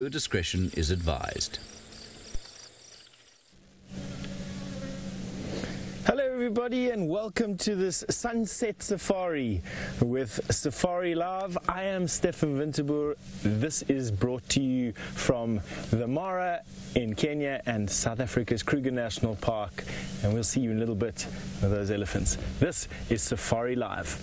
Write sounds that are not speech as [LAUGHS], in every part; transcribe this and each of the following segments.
Your discretion is advised. Hello, everybody, and welcome to this Sunset Safari with Safari Live. I am Stefan Winterboer. This is brought to you from the Mara in Kenya and South Africa's Kruger National Park, and we'll see you in a little bit with those elephants. This is Safari Live.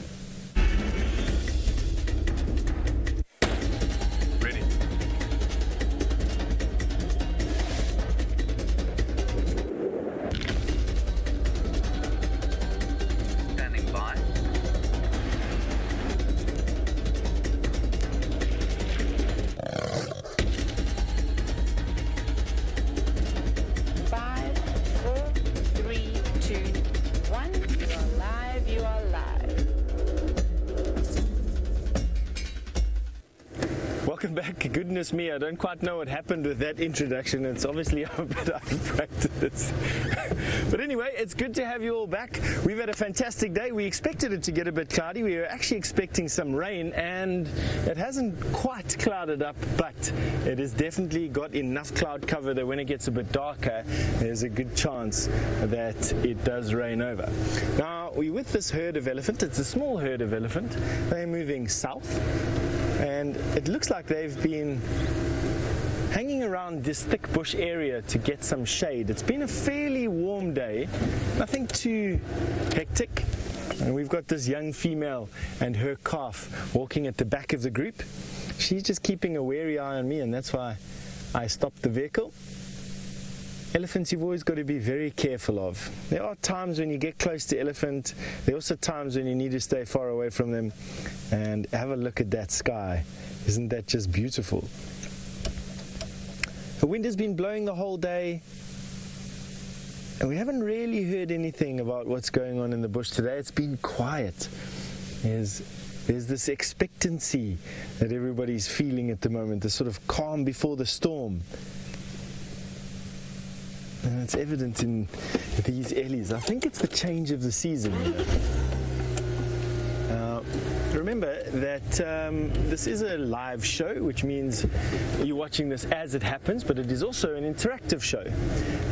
Goodness me, I don't quite know what happened with that introduction. It's obviously [LAUGHS] a bit out of practice. [LAUGHS] but anyway, it's good to have you all back. We've had a fantastic day. We expected it to get a bit cloudy. We were actually expecting some rain, and it hasn't quite clouded up, but it has definitely got enough cloud cover that when it gets a bit darker, there's a good chance that it does rain over. Now, we're with this herd of elephant. It's a small herd of elephant. They're moving south and it looks like they've been hanging around this thick bush area to get some shade. It's been a fairly warm day, nothing too hectic. And we've got this young female and her calf walking at the back of the group. She's just keeping a wary eye on me, and that's why I stopped the vehicle. Elephants, you've always got to be very careful of. There are times when you get close to elephant. There are also times when you need to stay far away from them. And have a look at that sky. Isn't that just beautiful? The wind has been blowing the whole day. And we haven't really heard anything about what's going on in the bush today. It's been quiet. There's, there's this expectancy that everybody's feeling at the moment, this sort of calm before the storm. And it's evident in these ellies. I think it's the change of the season. Uh, remember that um, this is a live show, which means you're watching this as it happens, but it is also an interactive show.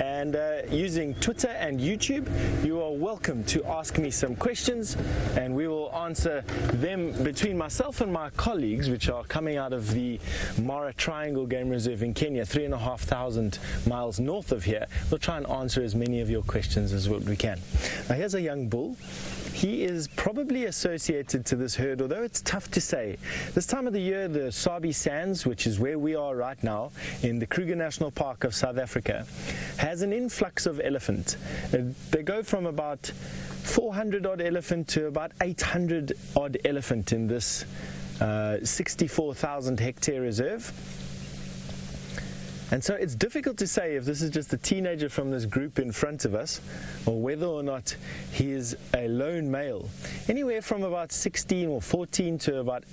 And uh, using Twitter and YouTube, you are welcome to ask me some questions, and we will answer them between myself and my colleagues, which are coming out of the Mara Triangle Game Reserve in Kenya, three and a half thousand miles north of here. We'll try and answer as many of your questions as we can. Now, here's a young bull. He is probably associated to this herd, although it's tough to say. This time of the year, the Sabi Sands, which is where we are right now in the Kruger National Park of South Africa, has an influx of elephant. Uh, They go from about 400 odd elephant to about 800 odd elephant in this uh, 64,000 hectare reserve. And so it's difficult to say if this is just a teenager from this group in front of us or whether or not he is a lone male. Anywhere from about 16 or 14 to about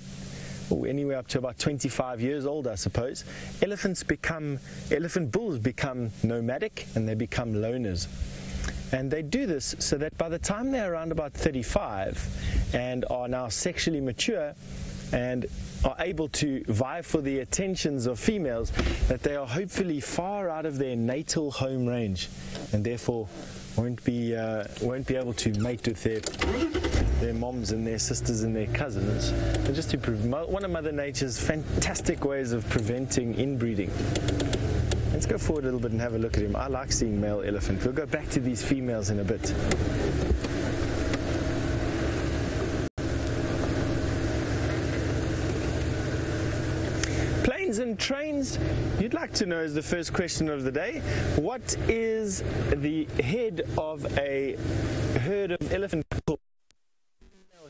or anywhere up to about 25 years old, I suppose, elephants become, elephant bulls become nomadic and they become loners. And they do this so that by the time they're around about 35 and are now sexually mature and are able to vie for the attentions of females, that they are hopefully far out of their natal home range and therefore won't be, uh, won't be able to mate with their, their moms and their sisters and their cousins. And just to prove, one of Mother Nature's fantastic ways of preventing inbreeding. Let's go forward a little bit and have a look at him. I like seeing male elephant. We'll go back to these females in a bit. And trains, you'd like to know is the first question of the day. What is the head of a herd of elephant called?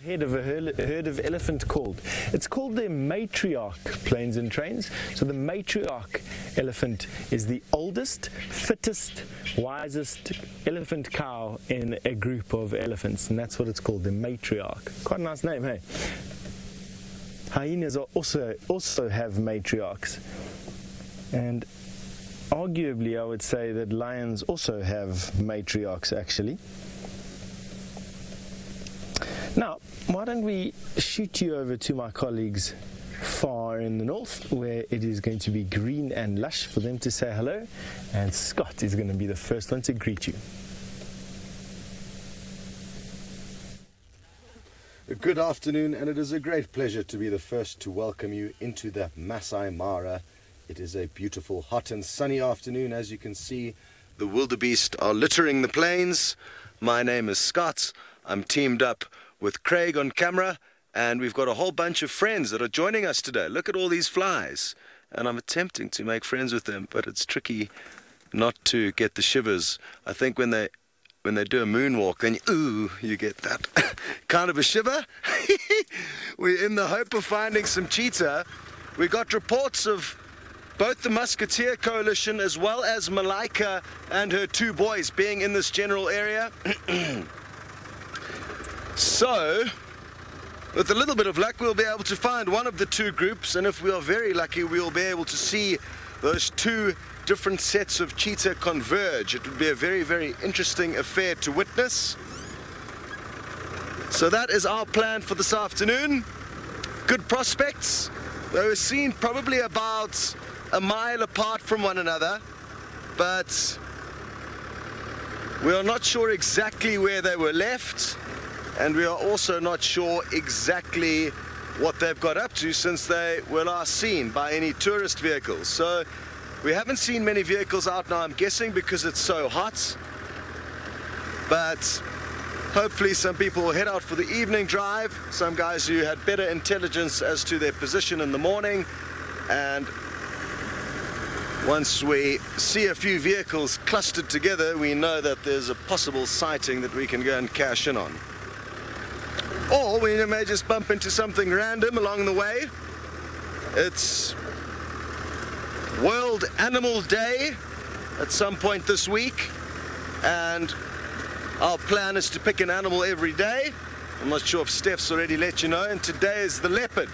Head of a herd of elephant called? It's called the matriarch, planes and trains. So the matriarch elephant is the oldest, fittest, wisest elephant cow in a group of elephants, and that's what it's called, the matriarch. Quite a nice name, hey? Hyenas are also also have matriarchs, and arguably, I would say that lions also have matriarchs. Actually, now why don't we shoot you over to my colleagues far in the north where it is going to be green and lush for them to say hello. And Scott is going to be the first one to greet you. Good afternoon, and it is a great pleasure to be the first to welcome you into the Masai Mara. It is a beautiful, hot, and sunny afternoon. As you can see, the wildebeest are littering the plains. My name is Scott. I'm teamed up with Craig on camera, and we've got a whole bunch of friends that are joining us today. Look at all these flies, and I'm attempting to make friends with them, but it's tricky not to get the shivers. I think when they when they do a moonwalk, then you, ooh, you get that [LAUGHS] kind of a shiver. [LAUGHS] We're in the hope of finding some cheetah. We got reports of both the Musketeer Coalition as well as Malaika and her two boys being in this general area. [CLEARS THROAT] so, with a little bit of luck, we'll be able to find one of the two groups, and if we are very lucky, we'll be able to see those two different sets of cheetah converge. It would be a very, very interesting affair to witness. So that is our plan for this afternoon. Good prospects. They were seen probably about a mile apart from one another, but we are not sure exactly where they were left, and we are also not sure exactly what they've got up to since they were last seen by any tourist vehicles. So we haven't seen many vehicles out now, I'm guessing, because it's so hot. But hopefully some people will head out for the evening drive. Some guys who had better intelligence as to their position in the morning. And once we see a few vehicles clustered together, we know that there's a possible sighting that we can go and cash in on. Or we may just bump into something random along the way. It's World Animal Day at some point this week, and our plan is to pick an animal every day. I'm not sure if Steph's already let you know, and today is the leopard.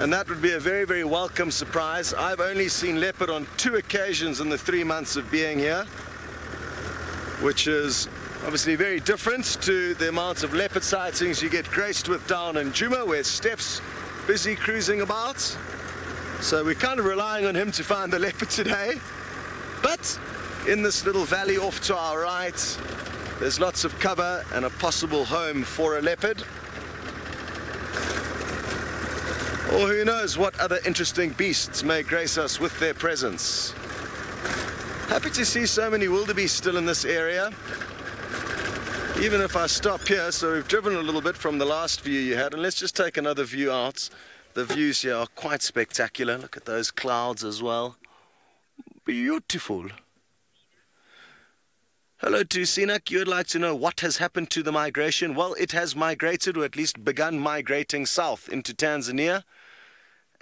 And that would be a very, very welcome surprise. I've only seen leopard on two occasions in the three months of being here, which is obviously very different to the amount of leopard sightings you get graced with down in Djuma, where Steph's busy cruising about. So we're kind of relying on him to find the leopard today. But in this little valley off to our right, there's lots of cover and a possible home for a leopard. Or who knows what other interesting beasts may grace us with their presence. Happy to see so many wildebeest still in this area. Even if I stop here, so we've driven a little bit from the last view you had, and let's just take another view out. The views here are quite spectacular. Look at those clouds as well. Beautiful. Hello to Sinak. You'd like to know what has happened to the migration? Well, it has migrated, or at least begun migrating south into Tanzania.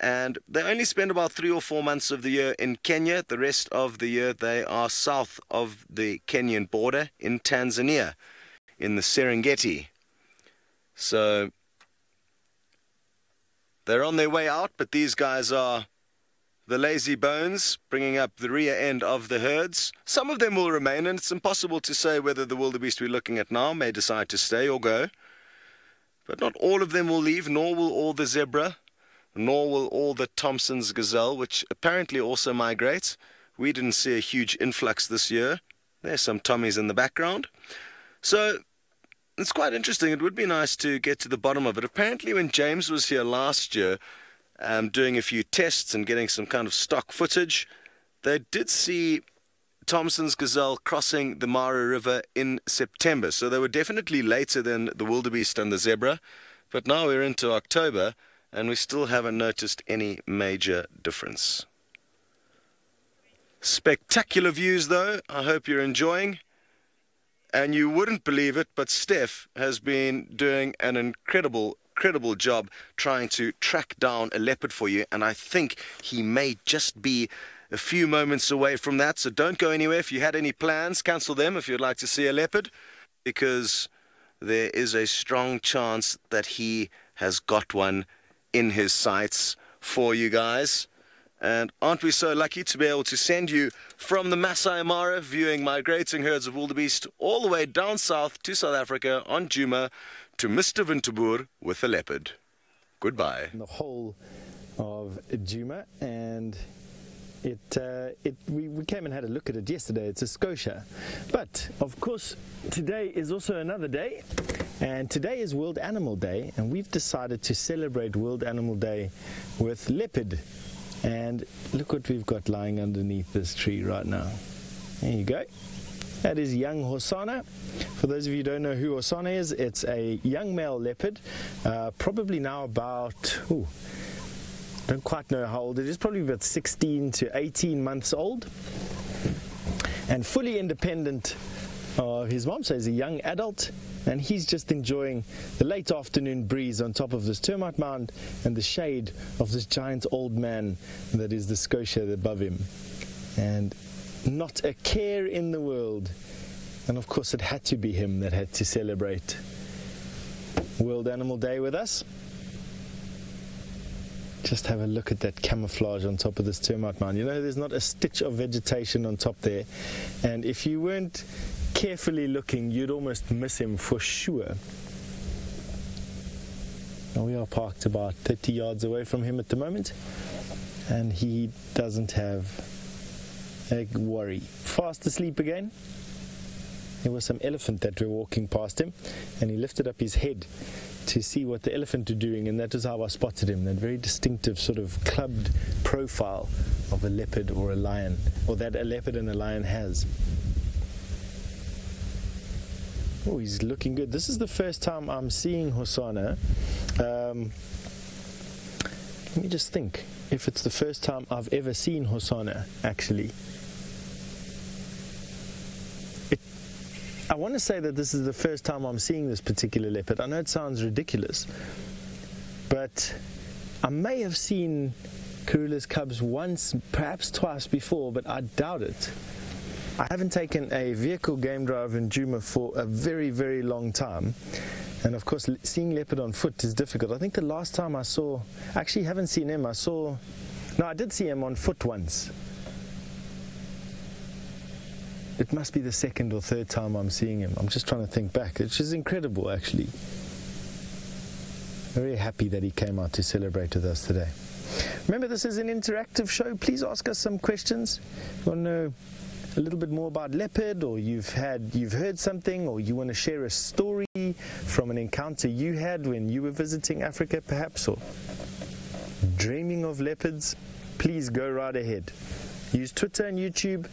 And they only spend about three or four months of the year in Kenya. The rest of the year, they are south of the Kenyan border in Tanzania, in the Serengeti. So they're on their way out, but these guys are the lazy bones, bringing up the rear end of the herds. Some of them will remain, and it's impossible to say whether the wildebeest we're looking at now may decide to stay or go. But not all of them will leave, nor will all the zebra, nor will all the Thomson's gazelle, which apparently also migrates. We didn't see a huge influx this year. There's some Tommies in the background. So it's quite interesting. It would be nice to get to the bottom of it. Apparently, when James was here last year, um, doing a few tests and getting some kind of stock footage, they did see Thomson's gazelle crossing the Mara River in September. So they were definitely later than the wildebeest and the zebra. But now we're into October and we still haven't noticed any major difference. Spectacular views, though. I hope you're enjoying. And you wouldn't believe it, but Steph has been doing an incredible, incredible job trying to track down a leopard for you. And I think he may just be a few moments away from that. So don't go anywhere. If you had any plans, cancel them if you'd like to see a leopard, because there is a strong chance that he has got one in his sights for you guys. And aren't we so lucky to be able to send you from the Masai Mara viewing migrating herds of wildebeest all the way down south to South Africa on Djuma to Mr. Winterboer with the leopard. Goodbye. the whole of Djuma, and it, uh, it we, we came and had a look at it yesterday. It's a Schotia, but of course today is also another day, and today is World Animal Day, and we've decided to celebrate World Animal Day with leopard. And look what we've got lying underneath this tree right now. There you go. That is young Hosanna. For those of you who don't know who Hosanna is, it's a young male leopard, uh, probably now about, ooh, don't quite know how old it is, probably about 16 to 18 months old, and fully independent of his mom. So he's a young adult, and he's just enjoying the late afternoon breeze on top of this termite mound and the shade of this giant old man that is the Schotia above him. And not a care in the world. And of course, it had to be him that had to celebrate World Animal Day with us. Just have a look at that camouflage on top of this termite mound. You know, there's not a stitch of vegetation on top there. And if you weren't carefully looking, you'd almost miss him for sure. Now, we are parked about 30 yards away from him at the moment, and he doesn't have a worry. Fast asleep again. There was some elephant that were walking past him, and he lifted up his head to see what the elephant were doing, and that was how I spotted him. That very distinctive sort of clubbed profile of a leopard or a lion, or that a leopard and a lion has. Oh, he's looking good. This is the first time I'm seeing Hosanna. Um, let me just think if it's the first time I've ever seen Hosanna, actually. It, I want to say that this is the first time I'm seeing this particular leopard. I know it sounds ridiculous, but I may have seen Karula's cubs once, perhaps twice before, but I doubt it. I haven't taken a vehicle game drive in Djuma for a very, very long time. And of course, seeing leopard on foot is difficult. I think the last time I saw, actually haven't seen him, I saw, no, I did see him on foot once. It must be the second or third time I'm seeing him. I'm just trying to think back, which is incredible actually. Very happy that he came out to celebrate with us today. Remember, this is an interactive show. Please ask us some questions. You want to know a little bit more about leopard, or you've had you've heard something, or you want to share a story from an encounter you had when you were visiting Africa, perhaps, or dreaming of leopards, please go right ahead. Use Twitter and YouTube.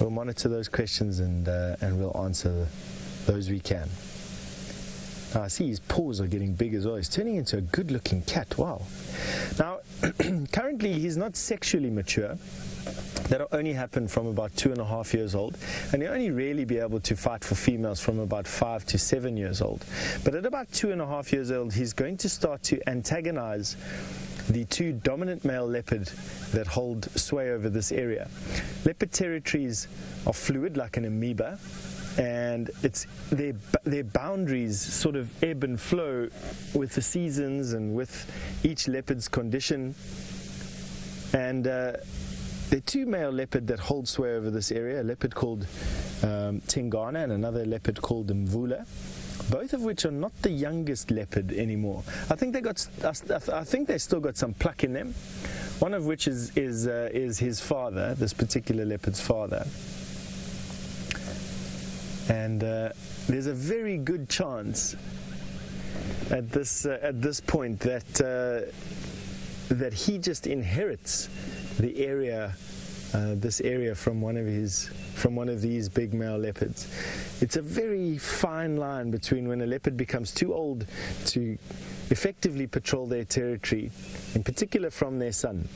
We'll monitor those questions and uh, and we'll answer those we can. Ah, I see his paws are getting big as well. He's turning into a good-looking cat. Wow. Now, [CLEARS THROAT] currently he's not sexually mature. That'll only happen from about two and a half years old, and he'll only really be able to fight for females from about five to seven years old. But at about two and a half years old, he's going to start to antagonize the two dominant male leopard that hold sway over this area. Leopard territories are fluid like an amoeba, and it's their their boundaries sort of ebb and flow with the seasons and with each leopard's condition. And uh, there are two male leopard that hold sway over this area, a leopard called um, Tingana and another leopard called Mvula. Both of which are not the youngest leopard anymore. I think they got. I think they still got some pluck in them. One of which is is uh, is his father, this particular leopard's father. And uh, there's a very good chance at this uh, at this point that uh, that he just inherits the area, uh, this area from one of his from one of these big male leopards. It's a very fine line between when a leopard becomes too old to effectively patrol their territory, in particular from their son.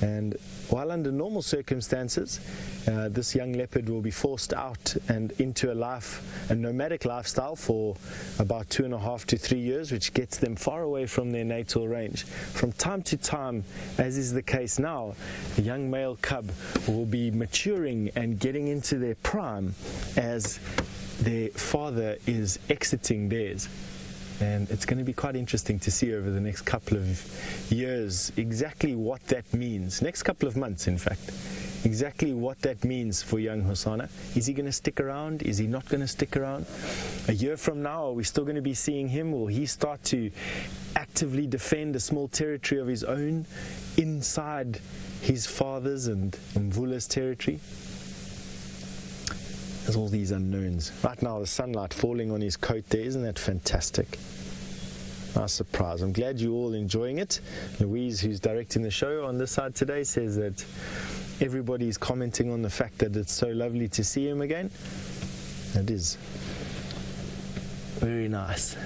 And while under normal circumstances, uh, this young leopard will be forced out and into a life, a nomadic lifestyle for about two and a half to three years, which gets them far away from their natal range. From time to time, as is the case now, a young male cub will be maturing and getting into their prime as their father is exiting theirs. And it's going to be quite interesting to see over the next couple of years exactly what that means. Next couple of months, in fact, exactly what that means for young Hosanna. Is he going to stick around? Is he not going to stick around? A year from now, are we still going to be seeing him? Will he start to actively defend a small territory of his own inside his father's and Mvula's territory? There's all these unknowns. Right now, the sunlight falling on his coat there, isn't that fantastic? Nice surprise. I'm glad you're all enjoying it. Louise, who's directing the show on this side today, says that everybody's commenting on the fact that it's so lovely to see him again. It is. Very nice.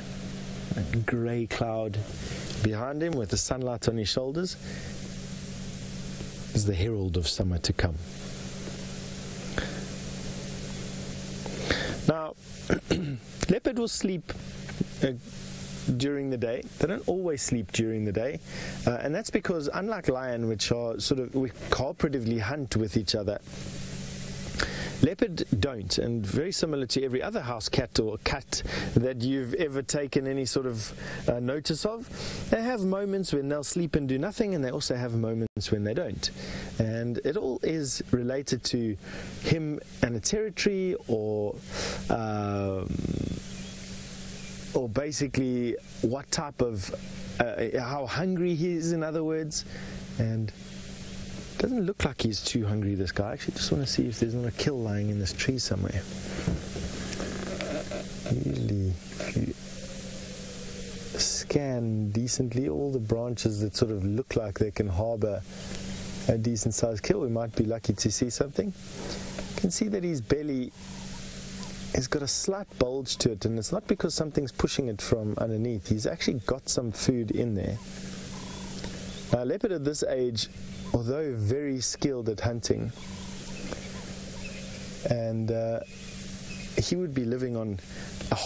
A grey cloud behind him with the sunlight on his shoulders is the herald of summer to come. Now, [CLEARS THROAT] leopard will sleep uh, during the day. They don't always sleep during the day, uh, and that's because, unlike lion, which are sort of we cooperatively hunt with each other. Leopard don't, and very similar to every other house cat or cat that you've ever taken any sort of uh, notice of, they have moments when they'll sleep and do nothing, and they also have moments when they don't. And it all is related to him and a territory or. Um, or basically what type of uh, how hungry he is in other words and doesn't look like he's too hungry this guy. I actually just want to see if there's not a kill lying in this tree somewhere. You scan decently. All the branches that sort of look like they can harbor a decent sized kill. We might be lucky to see something. You can see that his belly has got a slight bulge to it, and it's not because something's pushing it from underneath. He's actually got some food in there. Now, leopard at this age, although very skilled at hunting, and uh, he would be living on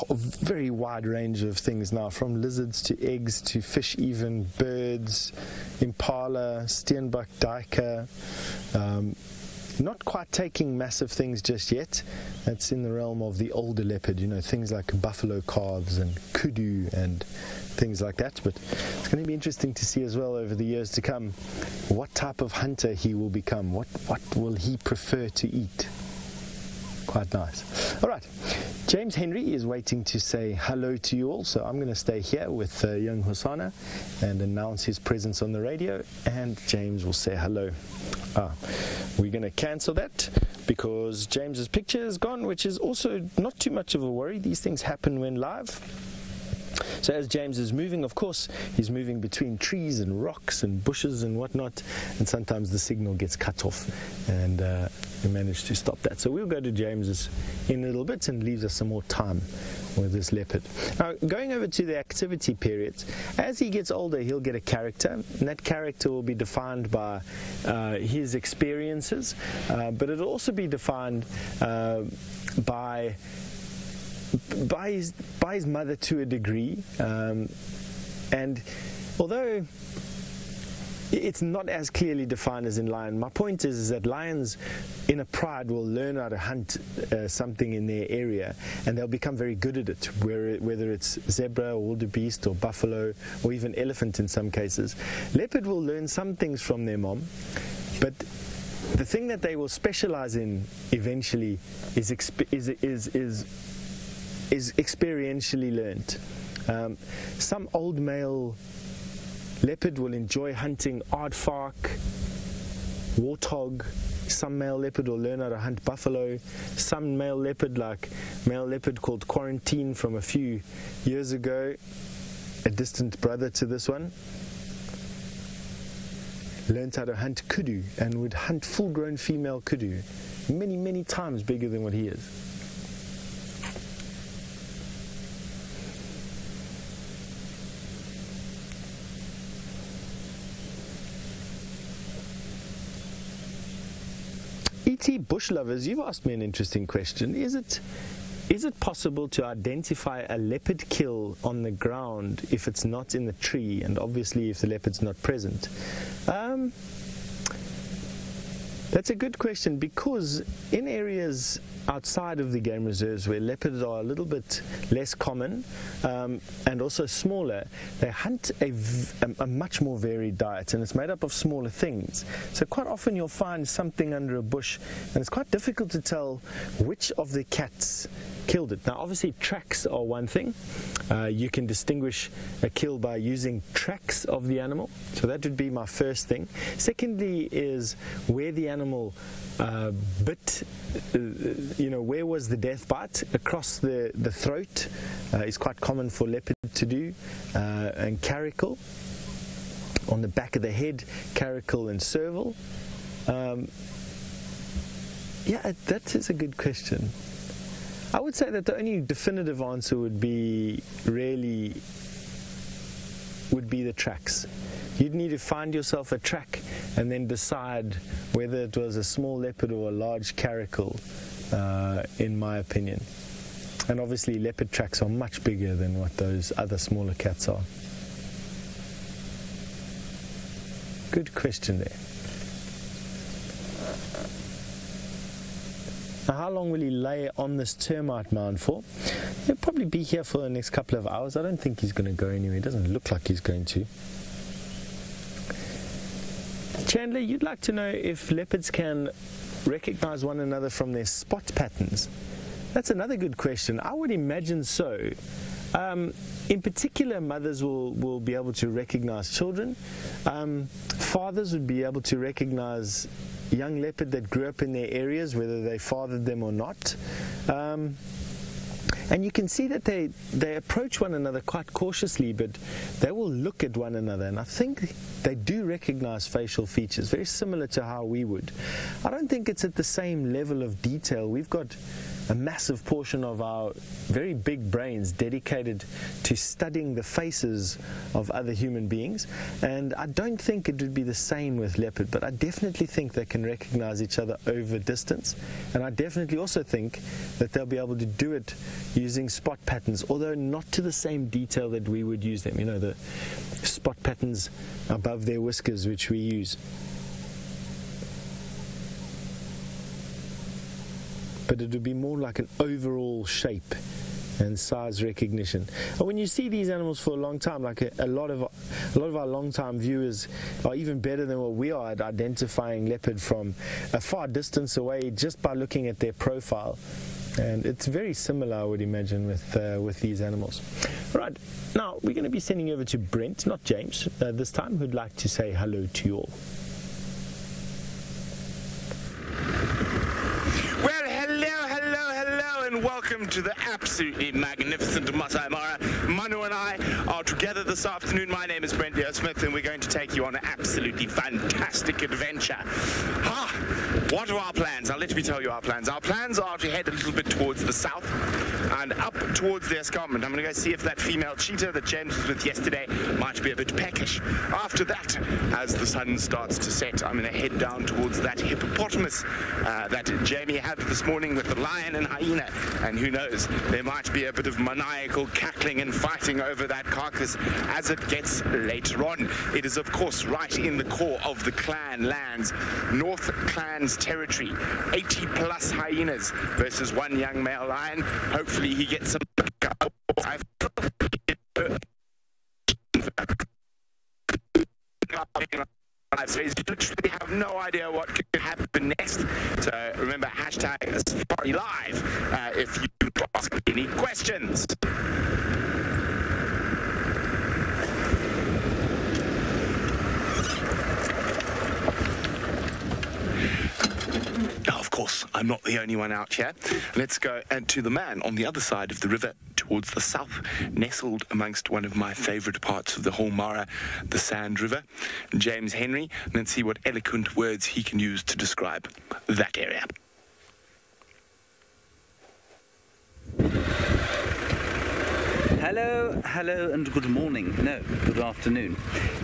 a very wide range of things now, from lizards to eggs to fish, even birds, impala, steenbok, duiker. Um, not quite taking massive things just yet. That's in the realm of the older leopard, you know, things like buffalo calves and kudu and things like that. But it's going to be interesting to see as well over the years to come what type of hunter he will become. What, what will he prefer to eat? Quite nice. All right. James Henry is waiting to say hello to you all, so I'm going to stay here with uh, young Hosanna and announce his presence on the radio, and James will say hello. Ah, we're going to cancel that because James's picture is gone, which is also not too much of a worry. These things happen when live. So as James is moving, of course, he's moving between trees and rocks and bushes and whatnot, and sometimes the signal gets cut off, and uh, we manage to stop that. So we'll go to James's in a little bit and leaves us some more time with this leopard. Now, going over to the activity periods, as he gets older, he'll get a character, and that character will be defined by uh, his experiences, uh, but it'll also be defined uh, by by his by his mother to a degree, um, and although it's not as clearly defined as in lion. My point is, is that lions in a pride will learn how to hunt uh, something in their area and they'll become very good at it, whether it's zebra or wildebeest or buffalo or even elephant in some cases. Leopard will learn some things from their mom, but the thing that they will specialize in eventually is, is, is, is is experientially learned. Um, some old male leopard will enjoy hunting aardvark, warthog. Some male leopard will learn how to hunt buffalo. Some male leopard, like male leopard called Quarantine from a few years ago, a distant brother to this one, learned how to hunt kudu and would hunt full grown female kudu, many, many times bigger than what he is. ET bush lovers, you've asked me an interesting question. Is it is it possible to identify a leopard kill on the ground if it's not in the tree and obviously if the leopard's not present? Um, That's a good question because in areas outside of the game reserves where leopards are a little bit less common um, and also smaller, they hunt a, much more varied diet and it's made up of smaller things. So quite often you'll find something under a bush and it's quite difficult to tell which of the cats killed it. Now, obviously, tracks are one thing. Uh, you can distinguish a kill by using tracks of the animal. So that would be my first thing. Secondly, is where the animal uh, bit. Uh, you know, where was the death bite? Across the the throat uh, is quite common for leopard to do, uh, and caracal. On the back of the head, caracal and serval. Um, yeah, that is a good question. I would say that the only definitive answer would be really would be the tracks. You'd need to find yourself a track and then decide whether it was a small leopard or a large caracal, uh, in my opinion. And obviously, leopard tracks are much bigger than what those other smaller cats are. Good question there. Now, how long will he lay on this termite mound for? He'll probably be here for the next couple of hours. I don't think he's going to go anywhere. It doesn't look like he's going to. Chandler, you'd like to know if leopards can recognize one another from their spot patterns. That's another good question. I would imagine so. Um, in particular, mothers will, will be able to recognize children. Um, fathers would be able to recognize young leopard that grew up in their areas, whether they fathered them or not. Um, and you can see that they, they approach one another quite cautiously, but they will look at one another. And I think they do recognize facial features, very similar to how we would. I don't think it's at the same level of detail. We've got a massive portion of our very big brains dedicated to studying the faces of other human beings. And I don't think it would be the same with leopard, but I definitely think they can recognize each other over distance. And I definitely also think that they'll be able to do it using spot patterns, although not to the same detail that we would use them. You know, the spot patterns above their whiskers, which we use. But it would be more like an overall shape and size recognition. And when you see these animals for a long time, like a, a lot of a lot of our long-time viewers are even better than what we are at identifying leopard from a far distance away just by looking at their profile. And it's very similar, I would imagine, with uh, with these animals. Right now, we're going to be sending over to Brent, not James, uh, this time, who'd like to say hello to you all. Well, hello, hello, hello, and welcome to the absolutely magnificent Masai Mara. Manu and I are together this afternoon. My name is Brent Leo Smith, and we're going to take you on an absolutely fantastic adventure. Ah, what are our plans? Now, let me tell you our plans. Our plans are to head a little bit towards the south and up towards the escarpment. I'm going to go see if that female cheetah that James was with yesterday might be a bit peckish. After that, as the sun starts to set, I'm going to head down towards that hippopotamus uh, that Jamie had this morning with the lion and hyena. And who knows, there might be a bit of maniacal cackling and fighting over that carcass as it gets later on. It is, of course, right in the core of the clan lands, North Clan's territory. 80 plus hyenas versus one young male lion. Hopefully, he gets some. So you literally have no idea what could happen next. So remember, hashtag Safari Live uh, if you ask any questions. Now, of course, I'm not the only one out here. Let's go and to the man on the other side of the river towards the south, nestled amongst one of my favorite parts of the whole Mara, the Sand River, James Henry. Let's see what eloquent words he can use to describe that area. Hello, and good morning. No, good afternoon.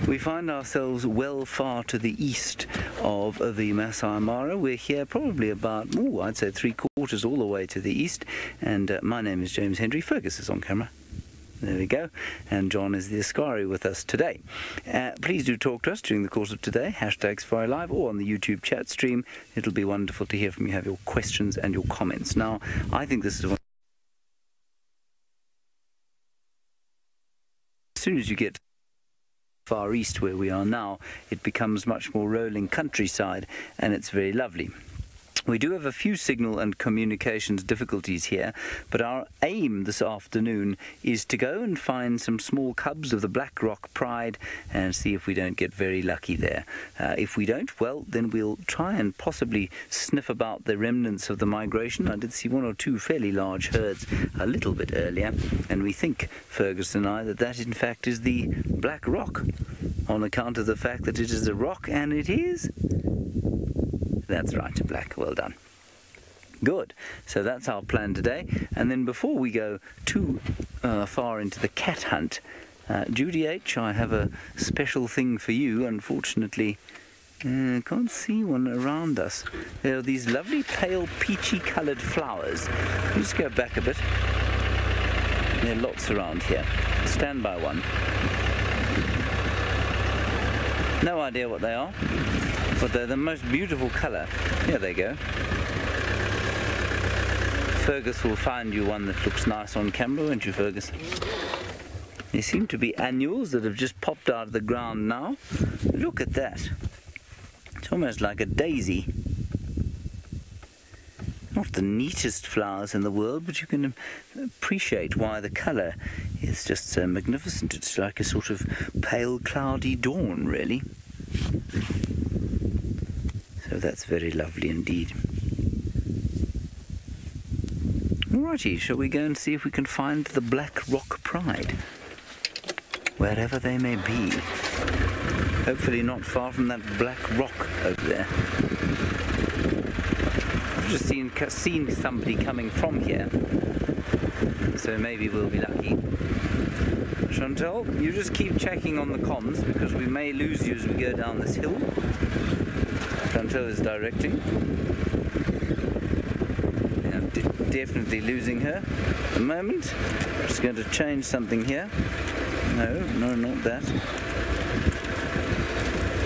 We find ourselves well far to the east of the Masai Mara. We're here probably about, ooh, I'd say three quarters all the way to the east. And uh, my name is James Henry. Fergus is on camera. There we go. And John is the askari with us today. Uh, please do talk to us during the course of today, hashtag Safari Live, or on the YouTube chat stream. It'll be wonderful to hear from you, have your questions and your comments. Now, I think this is one. Soon as you get far east where we are now, it becomes much more rolling countryside, and it's very lovely. We do have a few signal and communications difficulties here, but our aim this afternoon is to go and find some small cubs of the Black Rock Pride and see if we don't get very lucky there. Uh, if we don't, well, then we'll try and possibly sniff about the remnants of the migration. I did see one or two fairly large herds a little bit earlier, and we think, Fergus and I, that that in fact is the Black Rock on account of the fact that it is a rock and it is that's right, black. Well done. Good. So that's our plan today. And then before we go too uh, far into the cat hunt, uh, Judy H., I have a special thing for you. Unfortunately, uh, can't see one around us. There are these lovely pale peachy coloured flowers. Let's go back a bit. There are lots around here. Stand by one. No idea what they are, but they're the most beautiful colour. Here they go. Fergus will find you one that looks nice on camera, won't you, Fergus? They seem to be annuals that have just popped out of the ground now. Look at that. It's almost like a daisy. Not the neatest flowers in the world, but you can appreciate why the colour is just so magnificent. It's like a sort of pale, cloudy dawn, really. So that's very lovely indeed. Alrighty, shall we go and see if we can find the Black Rock Pride? Wherever they may be. Hopefully not far from that black rock over there. I've just seen, seen somebody coming from here. So maybe we'll be lucky. Chantal, you just keep checking on the comms because we may lose you as we go down this hill. Chantal is directing. De- definitely losing her at the moment. Just going to change something here. No, no, not that.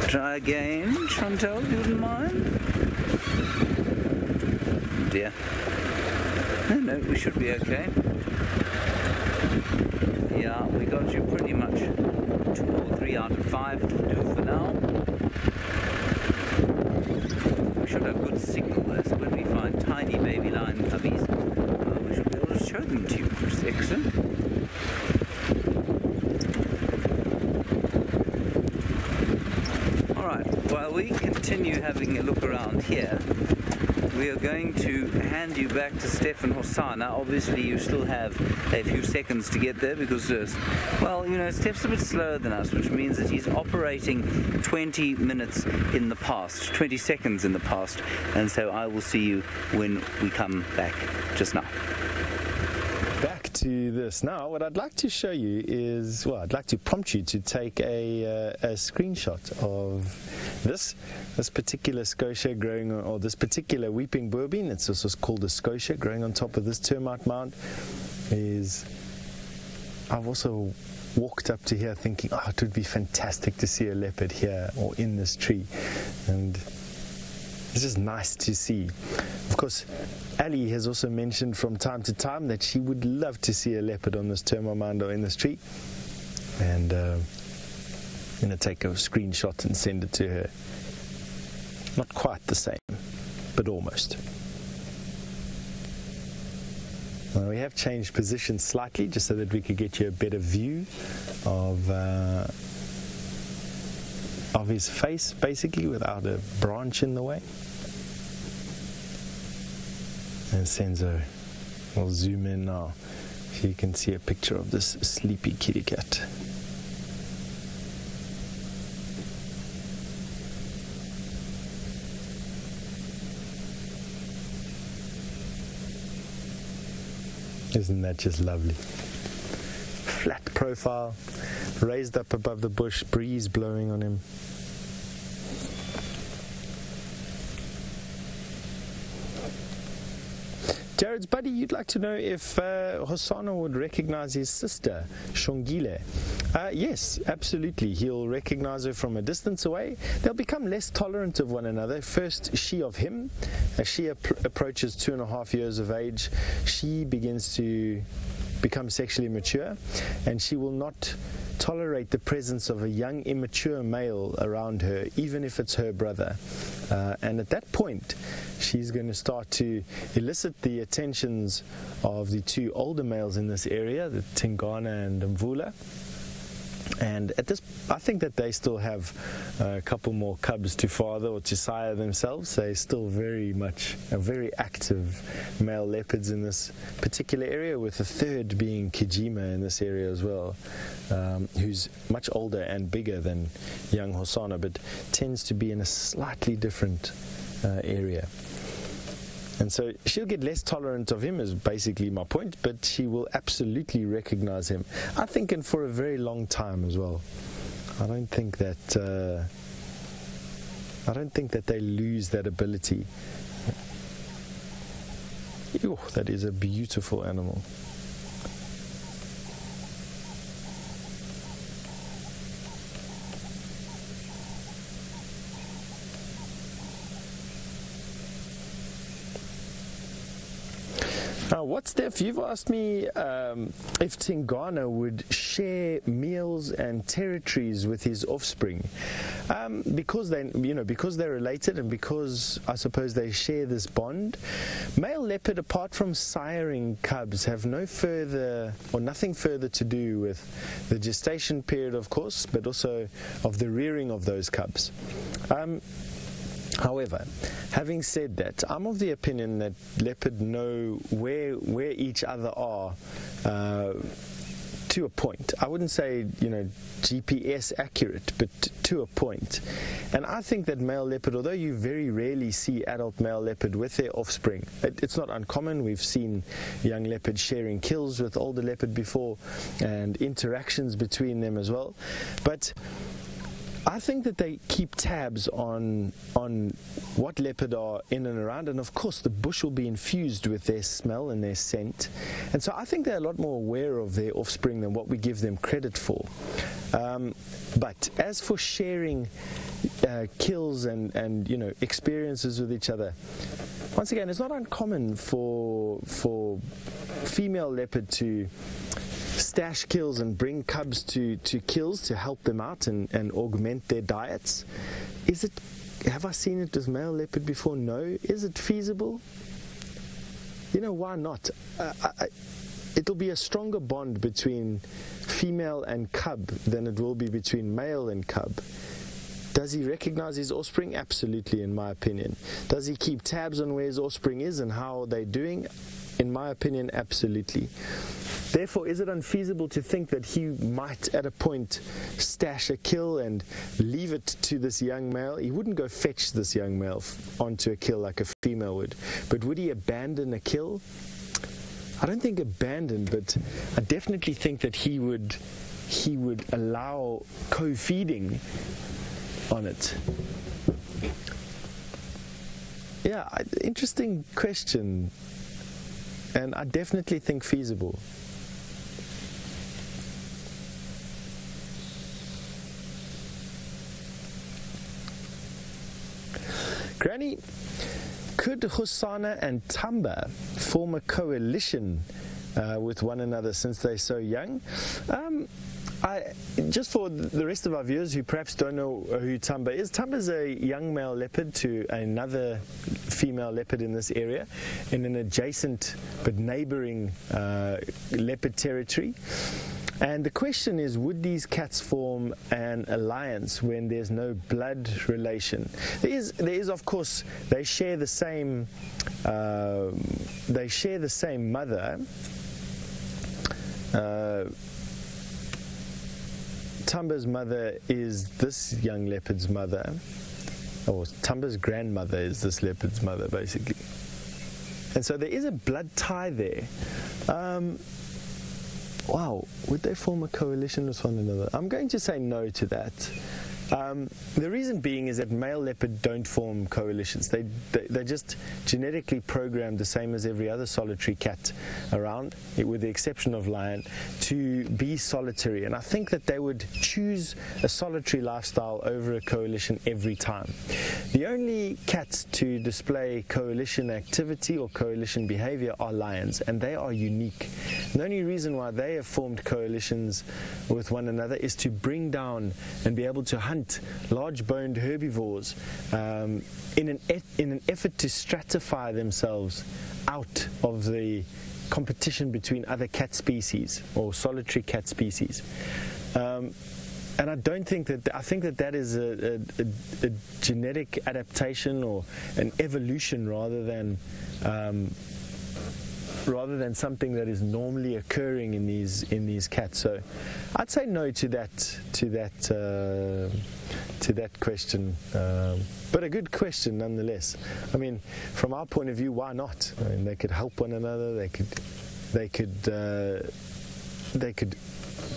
Try again, Chantal, if you wouldn't mind. Dear. No, no, we should be okay. Yeah, we got you pretty much two or three out of five. It'll do for now. We should have good signal though, so when we find tiny baby lion cubbies, well, uh, we should be able to show them to you, which excellent. Alright, while we continue having a look around here, we are going to hand you back to Stefan Hossana. Obviously, you still have a few seconds to get there because, uh, well, you know, Steph's a bit slower than us, which means that he's operating 20 minutes in the past, 20 seconds in the past. And so I will see you when we come back just now. To this. Now, what I'd like to show you is, well, I'd like to prompt you to take a, uh, a screenshot of this, this particular schotia growing, or this particular weeping boer-bean. It's also called a schotia growing on top of this termite mound. Is I've also walked up to here thinking, oh, it would be fantastic to see a leopard here or in this tree, and it's just nice to see. Of course, Ali has also mentioned from time to time that she would love to see a leopard on this termomando in the street. And uh, I'm going to take a screenshot and send it to her. Not quite the same, but almost. Now we have changed position slightly just so that we could get you a better view of. Uh, of his face, basically, without a branch in the way. And Senzo We'll zoom in now so you can see a picture of this sleepy kitty cat. Isn't that just lovely? Flat profile, raised up above the bush, breeze blowing on him. Jared's buddy, you'd like to know if uh, Hosanna would recognize his sister, Shongile. Uh, yes, absolutely. He'll recognize her from a distance away. They'll become less tolerant of one another. First, she of him. As she ap- approaches two and a half years of age, she begins to become sexually mature and she will not tolerate the presence of a young, immature male around her, even if it's her brother. Uh, and at that point, she's going to start to elicit the attentions of the two older males in this area, the Tingana and Mvula. And at this, I think that they still have a couple more cubs to father or to sire themselves. They're still very much a very active male leopards in this particular area, with the third being Kijima in this area as well, um, who's much older and bigger than young Hosanna, but tends to be in a slightly different uh, area. And so she'll get less tolerant of him, is basically my point, but she will absolutely recognize him. I think, and for a very long time as well. I don't think that. Uh, I don't think that they lose that ability. Ew, that is a beautiful animal. What's Steph? You've asked me um, if Tingana would share meals and territories with his offspring, um, because they, you know, because they're related and because I suppose they share this bond. Male leopard, apart from siring cubs, have no further or nothing further to do with the gestation period, of course, but also of the rearing of those cubs. Um, However, having said that, I'm of the opinion that leopard know where where each other are. Uh, to a point. I wouldn't say, you know, GPS accurate, but to a point. And I think that male leopard, although you very rarely see adult male leopard with their offspring, it, it's not uncommon. We've seen young leopard sharing kills with older leopard before and interactions between them as well. But I think that they keep tabs on on what leopard are in and around, and of course the bush will be infused with their smell and their scent, and so I think they're a lot more aware of their offspring than what we give them credit for. Um, but as for sharing uh, kills and and you know experiences with each other, once again, it's not uncommon for for female leopard to stash kills and bring cubs to, to kills to help them out and, and augment their diets. Is it, have I seen it with male leopard before? No. Is it feasible? You know, why not? Uh, I, it'll be a stronger bond between female and cub than it will be between male and cub. Does he recognize his offspring? Absolutely, in my opinion. Does he keep tabs on where his offspring is and how they're doing? In my opinion, absolutely. Therefore, is it unfeasible to think that he might at a point stash a kill and leave it to this young male? He wouldn't go fetch this young male onto a kill like a female would, but would he abandon a kill? I don't think abandon, but I definitely think that he would he would allow co-feeding on it. Yeah, interesting question, and I definitely think feasible. Granny, could Hosana and Tamba form a coalition uh, with one another since they're so young? Um, I, just for the rest of our viewers who perhaps don't know who Tamba is, Tamba is a young male leopard to another female leopard in this area in an adjacent but neighboring uh, leopard territory. And the question is would these cats form an alliance when there's no blood relation? There is, there is of course, they share the same, uh, they share the same mother. Uh, Tamba's mother is this young leopard's mother, or Tamba's grandmother is this leopard's mother, basically. And so there is a blood tie there. Um, wow, would they form a coalition with one another? I'm going to say no to that. Um, the reason being is that male leopard don't form coalitions. They, they, they're just genetically programmed the same as every other solitary cat around, with the exception of lion, to be solitary. And I think that they would choose a solitary lifestyle over a coalition every time. The only cats to display coalition activity or coalition behavior are lions, and they are unique. The only reason why they have formed coalitions with one another is to bring down and be able to hunt large boned herbivores um, in, an e- in an effort to stratify themselves out of the competition between other cat species or solitary cat species. Um, and I don't think that I think that that is a, a, a, a genetic adaptation or an evolution rather than um, rather than something that is normally occurring in these in these cats. So I'd say no to that to that uh, to that question. Um, but a good question nonetheless. I mean, from our point of view, why not? I mean, they could help one another. They could they could uh, they could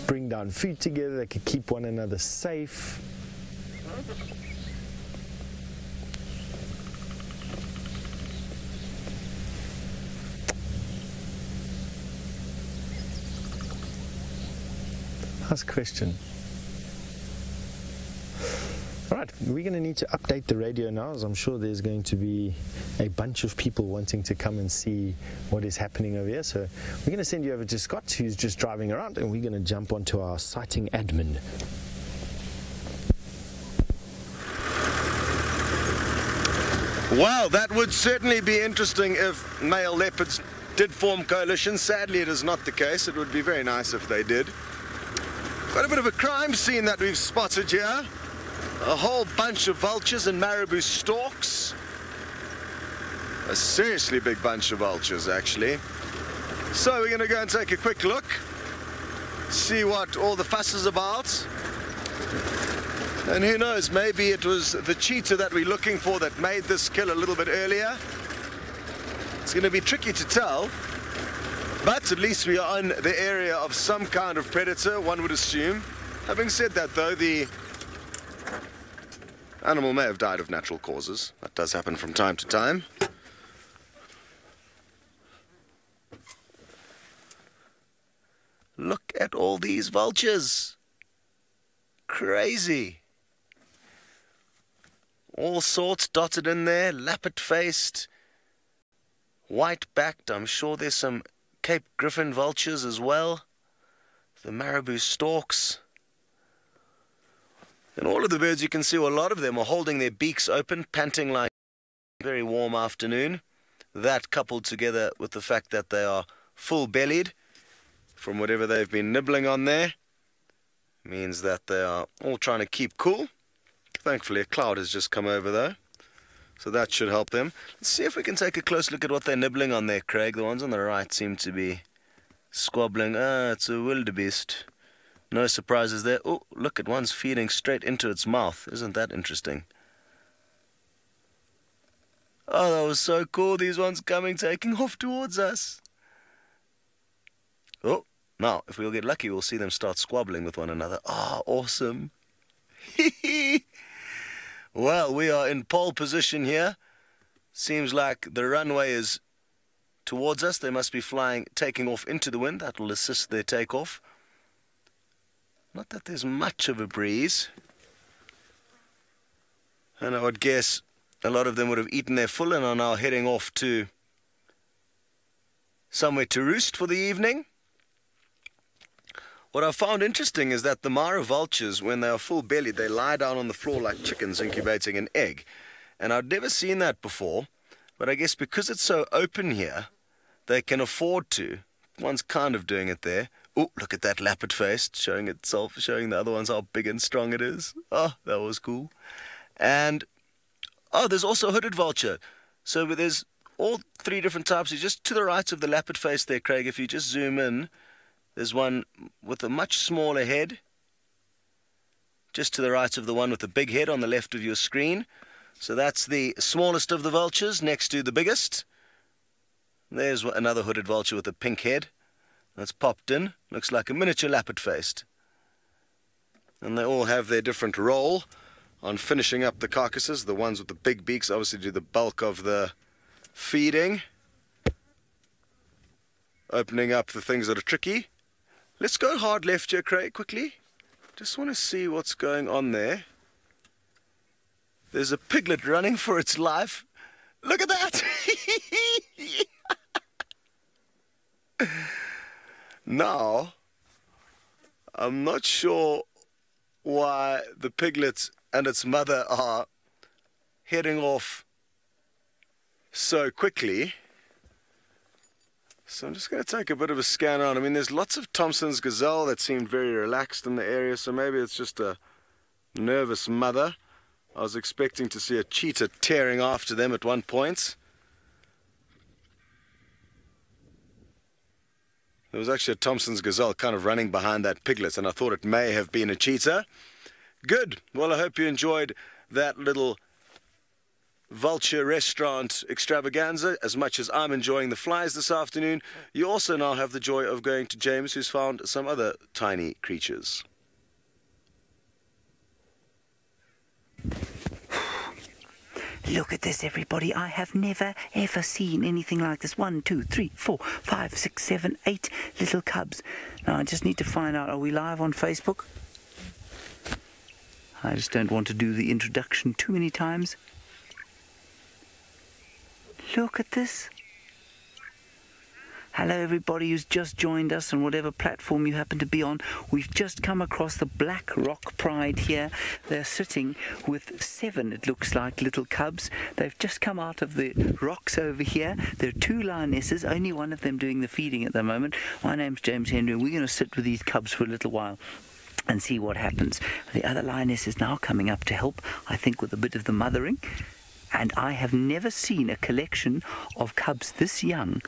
bring down food together. They could keep one another safe. Nice question. All right, we're going to need to update the radio now, as I'm sure there's going to be a bunch of people wanting to come and see what is happening over here. So we're going to send you over to Scott, who's just driving around, and we're going to jump onto our sighting admin. Well, that would certainly be interesting if male leopards did form coalitions. Sadly, it is not the case. It would be very nice if they did. Quite a bit of a crime scene that we've spotted here. A whole bunch of vultures and marabou storks. A seriously big bunch of vultures, actually. So we're going to go and take a quick look. See what all the fuss is about. And who knows, maybe it was the cheetah that we're looking for that made this kill a little bit earlier. It's going to be tricky to tell. But at least we are in the area of some kind of predator, one would assume. Having said that, though, the animal may have died of natural causes. That does happen from time to time. Look at all these vultures. Crazy. All sorts dotted in there, lappet faced, white backed. I'm sure there's some Cape griffon vultures as well. The marabou storks. And all of the birds you can see, well, a lot of them are holding their beaks open, panting like a very warm afternoon. That coupled together with the fact that they are full bellied from whatever they've been nibbling on there means that they are all trying to keep cool. Thankfully, a cloud has just come over though, so that should help them. Let's see if we can take a close look at what they're nibbling on there, Craig. The ones on the right seem to be squabbling. Ah, it's a wildebeest. No surprises there. Oh, look at one's feeding straight into its mouth. Isn't that interesting? Oh, that was so cool. These ones coming, taking off towards us. Oh, now, if we'll get lucky, we'll see them start squabbling with one another. Ah, awesome. [LAUGHS] well, we are in pole position here. Seems like the runway is towards us. They must be flying, taking off into the wind. That will assist their takeoff. Not that there's much of a breeze. And I would guess a lot of them would have eaten their full and are now heading off to somewhere to roost for the evening. What I found interesting is that the Mara vultures, when they are full bellied, they lie down on the floor like chickens incubating an egg. And I'd never seen that before, but I guess because it's so open here, they can afford to. One's kind of doing it there. Oh, look at that lappet face, showing itself, showing the other ones how big and strong it is. Oh, that was cool. And, oh, there's also a hooded vulture. So there's all three different types. Just to the right of the lappet face there, Craig, if you just zoom in, there's one with a much smaller head. Just to the right of the one with the big head on the left of your screen. So that's the smallest of the vultures next to the biggest. There's another hooded vulture with a pink head. That's popped in. Looks like a miniature lappet faced. And they all have their different role. on finishing up the carcasses. The ones with the big beaks obviously do the bulk of the feeding. Opening up the things that are tricky. Let's go hard left here, Craig, quickly. Just want to see what's going on there. There's a piglet running for its life. Look at that! [LAUGHS] now, I'm not sure why the piglet and its mother are heading off so quickly. So I'm just going to take a bit of a scan around. I mean, there's lots of Thomson's gazelle that seemed very relaxed in the area, so maybe it's just a nervous mother. I was expecting to see a cheetah tearing after them at one point. There was actually a Thomson's gazelle kind of running behind that piglet, and I thought it may have been a cheetah. Good. Well, I hope you enjoyed that little vulture restaurant extravaganza as much as I'm enjoying the flies this afternoon. You also now have the joy of going to James, who's found some other tiny creatures. Look at this, everybody. I have never, ever seen anything like this. One, two, three, four, five, six, seven, eight little cubs. Now, I just need to find out are we live on Facebook? I just don't want to do the introduction too many times. Look at this. Hello, everybody who's just joined us on whatever platform you happen to be on. We've just come across the Black Rock Pride here. They're sitting with seven, it looks like, little cubs. They've just come out of the rocks over here. There are two lionesses, only one of them doing the feeding at the moment. My name's James Henry, and we're going to sit with these cubs for a little while and see what happens. The other lioness is now coming up to help, I think, with a bit of the mothering. And I have never seen a collection of cubs this young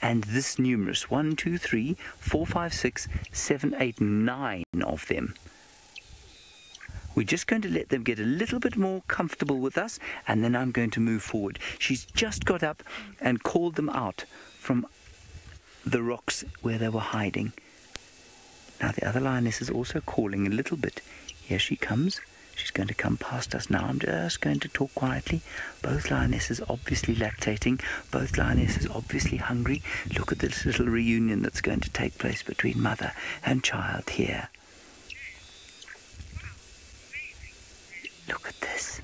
and this numerous. One, two, three, four, five, six, seven, eight, nine of them. We're just going to let them get a little bit more comfortable with us, and then I'm going to move forward. She's just got up and called them out from the rocks where they were hiding. Now the other lioness is also calling a little bit. Here she comes. She's going to come past us now. I'm just going to talk quietly. Both lionesses obviously lactating. Both lionesses obviously hungry. Look at this little reunion that's going to take place between mother and child here. Look at this.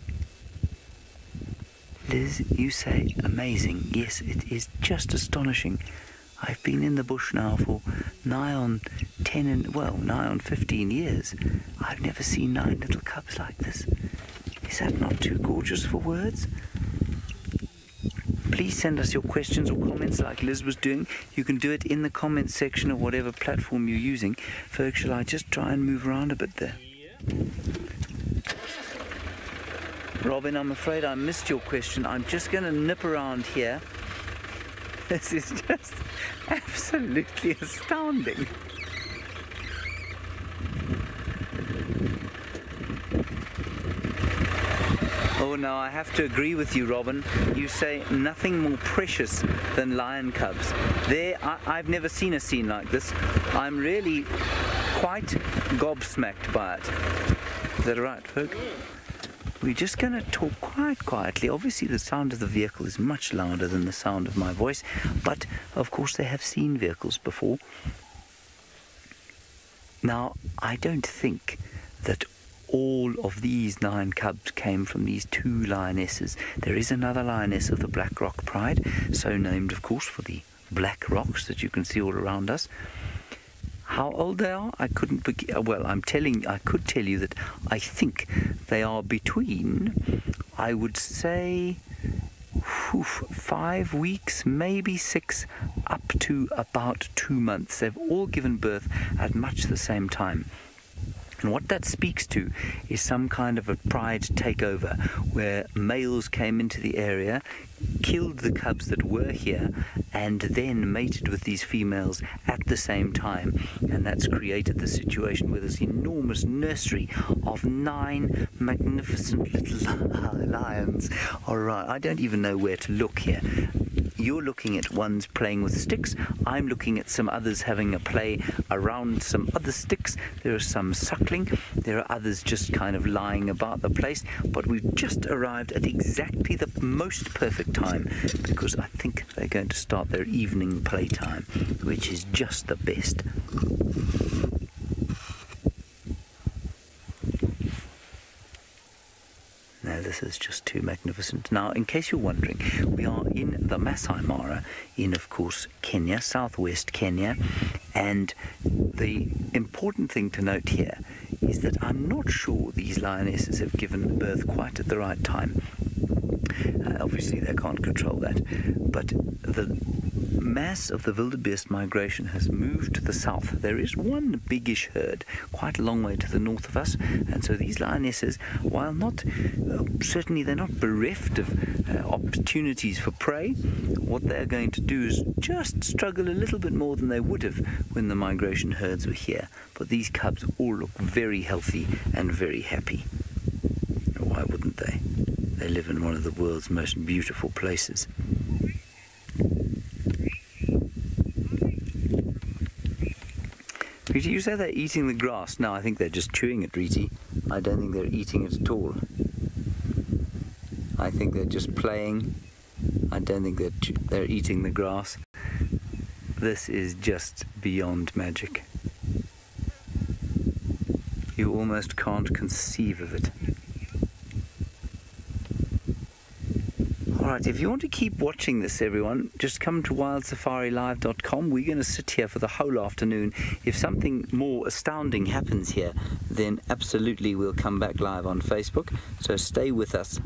Liz, you say amazing. Yes, it is just astonishing. I've been in the bush now for nigh on 10 and, well, nigh on 15 years. I've never seen nine little cubs like this. Is that not too gorgeous for words? Please send us your questions or comments like Liz was doing. You can do it in the comments section of whatever platform you're using. Folks, shall I just try and move around a bit there? Robin, I'm afraid I missed your question. I'm just going to nip around here. [LAUGHS] This is just absolutely astounding. Oh no, I have to agree with you, Robin. You say nothing more precious than lion cubs. There, I, I've never seen a scene like this. I'm really quite gobsmacked by it. Is that right, folk? We're just going to talk quite quietly. Obviously, the sound of the vehicle is much louder than the sound of my voice, but of course, they have seen vehicles before. Now, I don't think that all of these nine cubs came from these two lionesses. There is another lioness of the Black Rock Pride, so named, of course, for the black rocks that you can see all around us. How old they are, I couldn't. Be- uh, well, I'm telling. I could tell you that I think they are between. I would say oof, five weeks, maybe six, up to about two months. They've all given birth at much the same time. And what that speaks to is some kind of a pride takeover where males came into the area, killed the cubs that were here, and then mated with these females at the same time. And that's created the situation where this enormous nursery of nine magnificent little [LAUGHS] lions. All right, I don't even know where to look here you're looking at ones playing with sticks. I'm looking at some others having a play around some other sticks. There are some suckling. There are others just kind of lying about the place. But we've just arrived at exactly the most perfect time because I think they're going to start their evening playtime, which is just the best. Now, this is just too magnificent. Now, in case you're wondering, we are in the Maasai Mara, in, of course, Kenya, southwest Kenya. And the important thing to note here is that I'm not sure these lionesses have given birth quite at the right time. Uh, obviously, they can't control that. But the mass of the wildebeest migration has moved to the south. There is one biggish herd quite a long way to the north of us, and so these lionesses, while not uh, certainly they're not bereft of uh, opportunities for prey, what they're going to do is just struggle a little bit more than they would have when the migration herds were here. But these cubs all look very healthy and very happy. Why wouldn't they? They live in one of the world's most beautiful places. Rita, you say they're eating the grass. No, I think they're just chewing it, Rita. I don't think they're eating it at all. I think they're just playing. I don't think they're, they're eating the grass. This is just beyond magic. You almost can't conceive of it. Alright, if you want to keep watching this, everyone, just come to wildsafarilive.com. We're going to sit here for the whole afternoon. If something more astounding happens here, then absolutely we'll come back live on Facebook. So stay with us.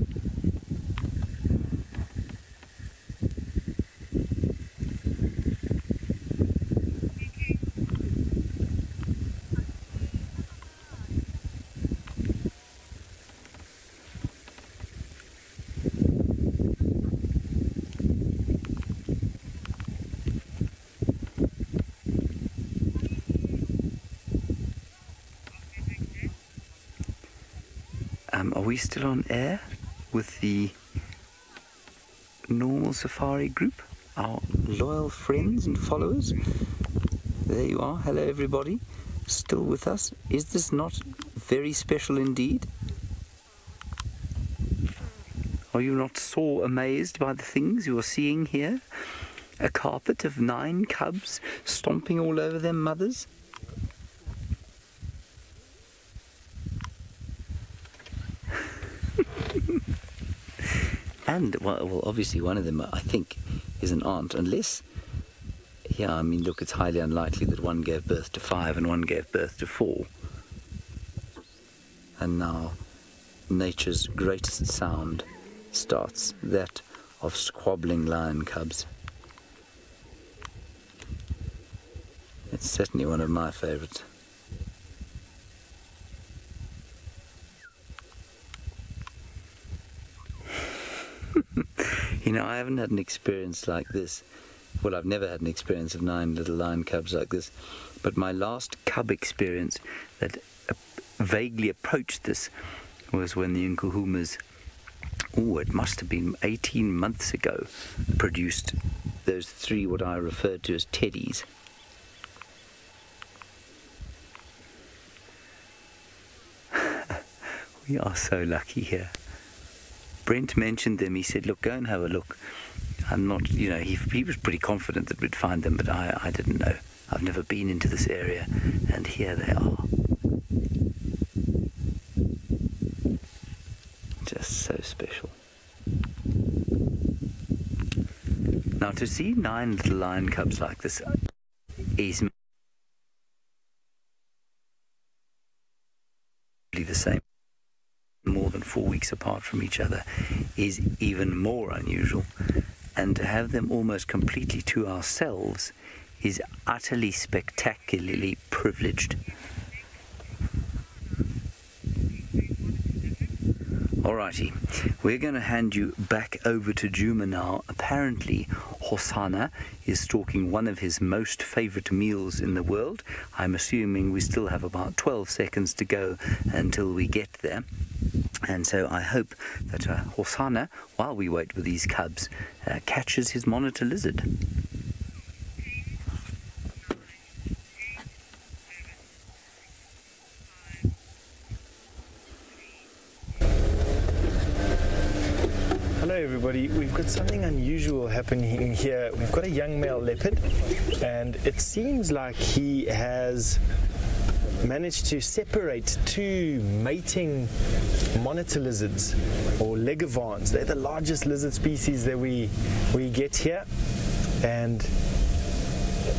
Um, are we still on air with the normal safari group? Our loyal friends and followers? There you are. Hello, everybody. Still with us? Is this not very special indeed? Are you not so amazed by the things you are seeing here? A carpet of nine cubs stomping all over their mothers? And well, well, obviously one of them, I think, is an aunt, unless. Yeah, I mean, look, it's highly unlikely that one gave birth to five and one gave birth to four. And now, nature's greatest sound starts that of squabbling lion cubs. It's certainly one of my favorites. [LAUGHS] You know, I haven't had an experience like this. Well, I've never had an experience of nine little lion cubs like this. But my last cub experience that vaguely approached this was when the Nkuhumas, oh, it must have been 18 months ago, produced those three what I referred to as teddies. [LAUGHS] we are so lucky here. Brent mentioned them. He said, "Look, go and have a look." I'm not, you know, he, he was pretty confident that we'd find them, but I, I didn't know. I've never been into this area, and here they are. Just so special. Now, to see nine little lion cubs like this is the same more than four weeks apart from each other is even more unusual. And to have them almost completely to ourselves is utterly spectacularly privileged. Alrighty, we're going to hand you back over to Djuma now. Apparently, Hosana is stalking one of his most favourite meals in the world. I'm assuming we still have about 12 seconds to go until we get there. And so I hope that uh, Hosana, while we wait for these cubs, uh, catches his monitor lizard. Hello, everybody. We've got something unusual happening here. We've got a young male leopard, and it seems like he has managed to separate two mating monitor lizards or leguaans. They're the largest lizard species that we we get here, and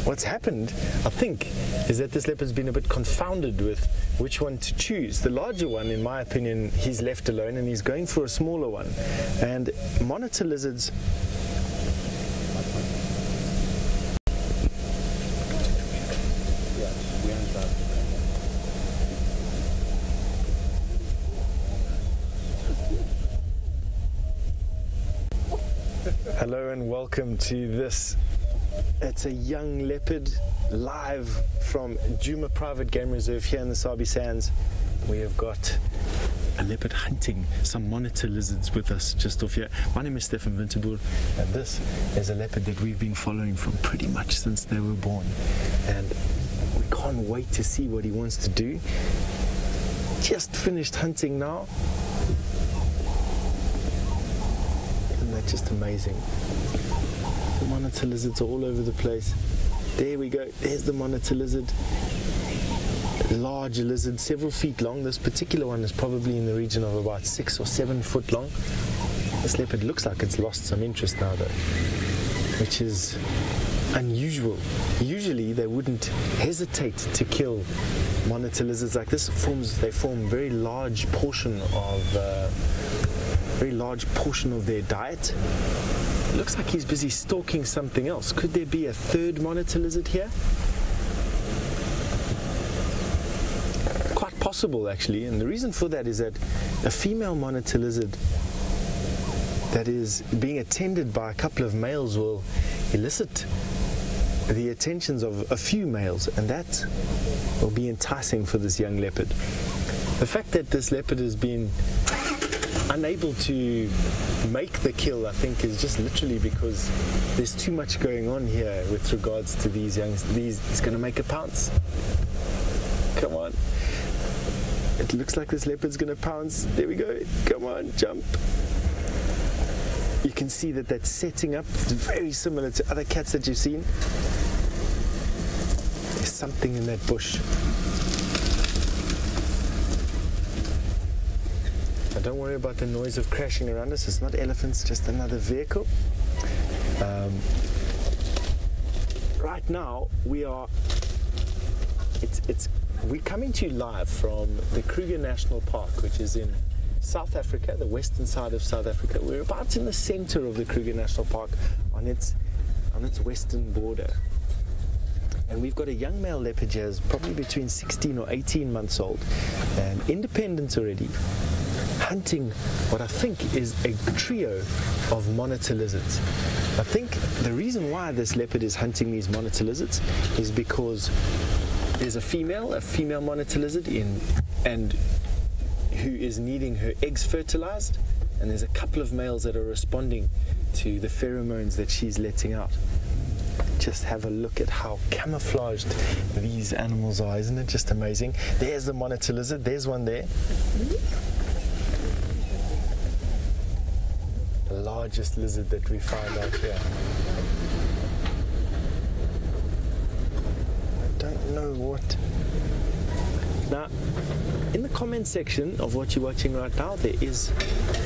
what's happened, I think, is that this leopard's been a bit confounded with which one to choose. The larger one, in my opinion, he's left alone and he's going for a smaller one. And monitor lizards. Hello and welcome to this it's a young leopard live from Djuma Private Game Reserve here in the Sabi Sands. We have got a leopard hunting some monitor lizards with us just off here. My name is Stefan Winterboer, and this is a leopard that we've been following from pretty much since they were born. And we can't wait to see what he wants to do. Just finished hunting now. Isn't that just amazing? The monitor lizards are all over the place. There we go. There's the monitor lizard. Large lizard, several feet long. This particular one is probably in the region of about six or seven foot long. This leopard looks like it's lost some interest now, though, which is unusual. Usually, they wouldn't hesitate to kill monitor lizards like this. Forms they form very large portion of uh, very large portion of their diet. Looks like he's busy stalking something else. Could there be a third monitor lizard here? Quite possible, actually. And the reason for that is that a female monitor lizard that is being attended by a couple of males will elicit the attentions of a few males, and that will be enticing for this young leopard. The fact that this leopard has been unable to make the kill, I think, is just literally because there's too much going on here with regards to these young. These he's going to make a pounce. Come on. It looks like this leopard's going to pounce. There we go. Come on, jump. You can see that that's setting up very similar to other cats that you've seen. There's something in that bush. Don't worry about the noise of crashing around us. It's not elephants, just another vehicle. Um, right now, we are. It's it's we're coming to you live from the Kruger National Park, which is in South Africa, the western side of South Africa. We're about in the center of the Kruger National Park, on its on its western border. And we've got a young male leopard here, probably between 16 or 18 months old, and independent already, hunting what I think is a trio of monitor lizards. I think the reason why this leopard is hunting these monitor lizards is because there's a female, a female monitor lizard in, and who is needing her eggs fertilized, and there's a couple of males that are responding to the pheromones that she's letting out. Just have a look at how camouflaged these animals are, isn't it just amazing? There's the monitor lizard, there's one there. The largest lizard that we find out here. I don't know what. Now, in the comment section of what you're watching right now, there is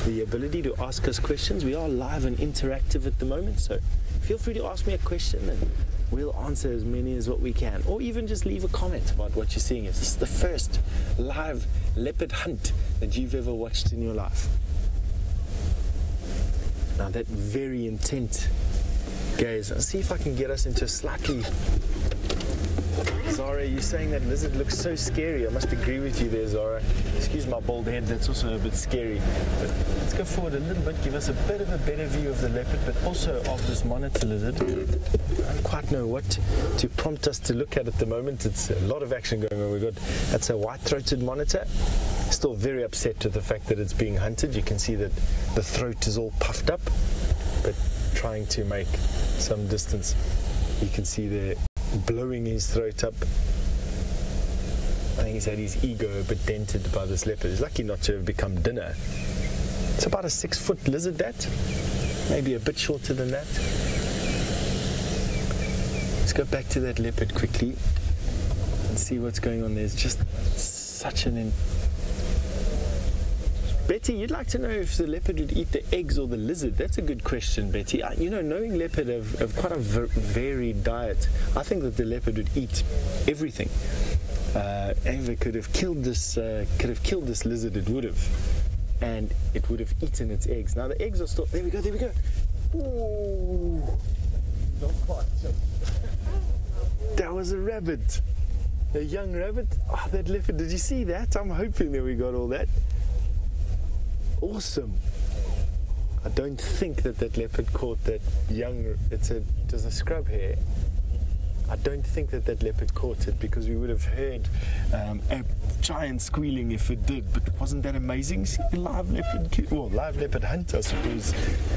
the ability to ask us questions. We are live and interactive at the moment, so feel free to ask me a question and we'll answer as many as what we can. Or even just leave a comment about what you're seeing. This is the first live leopard hunt that you've ever watched in your life. Now, that very intent gaze. I'll uh, see if I can get us into a slightly Zara, you're saying that lizard looks so scary. I must agree with you there, Zara. Excuse my bald head, that's also a bit scary. But let's go forward a little bit, give us a bit of a better view of the leopard, but also of this monitor lizard. I don't quite know what to prompt us to look at at the moment. It's a lot of action going on. We've got that's a white-throated monitor. Still very upset with the fact that it's being hunted. You can see that the throat is all puffed up, but trying to make some distance. You can see there blowing his throat up. I think he's had his ego a bit dented by this leopard. He's lucky not to have become dinner. It's about a six foot lizard, that. Maybe a bit shorter than that. Let's go back to that leopard quickly and see what's going on. There's just such an. Betty, you'd like to know if the leopard would eat the eggs or the lizard. That's a good question, Betty. Uh, You know, knowing leopard have, have quite a varied diet, I think that the leopard would eat everything. Uh, it could have killed this, uh, could have killed this lizard, it would have, and it would have eaten its eggs. Now the eggs are still. There we go. There we go. Ooh. That was a rabbit. A young rabbit. Oh, that leopard. Did you see that? I'm hoping that we got all that. Awesome. I don't think that that leopard caught that young. It's a. There's a scrub here. I don't think that that leopard caught it because we would have heard um, a giant squealing if it did. But wasn't that amazing? See live leopard, well, live leopard hunt, I suppose.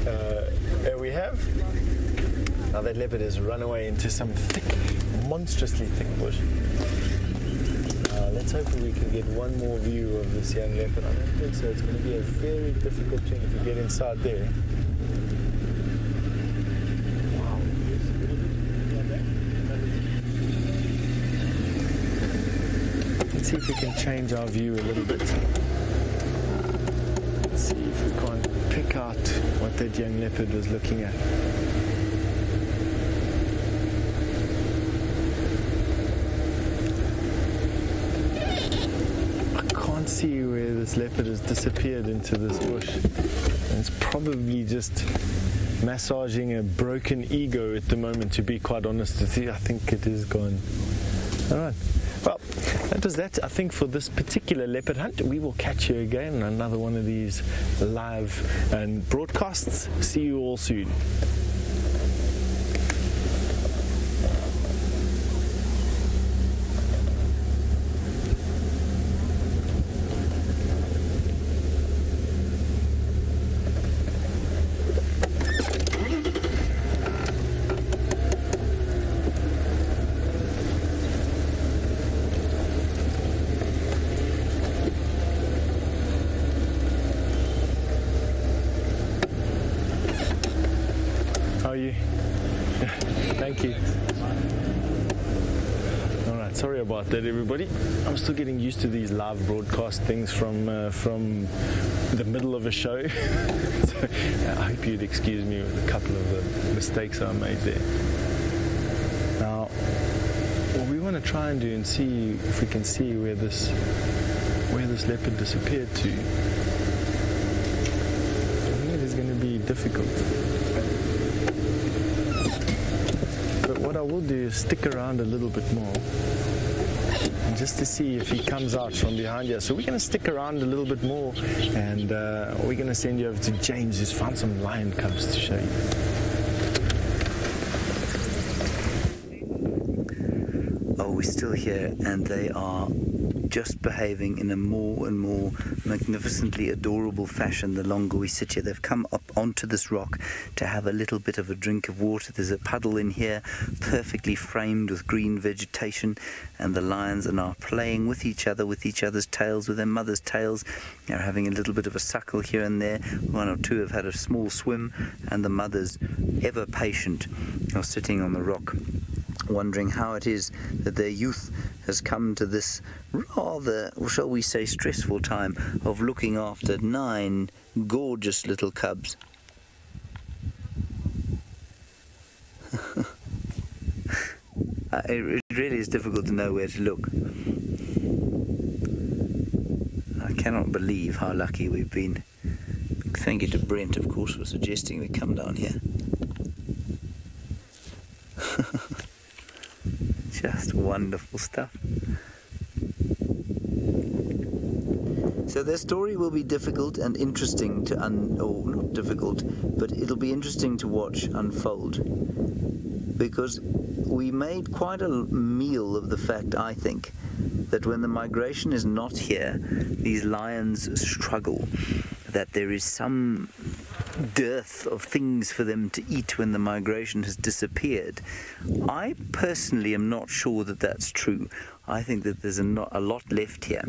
Uh, there we have. Now that leopard has run away into some thick, monstrously thick bush. Uh, let's hope we can get one more view of this young leopard. I don't think so. It's going to be a very difficult thing if get inside there. Let's see if we can change our view a little bit. Let's see if we can't pick out what that young leopard was looking at. I can't see where this leopard has disappeared into this bush. And it's probably just massaging a broken ego at the moment, to be quite honest with you. I think it is gone. All right. Well, that was that. I think for this particular leopard hunt, we will catch you again on another one of these live and broadcasts. See you all soon. How are you? Thank you. All right, sorry about that, everybody. I'm still getting used to these live broadcast things from uh, from the middle of a show. [LAUGHS] so, I hope you'd excuse me with a couple of the mistakes I made there. Now, what we want to try and do and see if we can see where this where this leopard disappeared to. I think it is going to be difficult. But what I will do is stick around a little bit more. Just to see if he comes out from behind here. So we're going to stick around a little bit more and uh, we're going to send you over to James who's found some lion cubs to show you. Oh, we're still here, and they are just behaving in a more and more magnificently adorable fashion the longer we sit here. They've come up onto this rock to have a little bit of a drink of water. There's a puddle in here, perfectly framed with green vegetation, and the lions are now playing with each other, with each other's tails, with their mother's tails. They're having a little bit of a suckle here and there. One or two have had a small swim, and the mothers, ever patient, are sitting on the rock wondering how it is that their youth has come to this rather, shall we say, stressful time of looking after nine gorgeous little cubs. [LAUGHS] It really is difficult to know where to look. I cannot believe how lucky we've been. Thank you to Brent, of course, for suggesting we come down here. [LAUGHS] [LAUGHS] Just wonderful stuff. So their story will be difficult and interesting to un or not difficult, but it'll be interesting to watch unfold. Because we made quite a meal of the fact, I think, that when the migration is not here, these lions struggle, that there is some dearth of things for them to eat when the migration has disappeared. I personally am not sure that that's true. I think that there's a, not, a lot left here.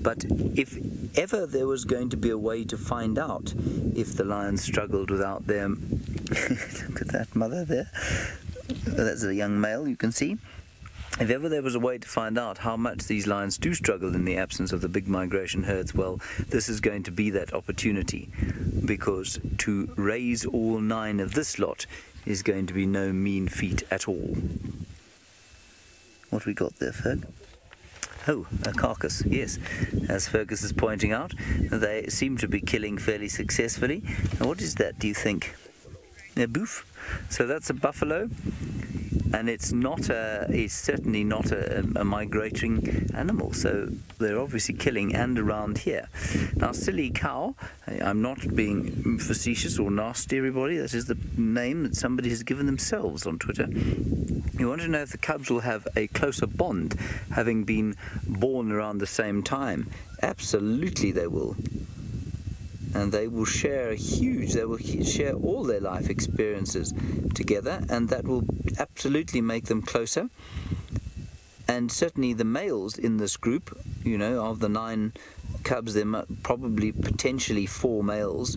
But if ever there was going to be a way to find out if the lions struggled without them, [LAUGHS] Look at that mother there. That's a young male, you can see. If ever there was a way to find out how much these lions do struggle in the absence of the big migration herds, well, this is going to be that opportunity. Because to raise all nine of this lot is going to be no mean feat at all. What we got there, Ferg? Oh, a carcass, yes. As Fergus is pointing out, they seem to be killing fairly successfully. What is that, do you think? A boof? So that's a buffalo and it's not a it's certainly not a, a, migrating animal. So they're obviously killing and around here. Now silly cow i'm not being facetious or nasty everybody. That is the name that somebody has given themselves on twitter. You want to know if the cubs will have a closer bond having been born around the same time? Absolutely they will and they will share a huge they will share all their life experiences together and that will absolutely make them closer. And certainly the males in this group you know of the nine cubs there are probably potentially four males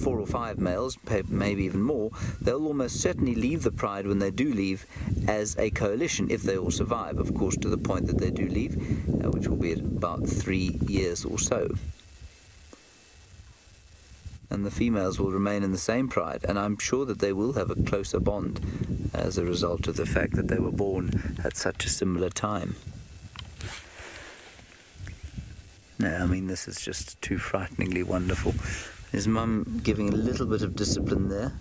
four or five males maybe even more they'll almost certainly leave the pride when they do leave as a coalition if they all survive of course to the point that they do leave uh, which will be at about three years or so and the females will remain in the same pride, and I'm sure that they will have a closer bond as a result of the fact that they were born at such a similar time. No, I mean, this is just too frighteningly wonderful. His mum giving a little bit of discipline there,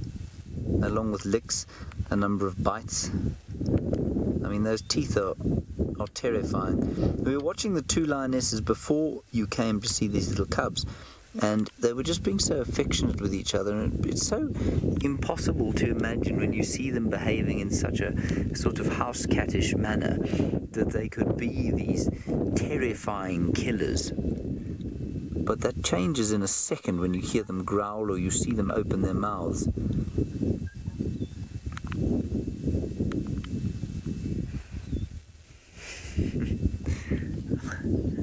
along with licks, a number of bites. I mean, those teeth are, are terrifying. We were watching the two lionesses before you came to see these little cubs, and they were just being so affectionate with each other and it's so impossible to imagine when you see them behaving in such a sort of house cattish manner that they could be these terrifying killers. But that changes in a second when you hear them growl or you see them open their mouths [LAUGHS]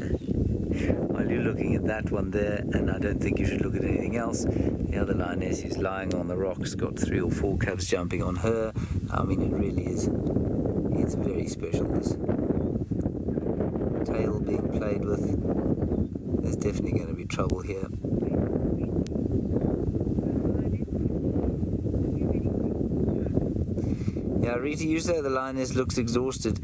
that one there, and I don't think you should look at anything else. The other lioness is lying on the rocks, got three or four cubs jumping on her. I mean, it really is, it's very special, this tail being played with. There's definitely going to be trouble here. Yeah, Rita, you say the lioness looks exhausted.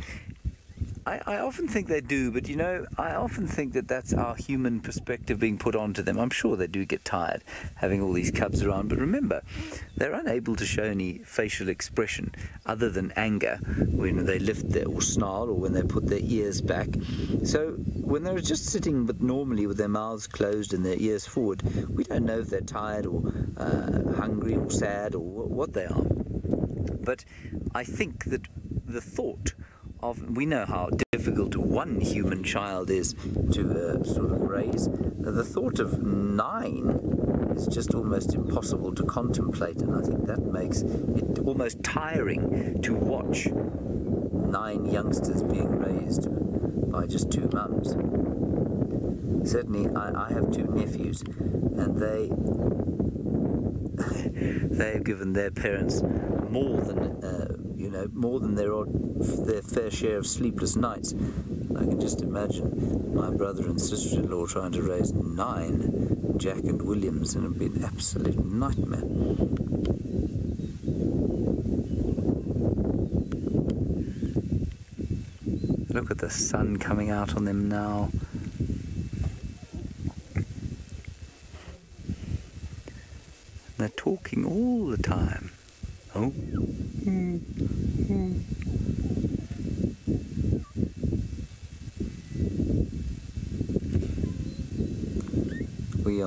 I, I often think they do, but you know, I often think that that's our human perspective being put onto them. I'm sure they do get tired having all these cubs around, but remember, they're unable to show any facial expression other than anger when they lift their or snarl or when they put their ears back. So when they're just sitting, but normally with their mouths closed and their ears forward, we don't know if they're tired or uh, hungry or sad or what they are. But I think that the thought of we know how difficult one human child is to uh, sort of raise. The thought of nine is just almost impossible to contemplate, and I think that makes it almost tiring to watch nine youngsters being raised by just two mums. Certainly, I, I have two nephews, and they [LAUGHS] they have given their parents more than uh, know more than their odd, their fair share of sleepless nights. I can just imagine my brother and sister-in-law trying to raise nine Jack and Williams, and it'd be an absolute nightmare. Look at the sun coming out on them now. They're talking all the time. Oh. We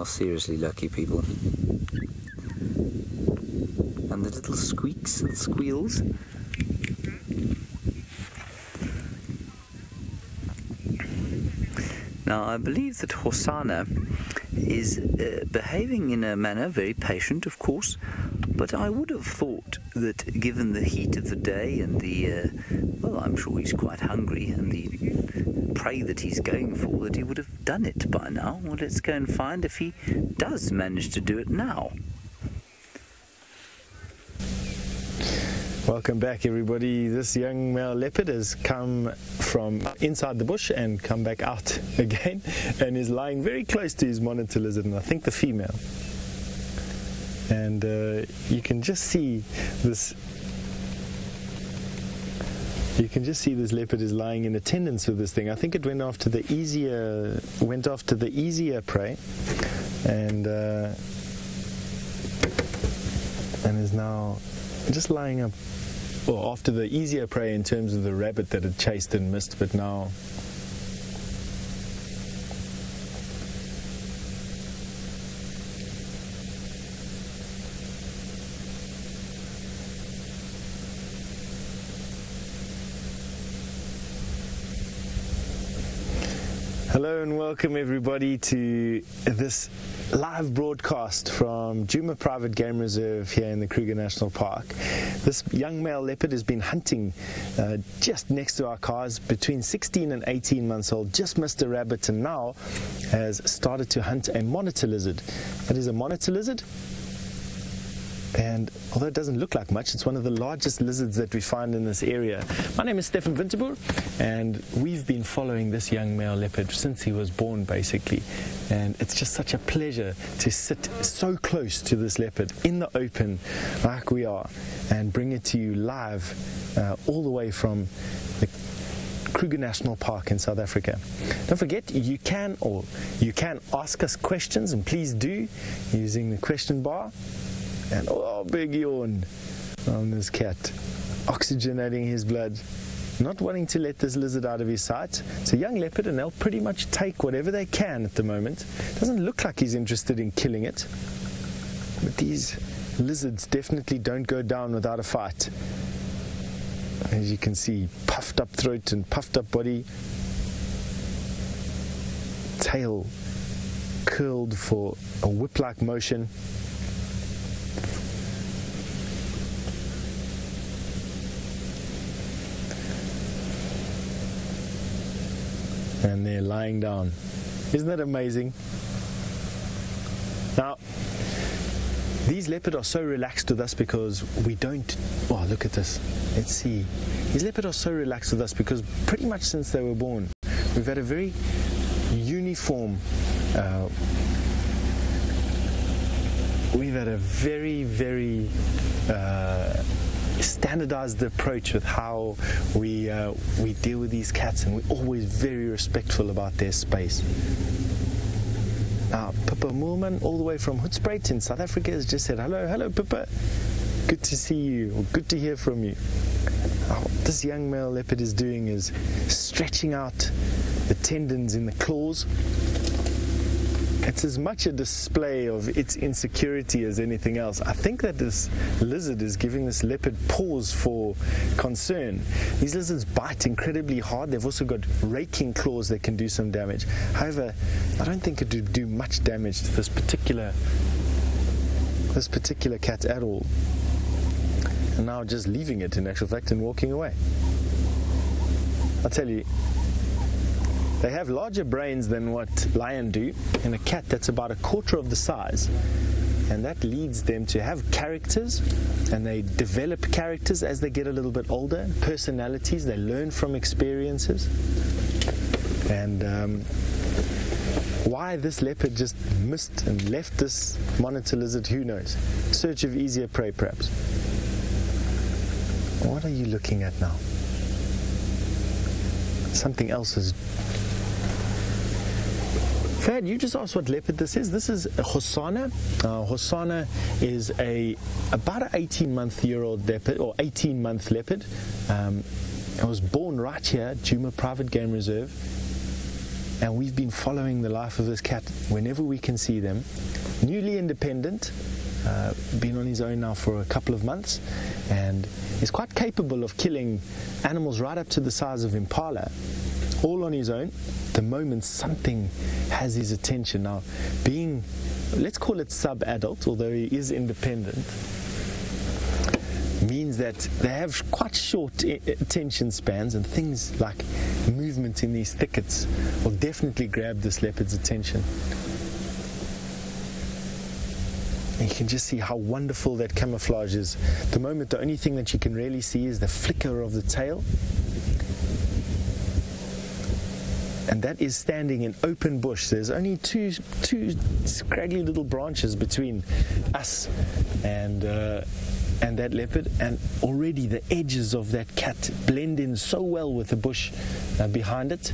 are seriously lucky people. And the little squeaks and squeals Now, I believe that Hosana is uh, behaving in a manner very patient, of course, but I would have thought that given the heat of the day and the, uh, well, I'm sure he's quite hungry and the prey that he's going for, that he would have done it by now. Well, let's go and find if he does manage to do it now. Welcome back, everybody. This young male leopard has come from inside the bush and come back out [LAUGHS] again and is lying very close to his monitor lizard, and I think the female. And uh, you can just see this. You can just see this leopard is lying in attendance with this thing. I think it went after the easier went after the easier prey, and uh, and is now just lying up well, after the easier prey in terms of the rabbit that had chased and missed, but now. Hello and welcome everybody to this live broadcast from Djuma Private Game Reserve here in the Kruger National Park. This young male leopard has been hunting uh, just next to our cars, between 16 and 18 months old, just missed a rabbit and now has started to hunt a monitor lizard. That is a monitor lizard and although it doesn't look like much, it's one of the largest lizards that we find in this area. My name is Stefan Winterboer, and we've been following this young male leopard since he was born, basically. And it's just such a pleasure to sit so close to this leopard in the open, like we are, and bring it to you live, uh, all the way from the Kruger National Park in South Africa. Don't forget, you can or you can ask us questions, and please do using the question bar. And oh, big yawn on this cat, oxygenating his blood, not wanting to let this lizard out of his sight. It's a young leopard, and they'll pretty much take whatever they can at the moment. Doesn't look like he's interested in killing it, but these lizards definitely don't go down without a fight. As you can see, puffed up throat and puffed up body, tail curled for a whip like motion. And they're lying down. Isn't that amazing? Now, these leopard are so relaxed with us because we don't. Oh, look at this. Let's see. These leopard are so relaxed with us because pretty much since they were born, we've had a very uniform. Uh, we've had a very, very uh, standardized approach with how we uh, we deal with these cats, and we're always very respectful about their space. Now, Pippa Moolman, all the way from Hoedspruit in South Africa, has just said, "Hello, hello, Pippa. Good to see you, or good to hear from you." Now, what this young male leopard is doing is stretching out the tendons in the claws it's as much a display of its insecurity as anything else. I think that this lizard is giving this leopard pause for concern. These lizards bite incredibly hard. They've also got raking claws that can do some damage. However, I don't think it would do much damage to this particular this particular cat at all. And now just leaving it in actual fact and walking away. I'll tell you, they have larger brains than what lion do, and a cat that's about a quarter of the size. And that leads them to have characters, and they develop characters as they get a little bit older, personalities, they learn from experiences. And um, why this leopard just missed and left this monitor lizard, who knows? Search of easier prey, perhaps. What are you looking at now? Something else is Fad, you just asked what leopard this is. This is a Hosana. Uh, is a about an 18 month year old leopard or 18 month leopard. Um, it was born right here at Djuma Private Game Reserve. And we've been following the life of this cat whenever we can see them. Newly independent, uh, been on his own now for a couple of months, and is quite capable of killing animals right up to the size of impala, all on his own the moment something has his attention. Now, being, let's call it sub adult, although he is independent, means that they have quite short attention spans, and things like movement in these thickets will definitely grab this leopard's attention. And you can just see how wonderful that camouflage is. The moment, the only thing that you can really see is the flicker of the tail. And that is standing in open bush. There's only two, two scraggly little branches between us and, uh, and that leopard. And already the edges of that cat blend in so well with the bush uh, behind it.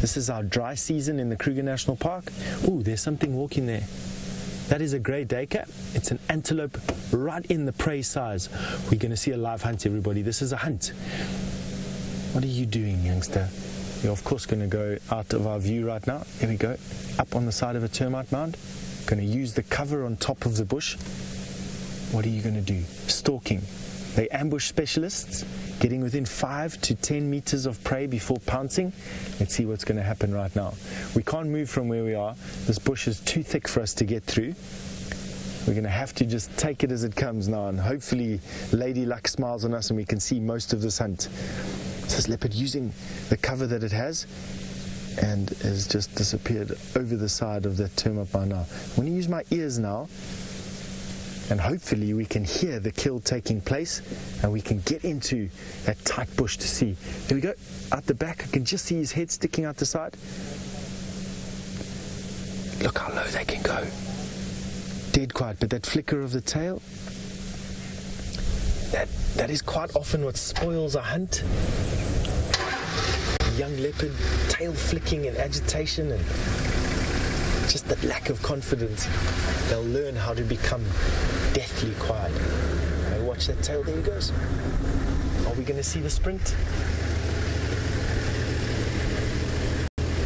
This is our dry season in the Kruger National Park. Ooh, there's something walking there. That is a grey duiker. It's an antelope right in the prey size. We're going to see a live hunt, everybody. This is a hunt. What are you doing, youngster? You're, of course, going to go out of our view right now. Here we go. Up on the side of a termite mound. Going to use the cover on top of the bush. What are you going to do? Stalking. They ambush specialists, getting within five to ten meters of prey before pouncing. Let's see what's going to happen right now. We can't move from where we are. This bush is too thick for us to get through. We're going to have to just take it as it comes now, and hopefully, Lady Luck smiles on us and we can see most of this hunt. This leopard using the cover that it has and has just disappeared over the side of that termite by now. I'm going to use my ears now and hopefully we can hear the kill taking place and we can get into that tight bush to see. There we go. Out the back, I can just see his head sticking out the side. Look how low they can go. Dead quiet, but that flicker of the tail, that, that is quite often what spoils a hunt. Young leopard, tail flicking and agitation and just that lack of confidence. They'll learn how to become deathly quiet. Hey, watch that tail, there he goes. Are we going to see the sprint?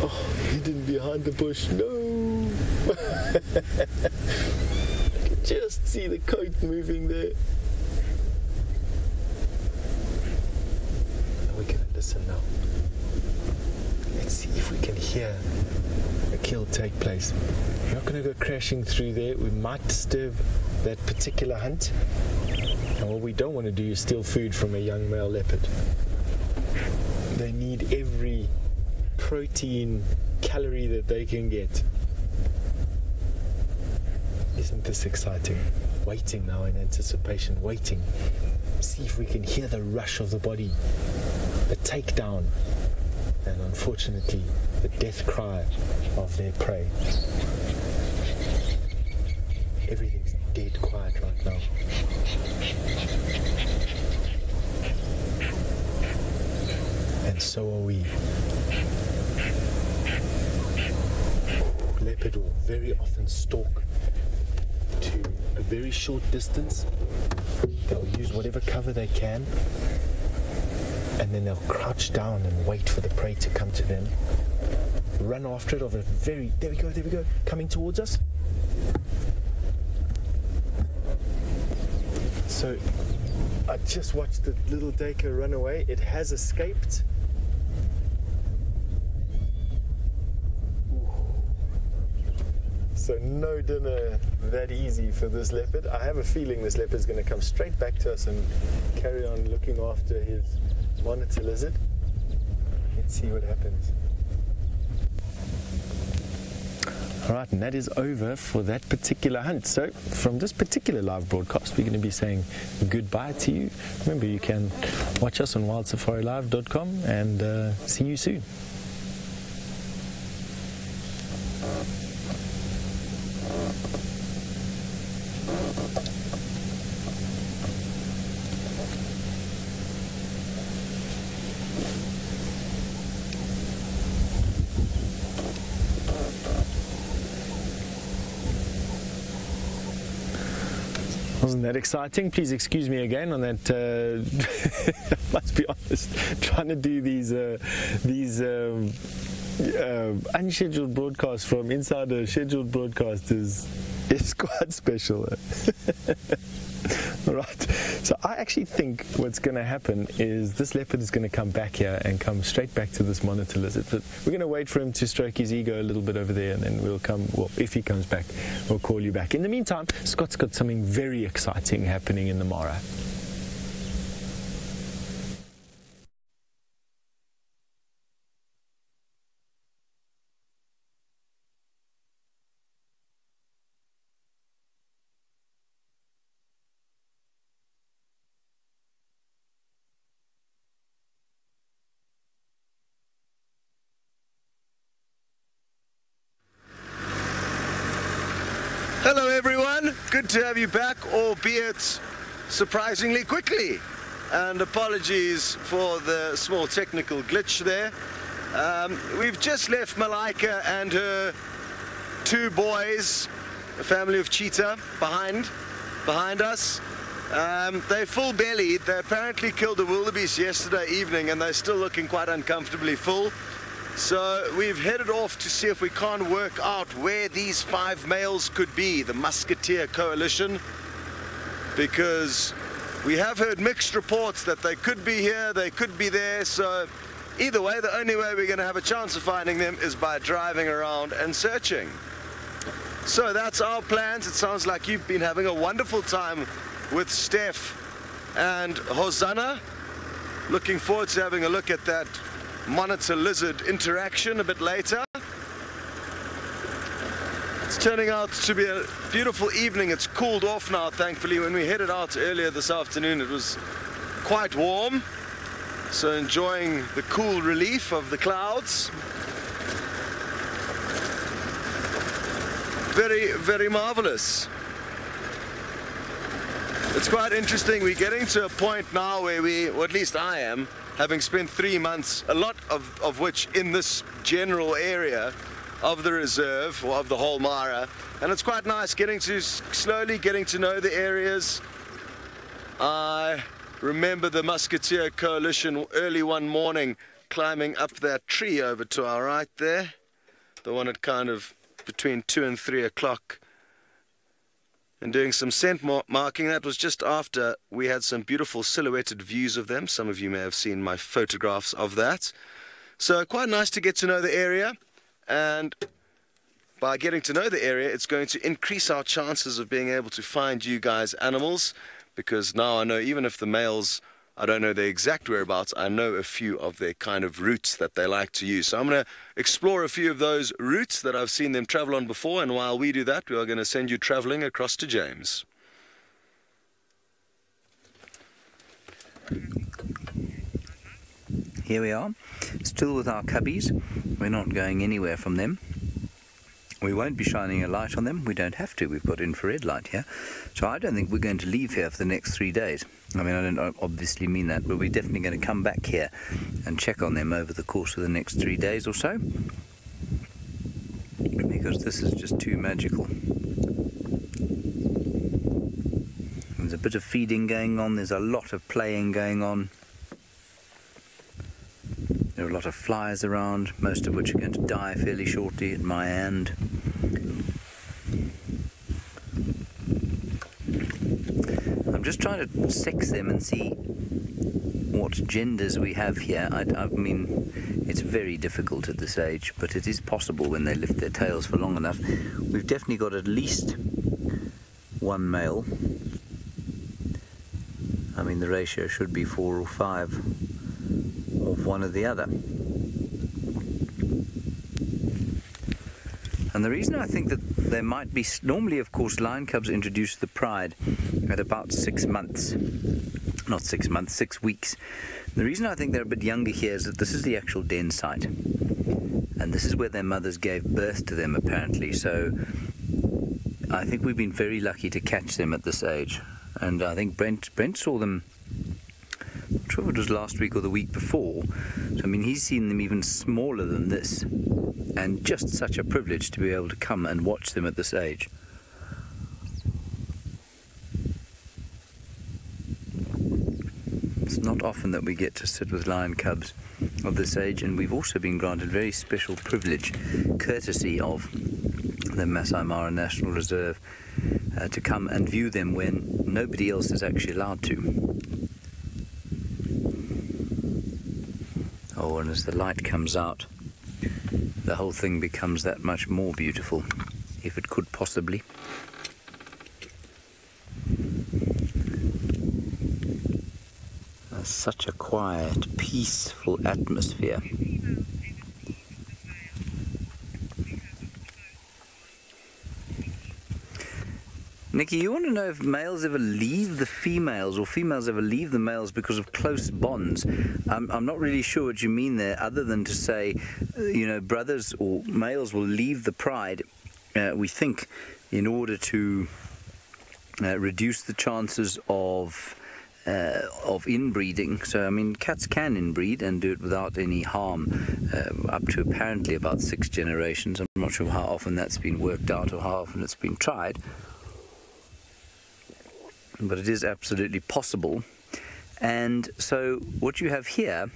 Oh, hidden behind the bush. No! [LAUGHS] Just see the kite moving there. Are we going to listen now? Let's see if we can hear a kill take place. We're not going to go crashing through there. We might disturb that particular hunt. And what we don't want to do is steal food from a young male leopard. They need every protein calorie that they can get. Isn't this exciting? Waiting now in anticipation, waiting. See if we can hear the rush of the body, the takedown, and unfortunately, the death cry of their prey. Everything's dead quiet right now. And so are we. Leopard will very often stalk to a very short distance. They'll use whatever cover they can and then they'll crouch down and wait for the prey to come to them. Run after it of a very, there we go, there we go, coming towards us. So I just watched the little duiker run away. It has escaped. So no dinner that easy for this leopard. I have a feeling this leopard's going to come straight back to us and carry on looking after his monitor lizard. Let's see what happens. All right, and that is over for that particular hunt. So, from this particular live broadcast, we're going to be saying goodbye to you. Remember, you can watch us on wildsafariLive.com and uh, see you soon. Wasn't that exciting? Please excuse me again on that. Uh, [LAUGHS] I must be honest, trying to do these uh, these um, uh, unscheduled broadcasts from inside a scheduled broadcast is It's [LAUGHS] quite special. [LAUGHS] [LAUGHS] Right. So I actually think what's going to happen is this leopard is going to come back here and come straight back to this monitor lizard. But we're going to wait for him to stroke his ego a little bit over there, and then we'll come. Well, if he comes back, we'll call you back. In the meantime, Scott's got something very exciting happening in the Mara. Hello, everyone. Good to have you back, albeit surprisingly quickly. And apologies for the small technical glitch there. Um, we've just left Malaika and her two boys, a family of cheetah, behind, behind us. Um, they're full bellied. They apparently killed a wildebeest yesterday evening and they're still looking quite uncomfortably full. So we've headed off to see if we can't work out where these five males could be, the Musketeer Coalition, because we have heard mixed reports that they could be here, they could be there, so either way, the only way we're going to have a chance of finding them is by driving around and searching. So that's our plans. It sounds like you've been having a wonderful time with Steph and Hosana. Looking forward to having a look at that monitor lizard interaction a bit later. It's turning out to be a beautiful evening. It's cooled off now, thankfully. When we headed out earlier this afternoon, it was quite warm. So enjoying the cool relief of the clouds. Very, very marvelous. It's quite interesting. We're getting to a point now where we, or at least I am, having spent three months, a lot of, of which in this general area of the reserve or of the whole Mara. And it's quite nice getting to slowly getting to know the areas. I remember the Musketeer Coalition early one morning climbing up that tree over to our right there. The one at kind of between two and three o'clock and doing some scent mar marking. That was just after we had some beautiful silhouetted views of them. Some of you may have seen my photographs of that. So quite nice to get to know the area and by getting to know the area it's going to increase our chances of being able to find you guys animals because now I know even if the males I don't know their exact whereabouts. I know a few of their kind of routes that they like to use. So I'm going to explore a few of those routes that I've seen them travel on before. And while we do that, we are going to send you traveling across to James. Here we are, still with our cubbies. We're not going anywhere from them. We won't be shining a light on them. We don't have to. We've got infrared light here. So I don't think we're going to leave here for the next three days. I mean, I don't obviously mean that, but we're definitely going to come back here and check on them over the course of the next three days or so. Because this is just too magical. There's a bit of feeding going on. There's a lot of playing going on. There are a lot of flies around, most of which are going to die fairly shortly at my end. I'm just trying to sex them and see what genders we have here. I, I, mean, it's very difficult at this age, but it is possible when they lift their tails for long enough. We've definitely got at least one male. I mean, the ratio should be four or five of one or the other. And the reason I think that there might be, normally, of course, lion cubs introduce the pride at about six months. Not six months, six weeks. The reason I think they're a bit younger here is that this is the actual den site. And this is where their mothers gave birth to them, apparently. So I think we've been very lucky to catch them at this age. And I think Brent, Brent saw them It was last week or the week before. So, I mean, he's seen them even smaller than this. And just such a privilege to be able to come and watch them at this age. It's not often that we get to sit with lion cubs of this age, and we've also been granted very special privilege, courtesy of the Maasai Mara National Reserve uh, to come and view them when nobody else is actually allowed to. Oh, and as the light comes out, the whole thing becomes that much more beautiful, if it could possibly. Uh, such a quiet, peaceful atmosphere. Nikki, you want to know if males ever leave the females or females ever leave the males because of close bonds? I'm, I'm not really sure what you mean there, other than to say, uh, you know, brothers or males will leave the pride, uh, we think, in order to uh, reduce the chances of. Uh, of inbreeding. So, I mean, cats can inbreed and do it without any harm, uh, up to apparently about six generations. I'm not sure how often that's been worked out or how often it's been tried but it is absolutely possible. And so, what you have here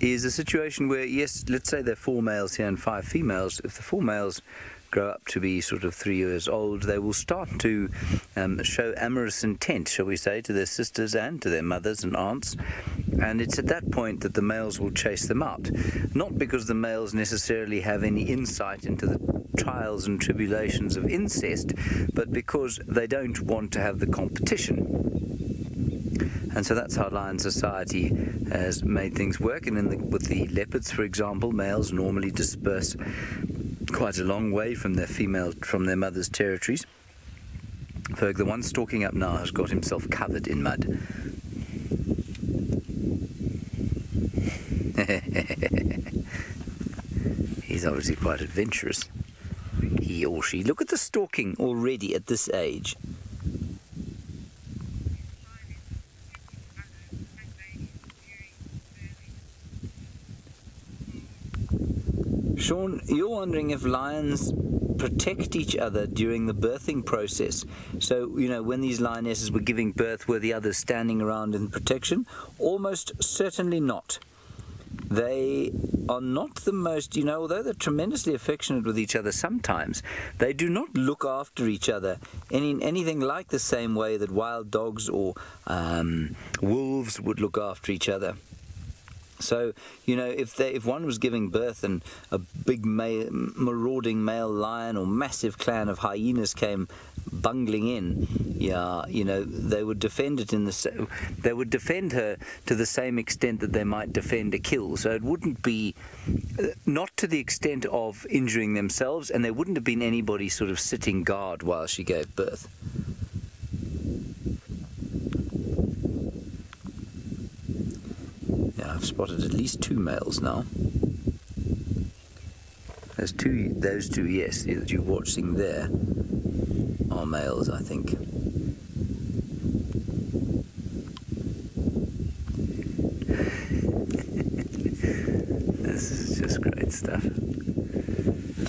is a situation where, yes, let's say there are four males here and five females. If the four males grow up to be sort of three years old, they will start to um, show amorous intent, shall we say, to their sisters and to their mothers and aunts. And it's at that point that the males will chase them out. Not because the males necessarily have any insight into the trials and tribulations of incest, but because they don't want to have the competition. And so that's how Lion Society has made things work. And the, with the leopards, for example, males normally disperse quite a long way from their female from their mother's territories. Ferg, the one stalking up now, has got himself covered in mud. [LAUGHS] He's obviously quite adventurous. He or she. Look at the stalking already at this age. Sean, you're wondering if lions protect each other during the birthing process. So, you know, when these lionesses were giving birth, were the others standing around in protection? Almost certainly not. They are not the most, you know, although they're tremendously affectionate with each other sometimes, they do not look after each other in anything like the same way that wild dogs or um, wolves would look after each other. So you know, if they, if one was giving birth and a big marauding male lion or massive clan of hyenas came bungling in, yeah, you know, they would defend it in the they would defend her to the same extent that they might defend a kill. So it wouldn't be uh, not to the extent of injuring themselves, and there wouldn't have been anybody sort of sitting guard while she gave birth. I've spotted at least two males now. There's two, those two, yes, that you're watching there are males, I think. [LAUGHS] this is just great stuff.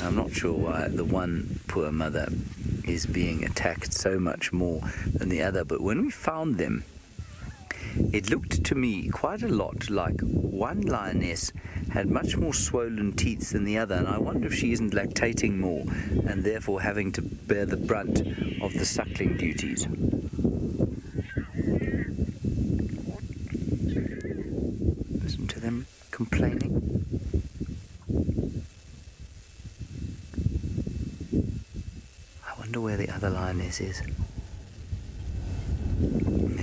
I'm not sure why the one poor mother is being attacked so much more than the other, but when we found them, it looked to me quite a lot like one lioness had much more swollen teats than the other, and I wonder if she isn't lactating more and therefore having to bear the brunt of the suckling duties. Listen to them complaining. I wonder where the other lioness is.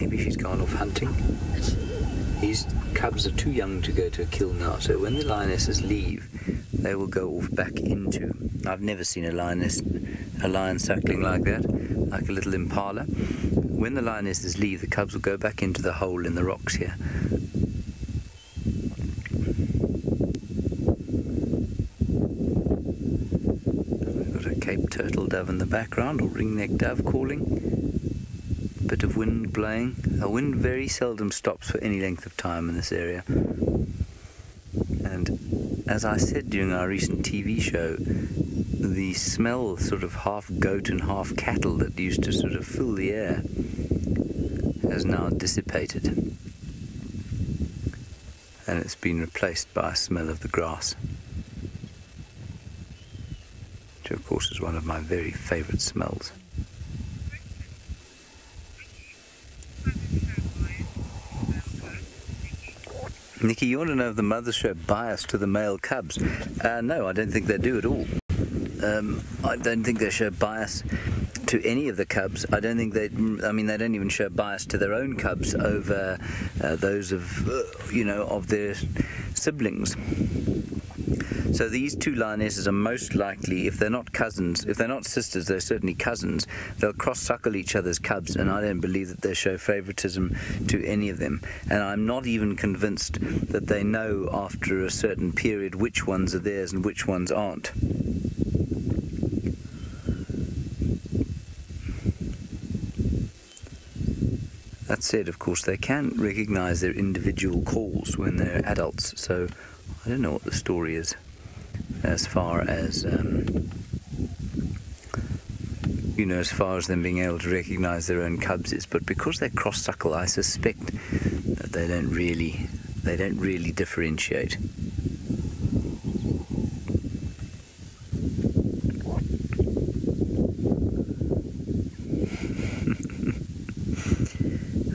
Maybe she's gone off hunting. These cubs are too young to go to a kill now, so when the lionesses leave, they will go off back into. I've never seen a lioness, a lion suckling like that, like a little impala. When the lionesses leave, the cubs will go back into the hole in the rocks here. We've got a Cape turtle dove in the background, or ringneck dove calling bit of wind blowing. The wind very seldom stops for any length of time in this area. And as I said during our recent TV show, the smell, sort of half goat and half cattle that used to sort of fill the air, has now dissipated. And it's been replaced by a smell of the grass. which of course is one of my very favourite smells. Nikki, you want to know if the mothers show bias to the male cubs? Uh, no, I don't think they do at all. Um, I don't think they show bias to any of the cubs. I don't think they. I mean, they don't even show bias to their own cubs over uh, those of, uh, you know, of their siblings. So these two lionesses are most likely, if they're not cousins, if they're not sisters, they're certainly cousins. They'll cross-suckle each other's cubs, and I don't believe that they show favoritism to any of them. And I'm not even convinced that they know after a certain period which ones are theirs and which ones aren't. That said, of course, they can recognize their individual calls when they're adults, so I don't know what the story is as far as um, you know, as far as them being able to recognise their own cubs is. But because they're cross suckle, I suspect that they don't really they don't really differentiate.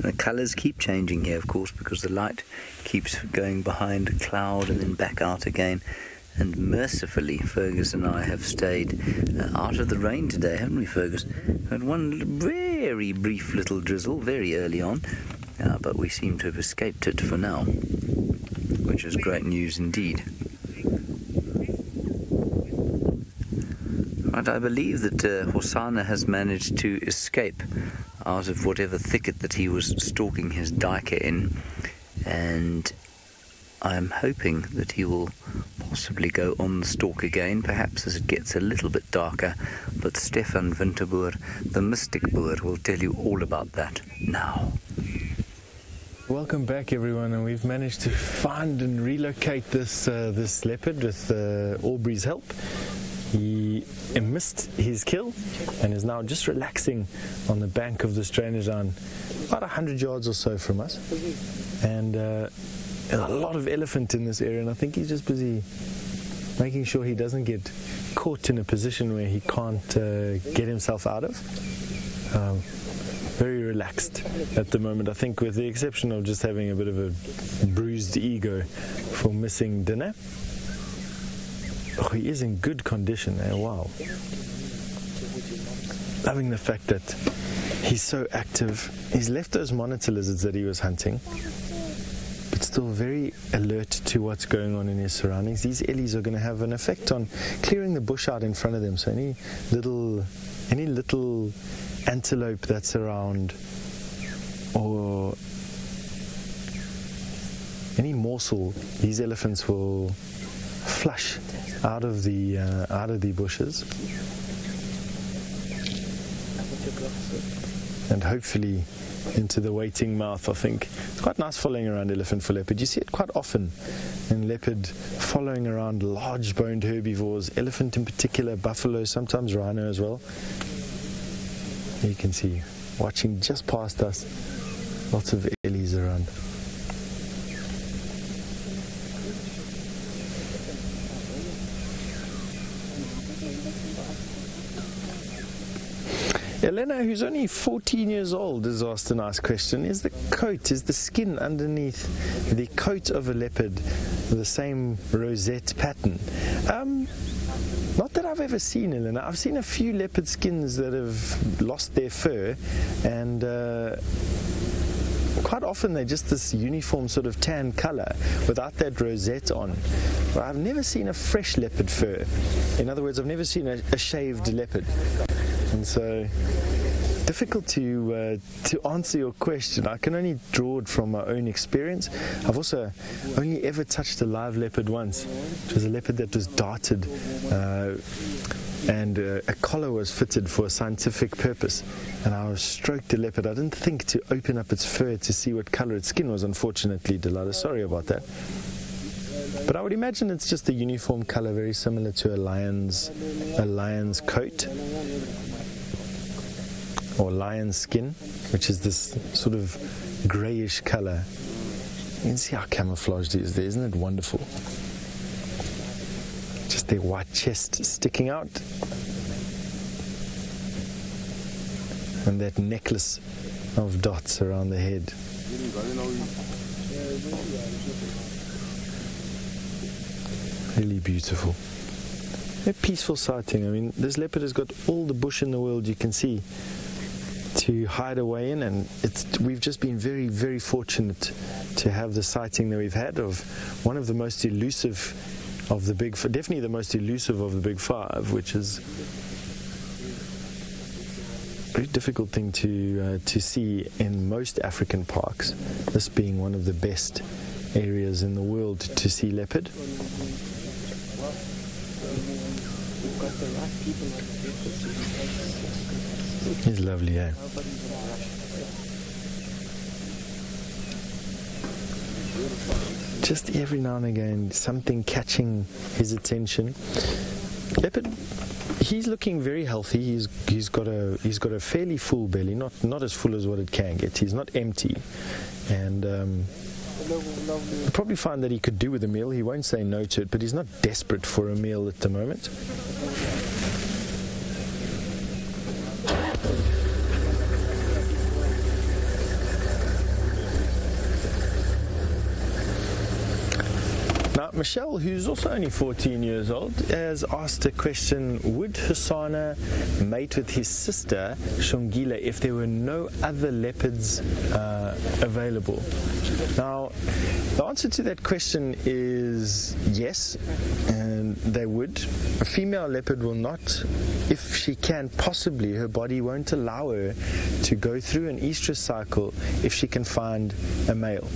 the colours keep changing here, of course, because the light keeps going behind a cloud and then back out again. And mercifully, Fergus and I have stayed uh, out of the rain today, haven't we, Fergus? Had one very brief little drizzle very early on, uh, but we seem to have escaped it for now, which is great news indeed. Right, I believe that uh, Hosana has managed to escape out of whatever thicket that he was stalking his duiker in, and I'm hoping that he will possibly go on the stalk again, perhaps as it gets a little bit darker. But Stefan Winterboer, the mystic boer, will tell you all about that now. Welcome back, everyone, and we've managed to find and relocate this uh, this leopard with uh, Aubrey's help. He missed his kill and is now just relaxing on the bank of the line, about 100 yards or so from us. And uh, there's a lot of elephant in this area, and I think he's just busy making sure he doesn't get caught in a position where he can't uh, get himself out of. Um, very relaxed at the moment, I think, with the exception of just having a bit of a bruised ego for missing dinner. Oh, he is in good condition. Eh? Wow. Loving the fact that he's so active. He's left those monitor lizards that he was hunting, but still very alert to what's going on in his surroundings. These ellies are going to have an effect on clearing the bush out in front of them. So any little, any little antelope that's around, or any morsel, these elephants will flush out of the uh, out of the bushes, and hopefully into the waiting mouth. I think it's quite nice following around elephant for leopard. You see it quite often in leopard following around large-boned herbivores, elephant in particular, buffalo, sometimes rhino as well. You can see watching just past us, lots of ellies around. Elena, who's only 14 years old, has asked a nice question. Is the coat, is the skin underneath the coat of a leopard the same rosette pattern? Um, not that I've ever seen, Elena. I've seen a few leopard skins that have lost their fur, and uh, quite often they're just this uniform sort of tan color without that rosette on. But I've never seen a fresh leopard fur. In other words, I've never seen a, a shaved leopard. And so difficult to uh, to answer your question. I can only draw it from my own experience. I've also only ever touched a live leopard once. It was a leopard that was darted. Uh, and uh, a collar was fitted for a scientific purpose. And I stroked the leopard. I didn't think to open up its fur to see what color its skin was, unfortunately, Delilah. Sorry about that. But I would imagine it's just a uniform color, very similar to a lion's, a lion's coat or lion skin, which is this sort of grayish color. You can see how camouflaged it is there, isn't it wonderful? Just their white chest sticking out. And that necklace of dots around the head. Really beautiful. A peaceful sighting. I mean, this leopard has got all the bush in the world you can see to hide away in, and it's we've just been very, very fortunate to have the sighting that we've had of one of the most elusive of the big, definitely the most elusive of the big five, which is a very difficult thing to uh, to see in most African parks. This being one of the best areas in the world to see leopard. He's lovely, eh? Just every now and again, something catching his attention. Leopard, he's looking very healthy. He's he's got a he's got a fairly full belly, not not as full as what it can get. He's not empty, and. Um, probably find that he could do with a meal. He won't say no to it, but he's not desperate for a meal at the moment. Thank you. Now, Michelle, who's also only 14 years old, has asked a question Would Hosana mate with his sister, Shongila, if there were no other leopards uh, available? Now, the answer to that question is yes, and they would. A female leopard will not, if she can possibly, her body won't allow her to go through an estrus cycle if she can find a male,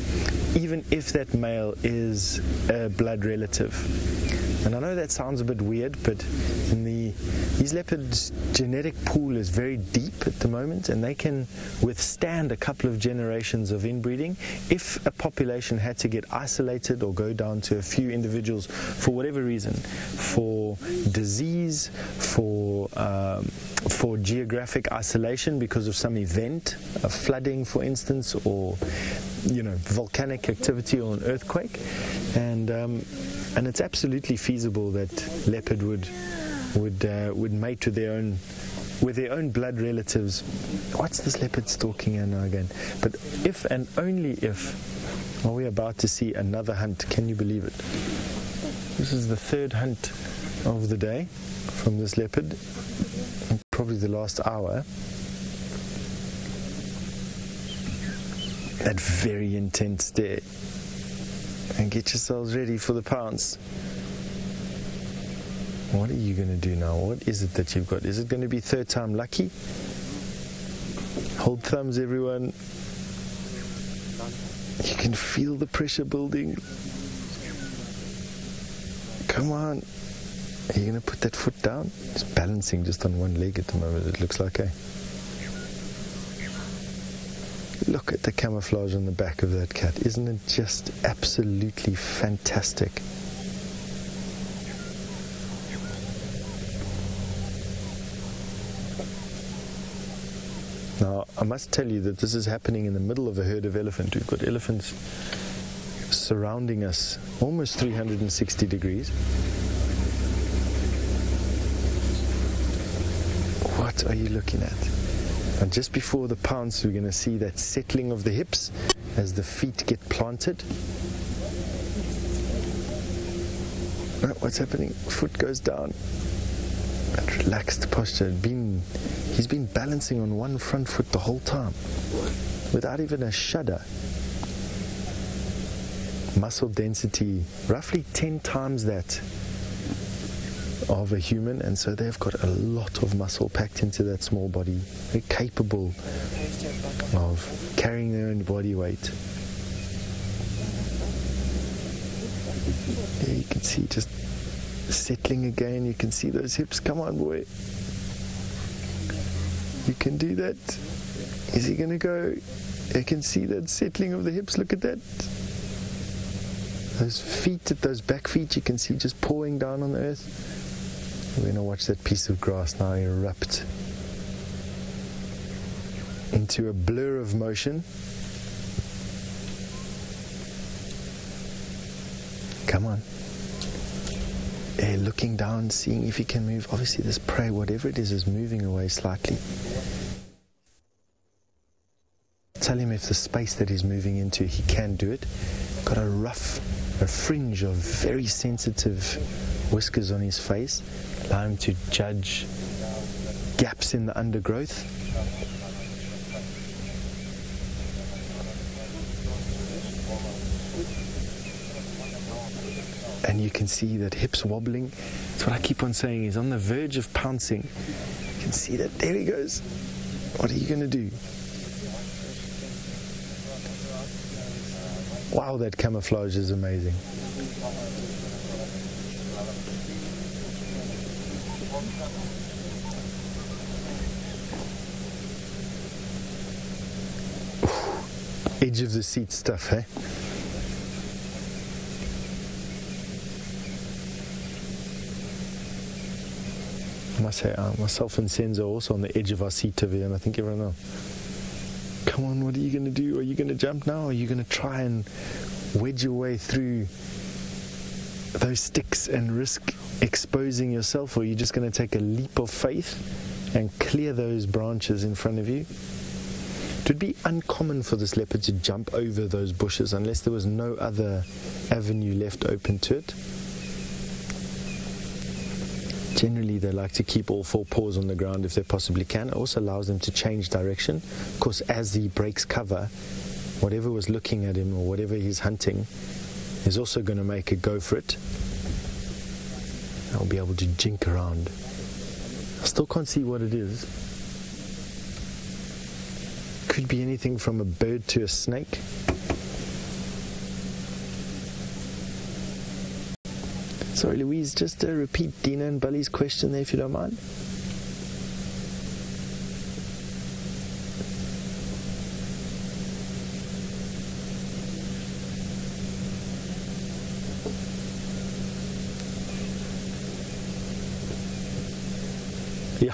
even if that male is a blood relative. And I know that sounds a bit weird, but in the these leopards' genetic pool is very deep at the moment, and they can withstand a couple of generations of inbreeding. If a population had to get isolated or go down to a few individuals for whatever reason, for disease, for um, for geographic isolation because of some event, a flooding, for instance, or you know volcanic activity or an earthquake, and um, and it's absolutely feasible that leopard would would uh, would mate with their own with their own blood relatives. What's this leopard stalking here now again? But if and only if are we about to see another hunt? Can you believe it? This is the third hunt of the day from this leopard, probably the last hour. That very intense stare. And get yourselves ready for the pounce. What are you going to do now? What is it that you've got? Is it going to be third time lucky? Hold thumbs, everyone. You can feel the pressure building. Come on. Are you going to put that foot down? It's balancing just on one leg at the moment, it looks like, eh? Look at the camouflage on the back of that cat. Isn't it just absolutely fantastic? Now, I must tell you that this is happening in the middle of a herd of elephants. We've got elephants surrounding us almost 360 degrees. What are you looking at? And just before the pounce, we're going to see that settling of the hips as the feet get planted. What's happening? Foot goes down. That relaxed posture. Been, he's been balancing on one front foot the whole time without even a shudder. Muscle density roughly 10 times that of a human, and so they've got a lot of muscle packed into that small body. They're capable of carrying their own body weight. There you can see just settling again. You can see those hips. Come on, boy. You can do that. Is he going to go? You can see that settling of the hips. Look at that. Those feet, those back feet, you can see just pawing down on the earth. We're to watch that piece of grass now erupt into a blur of motion. Come on. looking down, seeing if he can move. Obviously, this prey, whatever it is, is moving away slightly. Tell him if the space that he's moving into, he can do it. Got a rough, a fringe of very sensitive whiskers on his face. Him to judge gaps in the undergrowth. And you can see that hips wobbling. That's what I keep on saying. He's on the verge of pouncing. You can see that. There he goes. What are you going to do? Wow, that camouflage is amazing. Edge of the seat stuff, eh? I must say, uh, myself and Senzo are also on the edge of our seat over here, and I think everyone else. Come on, what are you going to do? Are you going to jump now? Or are you going to try and wedge your way through those sticks and risk exposing yourself? Or you're you just going to take a leap of faith and clear those branches in front of you? It would be uncommon for this leopard to jump over those bushes unless there was no other avenue left open to it. Generally, they like to keep all four paws on the ground if they possibly can. It also allows them to change direction. Of course, as he breaks cover, whatever was looking at him or whatever he's hunting is also going to make a go for it. I'll be able to jink around. I still can't see what it is. Could be anything from a bird to a snake. Sorry, Louise, just uh, repeat Dina and Bully's question there if you don't mind. Yeah.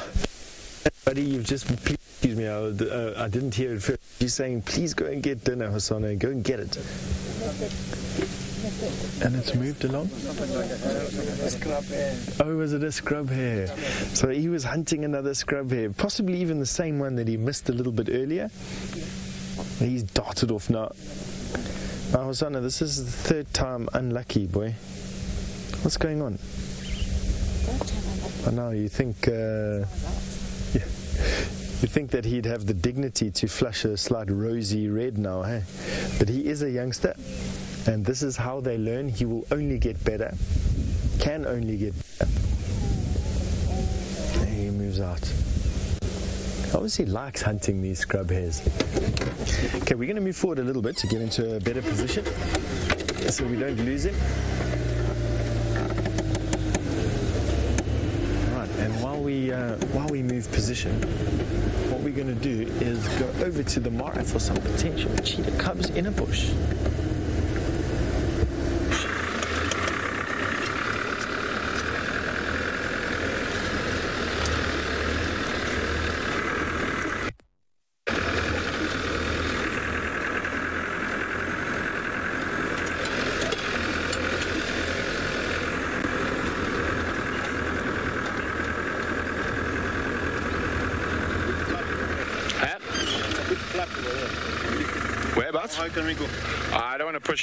Buddy, you've just, please, excuse me, I, uh, I didn't hear it first. You're saying, please go and get dinner, Hosana, go and get it. And it's moved along? Oh, was it a scrub hare? So he was hunting another scrub hare, possibly even the same one that he missed a little bit earlier. He's darted off now. Now, Hosana, this is the third time unlucky, boy. What's going on? I know, you think. Uh, yeah. You think that he'd have the dignity to flush a slight rosy red now, hey? But he is a youngster, and this is how they learn. He will only get better, can only get better. There he moves out. Obviously likes hunting these scrub hares. Okay, we're going to move forward a little bit to get into a better position so we don't lose him. Right, and while we uh, while we move position, what we're going to do is go over to the Mara for some potential cheetah cubs in a bush.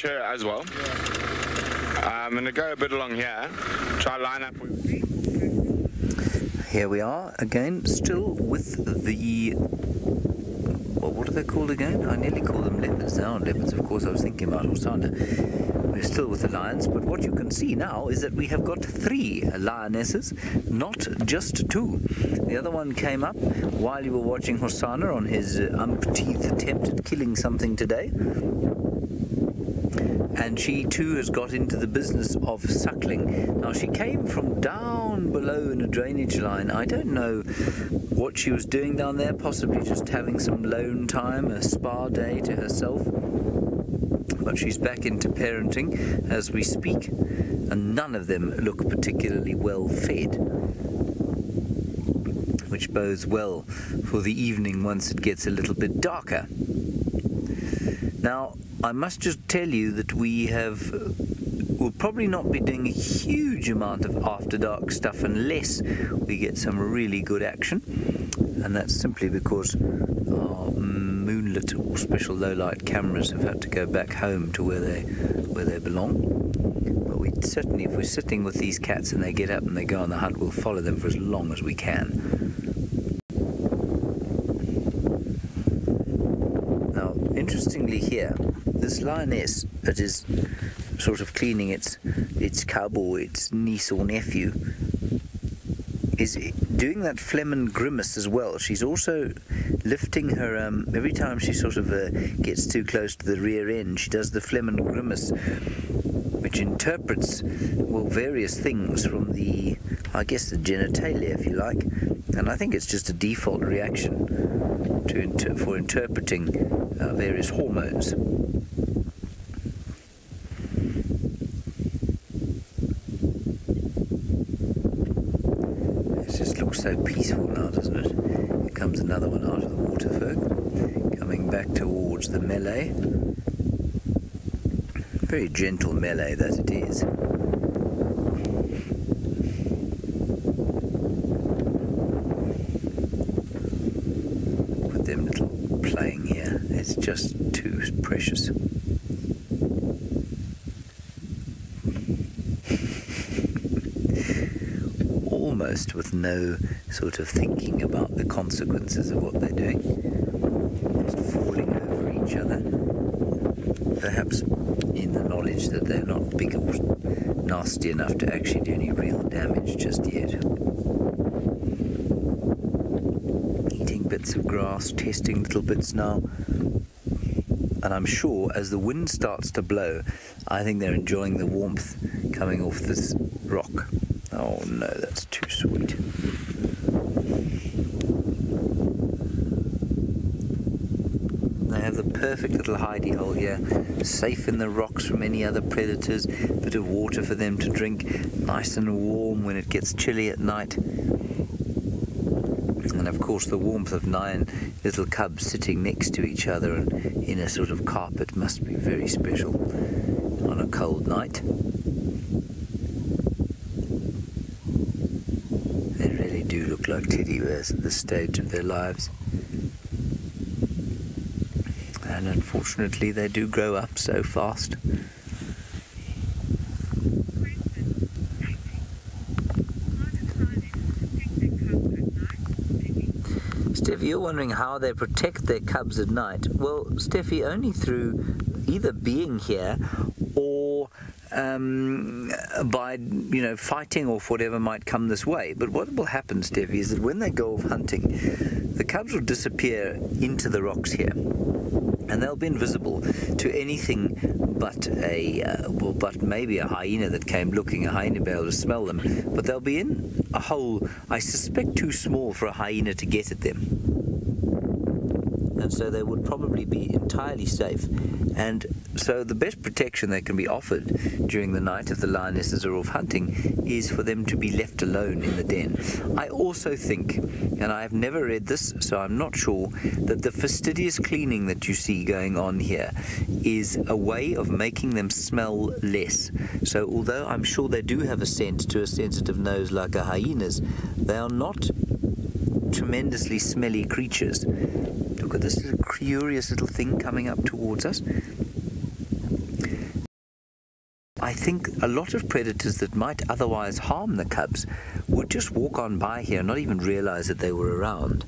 Her as well. Um, I'm going to go a bit along here. Try line up. Here we are again, still with the. Well, what are they called again? I nearly call them leopards. They aren't leopards, of course. I was thinking about Hosana. We're still with the lions, but what you can see now is that we have got three lionesses, not just two. The other one came up while you were watching Hosana on his umpteenth attempt at killing something today and she too has got into the business of suckling. Now, she came from down below in a drainage line. I don't know what she was doing down there, possibly just having some lone time, a spa day to herself. But she's back into parenting as we speak, and none of them look particularly well fed. Which bodes well for the evening once it gets a little bit darker. Now, I must just tell you that we have uh, we'll probably not be doing a huge amount of after dark stuff unless we get some really good action, and that's simply because our moonlit or special low light cameras have had to go back home to where they where they belong. But we certainly, if we're sitting with these cats and they get up and they go on the hunt, we'll follow them for as long as we can. Now, interestingly, here, lioness that is sort of cleaning its its cub or its niece or nephew is doing that Flehmen grimace as well. She's also lifting her um, every time she sort of uh, gets too close to the rear end. She does the Flehmen grimace, which interprets well various things from the, I guess, the genitalia, if you like. And I think it's just a default reaction to inter- for interpreting uh, various hormones. It just looks so peaceful now, doesn't it? Here comes another one out of the waterford, coming back towards the melee. Very gentle melee that it is. With them little playing here, it's just too precious. Almost with no sort of thinking about the consequences of what they're doing. Just falling over each other. Perhaps in the knowledge that they're not big or nasty enough to actually do any real damage just yet. Eating bits of grass, testing little bits now. And I'm sure as the wind starts to blow, I think they're enjoying the warmth coming off this rock. Oh no, that's too sweet. They have the perfect little hidey hole here, safe in the rocks from any other predators, bit of water for them to drink, nice and warm when it gets chilly at night. And of course, the warmth of nine little cubs sitting next to each other and in a sort of carpet must be very special on a cold night. They really do look like teddy bears at this stage of their lives. And unfortunately, they do grow up so fast. Steffi, you're wondering how they protect their cubs at night. Well, Steffi, only through either being here or um, by you know fighting off whatever might come this way. But what will happen, Steffi, is that when they go off hunting, the cubs will disappear into the rocks here, and they'll be invisible to anything but a uh, well, but maybe a hyena that came looking. A hyena be able to smell them, but they'll be in a hole I suspect too small for a hyena to get at them and so they would probably be entirely safe. And so the best protection that can be offered during the night if the lionesses are off hunting is for them to be left alone in the den. I also think, and I have never read this, so I'm not sure, that the fastidious cleaning that you see going on here is a way of making them smell less. So although I'm sure they do have a scent to a sensitive nose like a hyena's, they are not tremendously smelly creatures. Look at this little curious little thing coming up towards us. I think a lot of predators that might otherwise harm the cubs would just walk on by here and not even realize that they were around.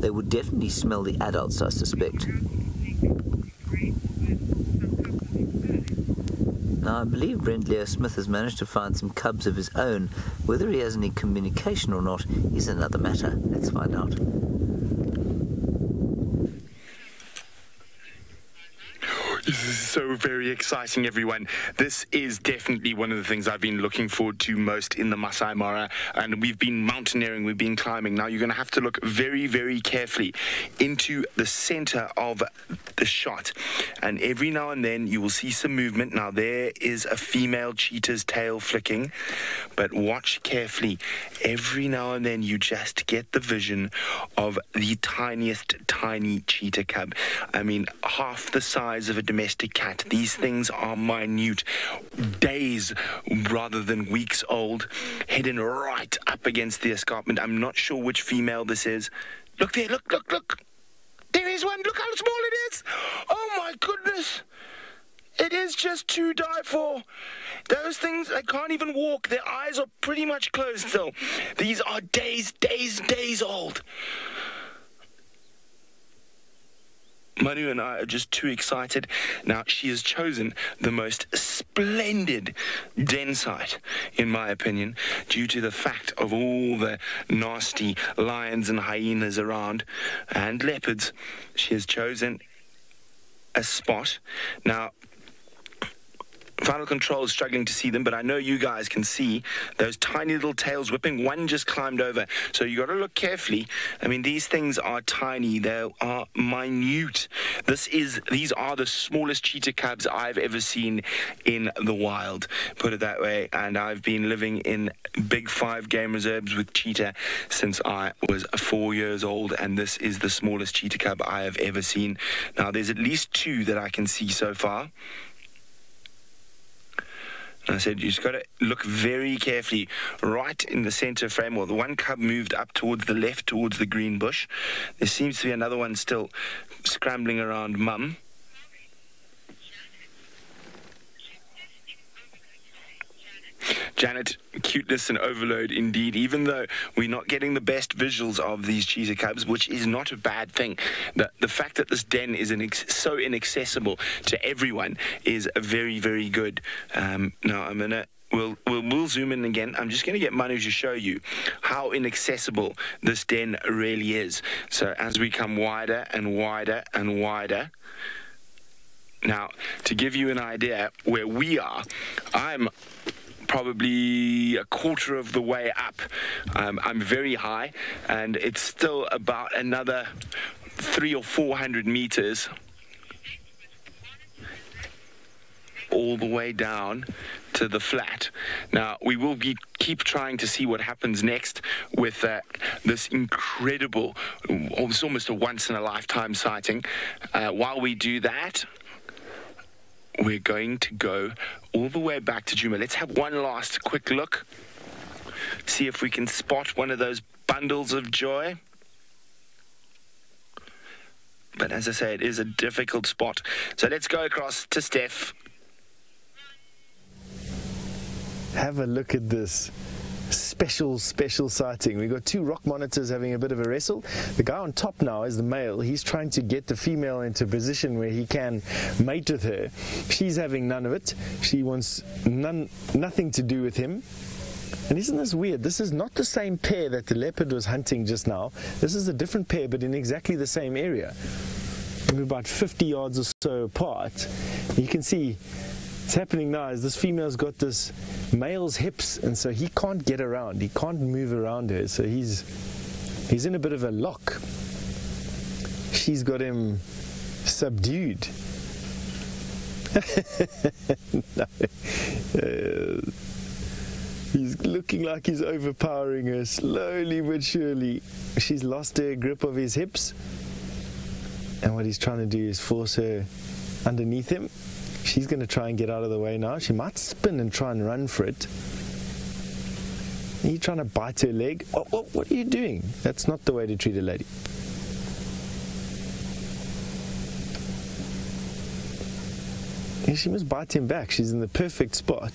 They would definitely smell the adults, I suspect. Now, I believe Brent Leo Smith has managed to find some cubs of his own. Whether he has any communication or not is another matter. Let's find out. This is so very exciting, everyone. This is definitely one of the things I've been looking forward to most in the Maasai Mara. And we've been mountaineering, we've been climbing. Now you're going to have to look very, very carefully into the center of the shot. And every now and then you will see some movement. Now there is a female cheetah's tail flicking, but watch carefully. Every now and then you just get the vision of the tiniest, tiny cheetah cub. I mean, half the size of a domestic cat. These things are minute, days rather than weeks old, hidden right up against the escarpment. I'm not sure which female this is. Look there, look, look, look. There is one. Look how small it is. Oh my goodness. It is just to die for. Those things, they can't even walk. Their eyes are pretty much closed still. These are days, days, days old. Manu and I are just too excited. Now, she has chosen the most splendid den site, in my opinion, due to the fact of all the nasty lions and hyenas around and leopards. She has chosen a spot. Now, Final Control is struggling to see them, but I know you guys can see those tiny little tails whipping. One just climbed over. So you got to look carefully. I mean, these things are tiny. They are minute. This is these are the smallest cheetah cubs I've ever seen in the wild. Put it that way. And I've been living in big five game reserves with cheetah since I was four years old, and this is the smallest cheetah cub I have ever seen. Now, there's at least two that I can see so far. I said, you just got to look very carefully right in the center frame. Well, the one cub moved up towards the left, towards the green bush. There seems to be another one still scrambling around mum. Janet, cuteness and overload indeed, even though we're not getting the best visuals of these cheetah cubs, which is not a bad thing. The, the fact that this den is so inaccessible to everyone is very, very good. Um, now, I'm going to We'll, we'll, we'll zoom in again. I'm just going to get Manu to show you how inaccessible this den really is. So as we come wider and wider and wider, now to give you an idea where we are, I'm probably a quarter of the way up. Um, I'm very high, and it's still about another three or four hundred meters all the way down to the flat. Now, we will be, keep trying to see what happens next with uh, this incredible, it's almost a once in a lifetime sighting. Uh, while we do that, we're going to go all the way back to Djuma. Let's have one last quick look. See if we can spot one of those bundles of joy. But as I say, it is a difficult spot. So let's go across to Steph. Have a look at this special, special sighting. We've got two rock monitors having a bit of a wrestle. The guy on top now is the male. He's trying to get the female into a position where he can mate with her. She's having none of it. She wants none, nothing to do with him. And isn't this weird? This is not the same pair that the leopard was hunting just now. This is a different pair, but in exactly the same area. Maybe about 50 yards or so apart. You can see what's happening now is this female's got this male's hips, and so he can't get around. He can't move around her. So he's he's in a bit of a lock. She's got him subdued. [LAUGHS] Uh, he's looking like he's overpowering her slowly but surely. She's lost her grip of his hips. And what he's trying to do is force her underneath him. She's going to try and get out of the way now. She might spin and try and run for it. Are you trying to bite her leg? What, what, what are you doing? That's not the way to treat a lady. And she must bite him back. She's in the perfect spot.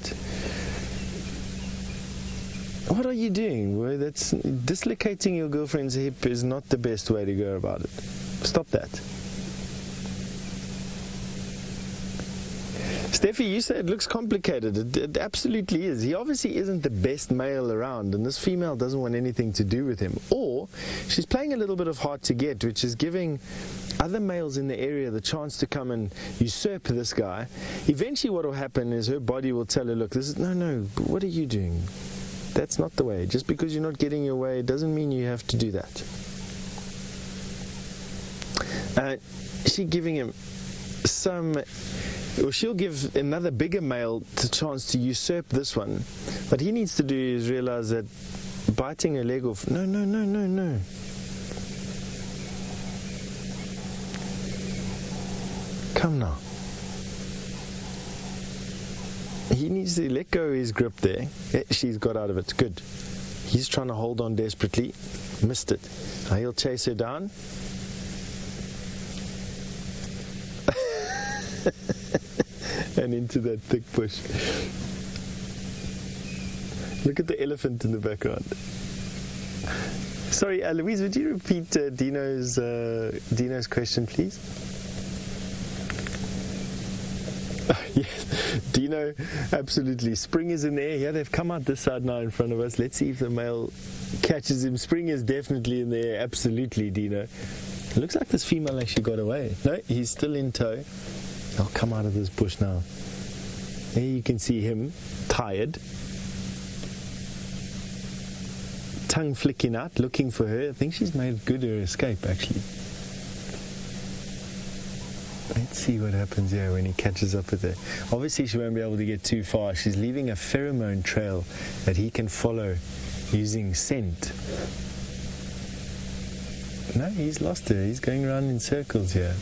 What are you doing? Well, that's dislocating your girlfriend's hip is not the best way to go about it. Stop that. Steffi, you said it looks complicated. It, it, absolutely is. He obviously isn't the best male around, and this female doesn't want anything to do with him. Or she's playing a little bit of hard to get, which is giving other males in the area the chance to come and usurp this guy. Eventually, what will happen is her body will tell her, "Look, this is no, no. What are you doing? That's not the way. Just because you're not getting your way doesn't mean you have to do that." Uh, she giving him some well, she'll give another bigger male the chance to usurp this one. What he needs to do is realize that biting a leg off, no, no, no, no, no. Come now. He needs to let go of his grip there. Eh, She's got out of it. Good. He's trying to hold on desperately. Missed it. Now he'll chase her down. [LAUGHS] and into that thick bush. Look at the elephant in the background. Sorry, uh, Louise, would you repeat uh, Dino's uh, Dino's question, please? [LAUGHS] yes, Dino, absolutely. Spring is in the air. Yeah, they've come out this side now in front of us. Let's see if the male catches him. Spring is definitely in the air. Absolutely, Dino. It looks like this female actually got away. No, he's still in tow. I'll come out of this bush now. There you can see him, tired. Tongue flicking out, looking for her. I think she's made good her escape, actually. Let's see what happens here when he catches up with her. Obviously, she won't be able to get too far. She's leaving a pheromone trail that he can follow using scent. No, he's lost her. He's going around in circles here.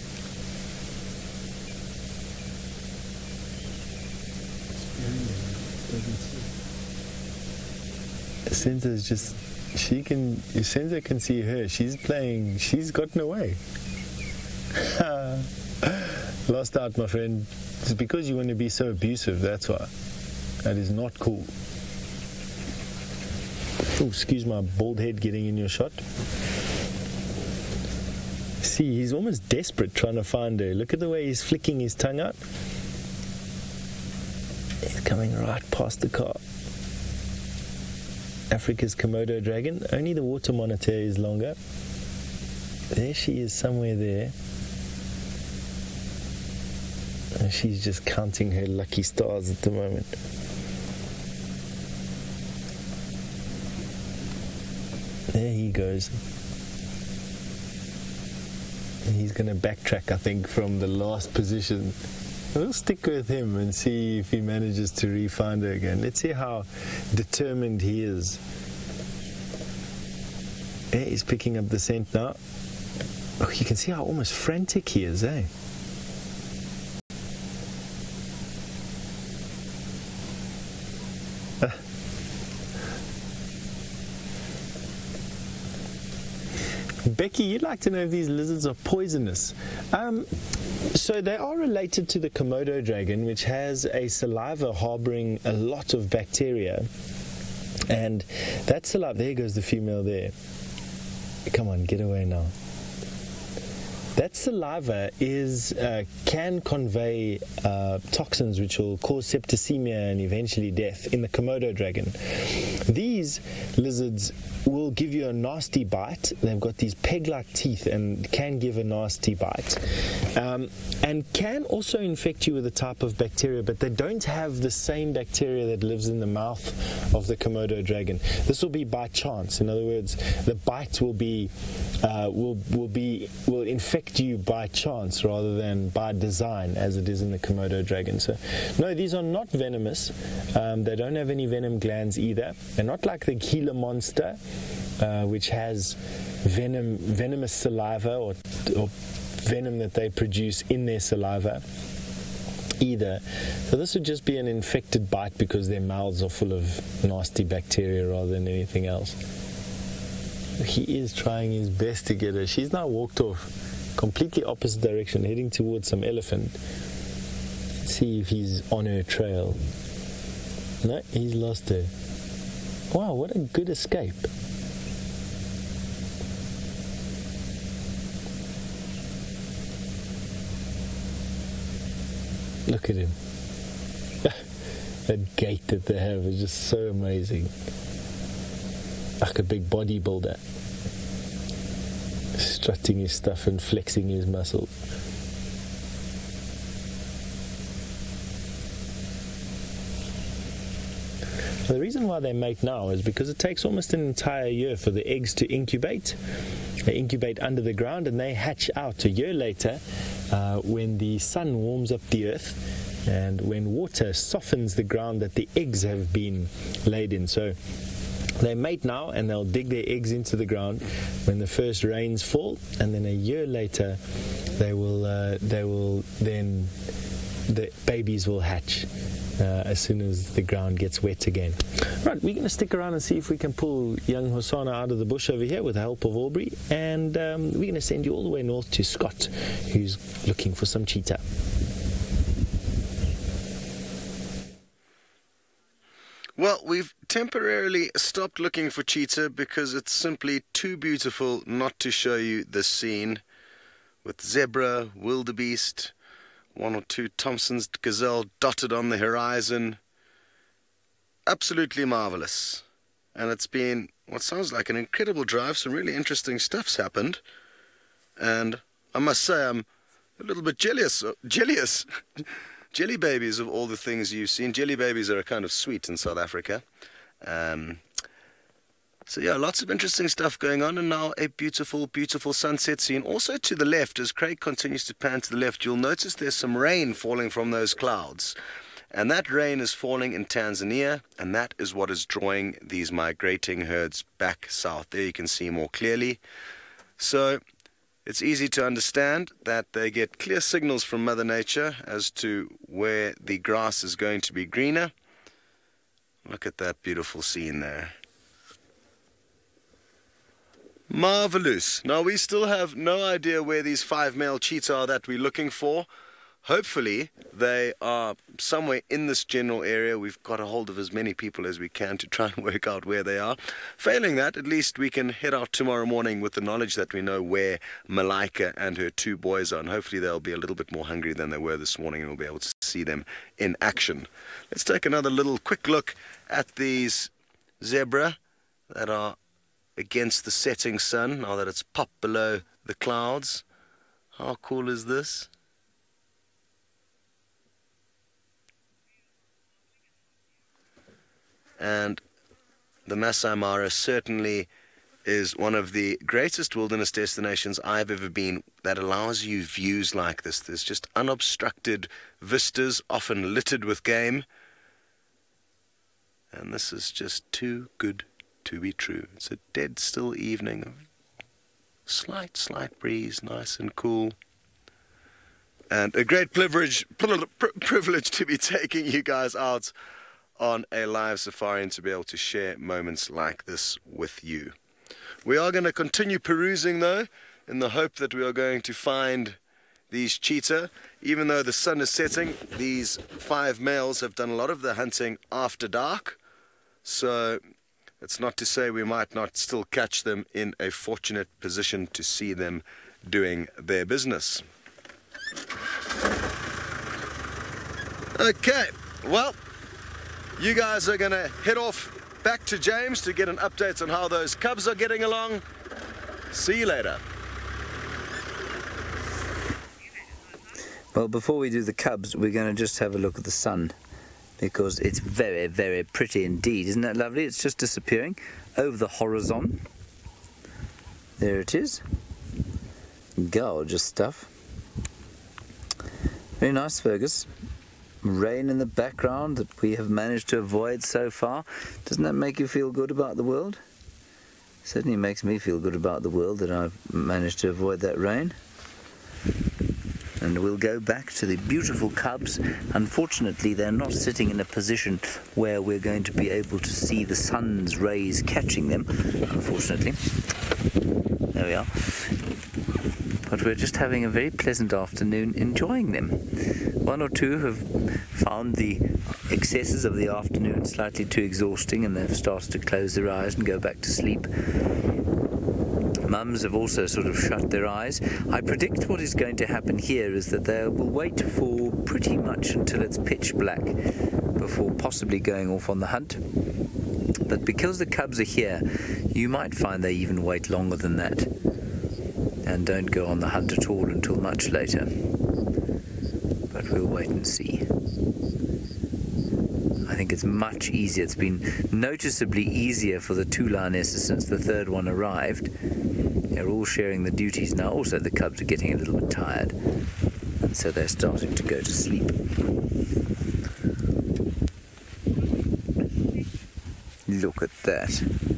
Senzo's just, she can, Senza can see her. She's playing, she's gotten away. [LAUGHS] Lost out, my friend. It's because you want to be so abusive, that's why. That is not cool. Oh, excuse my bald head getting in your shot. See, he's almost desperate trying to find her. Look at the way he's flicking his tongue out. He's coming right past the car. Africa's Komodo dragon. Only the water monitor is longer. There she is, somewhere there. And she's just counting her lucky stars at the moment. There he goes. He's going to backtrack, I think, from the last position. We'll stick with him and see if he manages to re-find her again. Let's see how determined he is. Yeah, he's picking up the scent now. Oh, you can see how almost frantic he is, eh? Becky, you'd like to know if these lizards are poisonous. Um, so they are related to the Komodo dragon, which has a saliva harboring a lot of bacteria. And that saliva, there goes the female there. Come on, get away now. That saliva is uh, can convey uh, toxins which will cause septicemia and eventually death in the Komodo dragon. These lizards will give you a nasty bite. They've got these peg-like teeth and can give a nasty bite, um, and can also infect you with a type of bacteria. But they don't have the same bacteria that lives in the mouth of the Komodo dragon. This will be by chance. In other words, the bite will be uh, will will be will infect you by chance rather than by design, as it is in the Komodo dragon. So, no, these are not venomous. Um, they don't have any venom glands either. They're not like the Gila monster, uh, which has venom venomous saliva or, or venom that they produce in their saliva either. So this would just be an infected bite because their mouths are full of nasty bacteria rather than anything else. He is trying his best to get her. She's now walked off completely opposite direction, heading towards some elephant. See if he's on her trail. No, he's lost her. Wow, what a good escape. Look at him. [LAUGHS] that gait that they have is just so amazing. Like a big bodybuilder. Strutting his stuff and flexing his muscles. The reason why they mate now is because it takes almost an entire year for the eggs to incubate. They incubate under the ground and they hatch out a year later uh, when the sun warms up the earth and when water softens the ground that the eggs have been laid in. So they mate now and they'll dig their eggs into the ground when the first rains fall, and then a year later, they will uh, they will then the babies will hatch. uh, as soon as the ground gets wet again. Right, we're going to stick around and see if we can pull young Hosana out of the bush over here with the help of Aubrey, and um, we're going to send you all the way north to Scott, who's looking for some cheetah. Well, we've temporarily stopped looking for cheetah because it's simply too beautiful not to show you the scene with zebra, wildebeest, one or two Thomson's gazelle dotted on the horizon. Absolutely marvelous. And it's been what sounds like an incredible drive. Some really interesting stuff's happened. And I must say, I'm a little bit jealous. Jealous. [LAUGHS] jelly babies of all the things you've seen. Jelly babies are a kind of sweet in South Africa. Um, so yeah, lots of interesting stuff going on, and now a beautiful, beautiful sunset scene. Also to the left, as Craig continues to pan to the left, you'll notice there's some rain falling from those clouds. And that rain is falling in Tanzania, and that is what is drawing these migrating herds back south. There you can see more clearly. So it's easy to understand that they get clear signals from Mother Nature as to where the grass is going to be greener. Look at that beautiful scene there. Marvelous. Now, we still have no idea where these five male cheetahs are that we're looking for. Hopefully, they are somewhere in this general area. We've got a hold of as many people as we can to try [LAUGHS] and work out where they are. Failing that, at least we can head out tomorrow morning with the knowledge that we know where Malaika and her two boys are. And hopefully, they'll be a little bit more hungry than they were this morning and we'll be able to see them in action. Let's take another little quick look at these zebra that are against the setting sun now that it's popped below the clouds. How cool is this? And the Maasai Mara certainly is one of the greatest wilderness destinations I've ever been that allows you views like this. There's just unobstructed vistas, often littered with game. And this is just too good to be true. It's a dead still evening, slight, slight breeze, nice and cool. And a great privilege, privilege to be taking you guys out on a live safari and to be able to share moments like this with you. We are going to continue perusing though in the hope that we are going to find these cheetah. Even though the sun is setting, these five males have done a lot of the hunting after dark. So it's not to say we might not still catch them in a fortunate position to see them doing their business. Okay, well, you guys are going to head off back to James to get an update on how those cubs are getting along. See you later. Well, before we do the cubs, we're going to just have a look at the sun because it's very, very pretty indeed. Isn't that lovely? It's just disappearing over the horizon. There it is. Gorgeous stuff. Very nice, Fergus rain in the background that we have managed to avoid so far. Doesn't that make you feel good about the world? Certainly makes me feel good about the world that I've managed to avoid that rain. And we'll go back to the beautiful cubs. Unfortunately, they're not sitting in a position where we're going to be able to see the sun's rays catching them, unfortunately. There we are but we're just having a very pleasant afternoon enjoying them. One or two have found the excesses of the afternoon slightly too exhausting and they've started to close their eyes and go back to sleep. Mums have also sort of shut their eyes. I predict what is going to happen here is that they will wait for pretty much until it's pitch black before possibly going off on the hunt. But because the cubs are here, you might find they even wait longer than that and don't go on the hunt at all until much later. But we'll wait and see. I think it's much easier. It's been noticeably easier for the two lionesses since the third one arrived. They're all sharing the duties now. Also, the cubs are getting a little bit tired, and so they're starting to go to sleep. Look at that.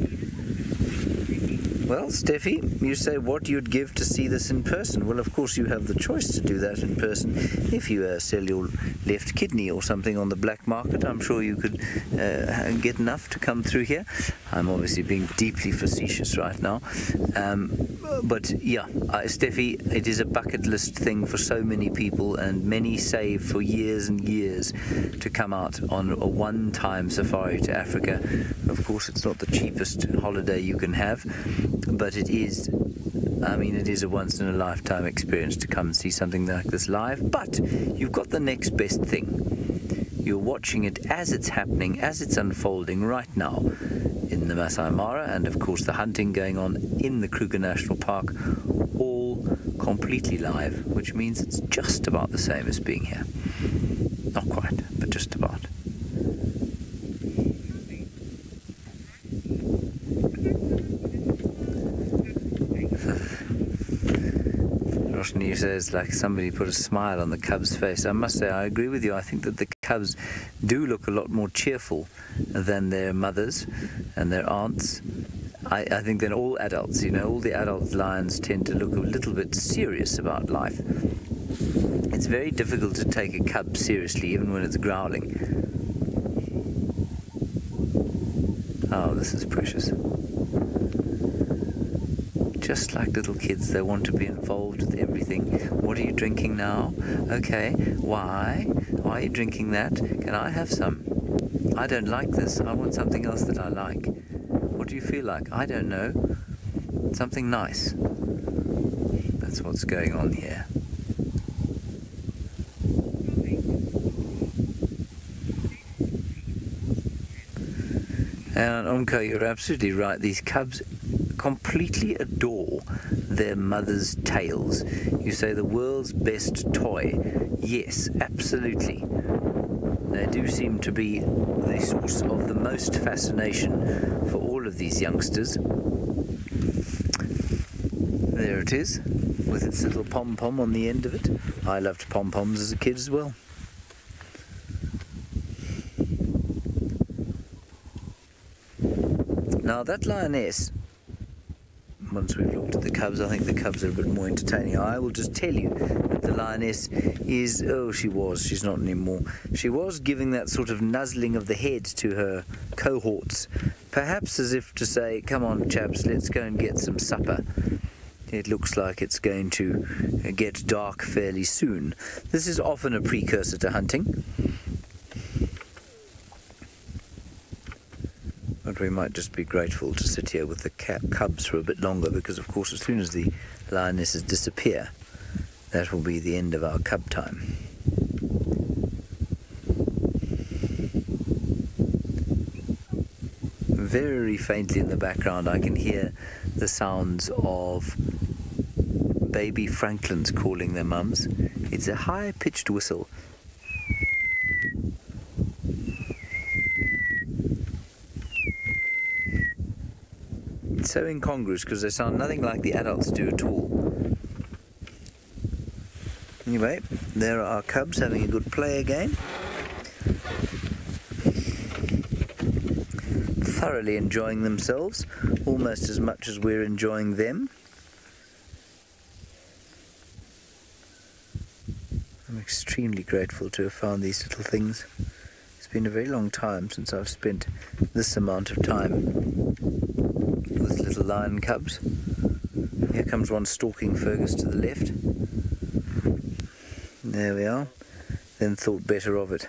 Well, Steffi, you say what you'd give to see this in person. Well, of course, you have the choice to do that in person. If you uh, sell your left kidney or something on the black market, I'm sure you could uh, get enough to come through here. I'm obviously being deeply facetious right now. Um, but yeah, uh, Steffi, it is a bucket list thing for so many people, and many save for years and years to come out on a one time safari to Africa. Of course, it's not the cheapest holiday you can have, but it is. I mean, it is a once in a lifetime experience to come and see something like this live. But you've got the next best thing. You're watching it as it's happening, as it's unfolding right now in the Maasai Mara, and of course the hunting going on in the Kruger National Park, all completely live, which means it's just about the same as being here. Not quite, but just about. Says, like somebody put a smile on the cub's face. I must say, I agree with you. I think that the cubs do look a lot more cheerful than their mothers and their aunts. I, I think than all adults. You know, all the adult lions tend to look a little bit serious about life. It's very difficult to take a cub seriously, even when it's growling. Oh, this is precious just like little kids, they want to be involved with everything. What are you drinking now? Okay, why? Why are you drinking that? Can I have some? I don't like this. I want something else that I like. What do you feel like? I don't know. Something nice. That's what's going on here. And Umko, you're absolutely right. These cubs completely adore their mother's tails. You say the world's best toy. Yes, absolutely. They do seem to be the source of the most fascination for all of these youngsters. There it is, with its little pom pom on the end of it. I loved pom poms as a kid as well. Now, that lioness once we've looked at the cubs, I think the cubs are a bit more entertaining. I will just tell you that the lioness is, oh, she was, she's not anymore. She was giving that sort of nuzzling of the head to her cohorts, perhaps as if to say, come on, chaps, let's go and get some supper. It looks like it's going to get dark fairly soon. This is often a precursor to hunting. But we might just be grateful to sit here with the cubs for a bit longer because, of course, as soon as the lionesses disappear, that will be the end of our cub time. Very faintly in the background, I can hear the sounds of baby francolins calling their mums. It's a high pitched whistle so incongruous because they sound nothing like the adults do at all. Anyway, there are cubs having a good play again. Thoroughly enjoying themselves, almost as much as we're enjoying them. I'm extremely grateful to have found these little things. It's been a very long time since I've spent this amount of time with little lion cubs. Here comes one stalking Fergus to the left. There we are. Then thought better of it.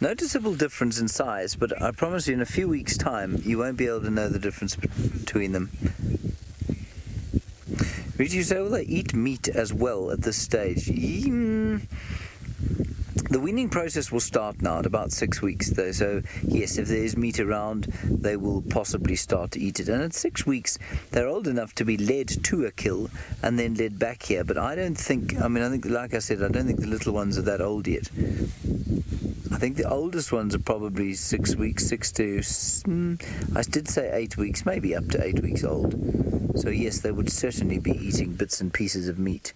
Noticeable difference in size, but I promise you in a few weeks' time you won't be able to know the difference between them. Would you say, well, they eat meat as well at this stage? Mm, the weaning process will start now at about six weeks, though. So, yes, if there is meat around, they will possibly start to eat it. And at six weeks, they're old enough to be led to a kill and then led back here. But I don't think, I mean, I think, like I said, I don't think the little ones are that old yet. I think the oldest ones are probably six weeks, six to, mm, I did say eight weeks, maybe up to eight weeks old. So, yes, they would certainly be eating bits and pieces of meat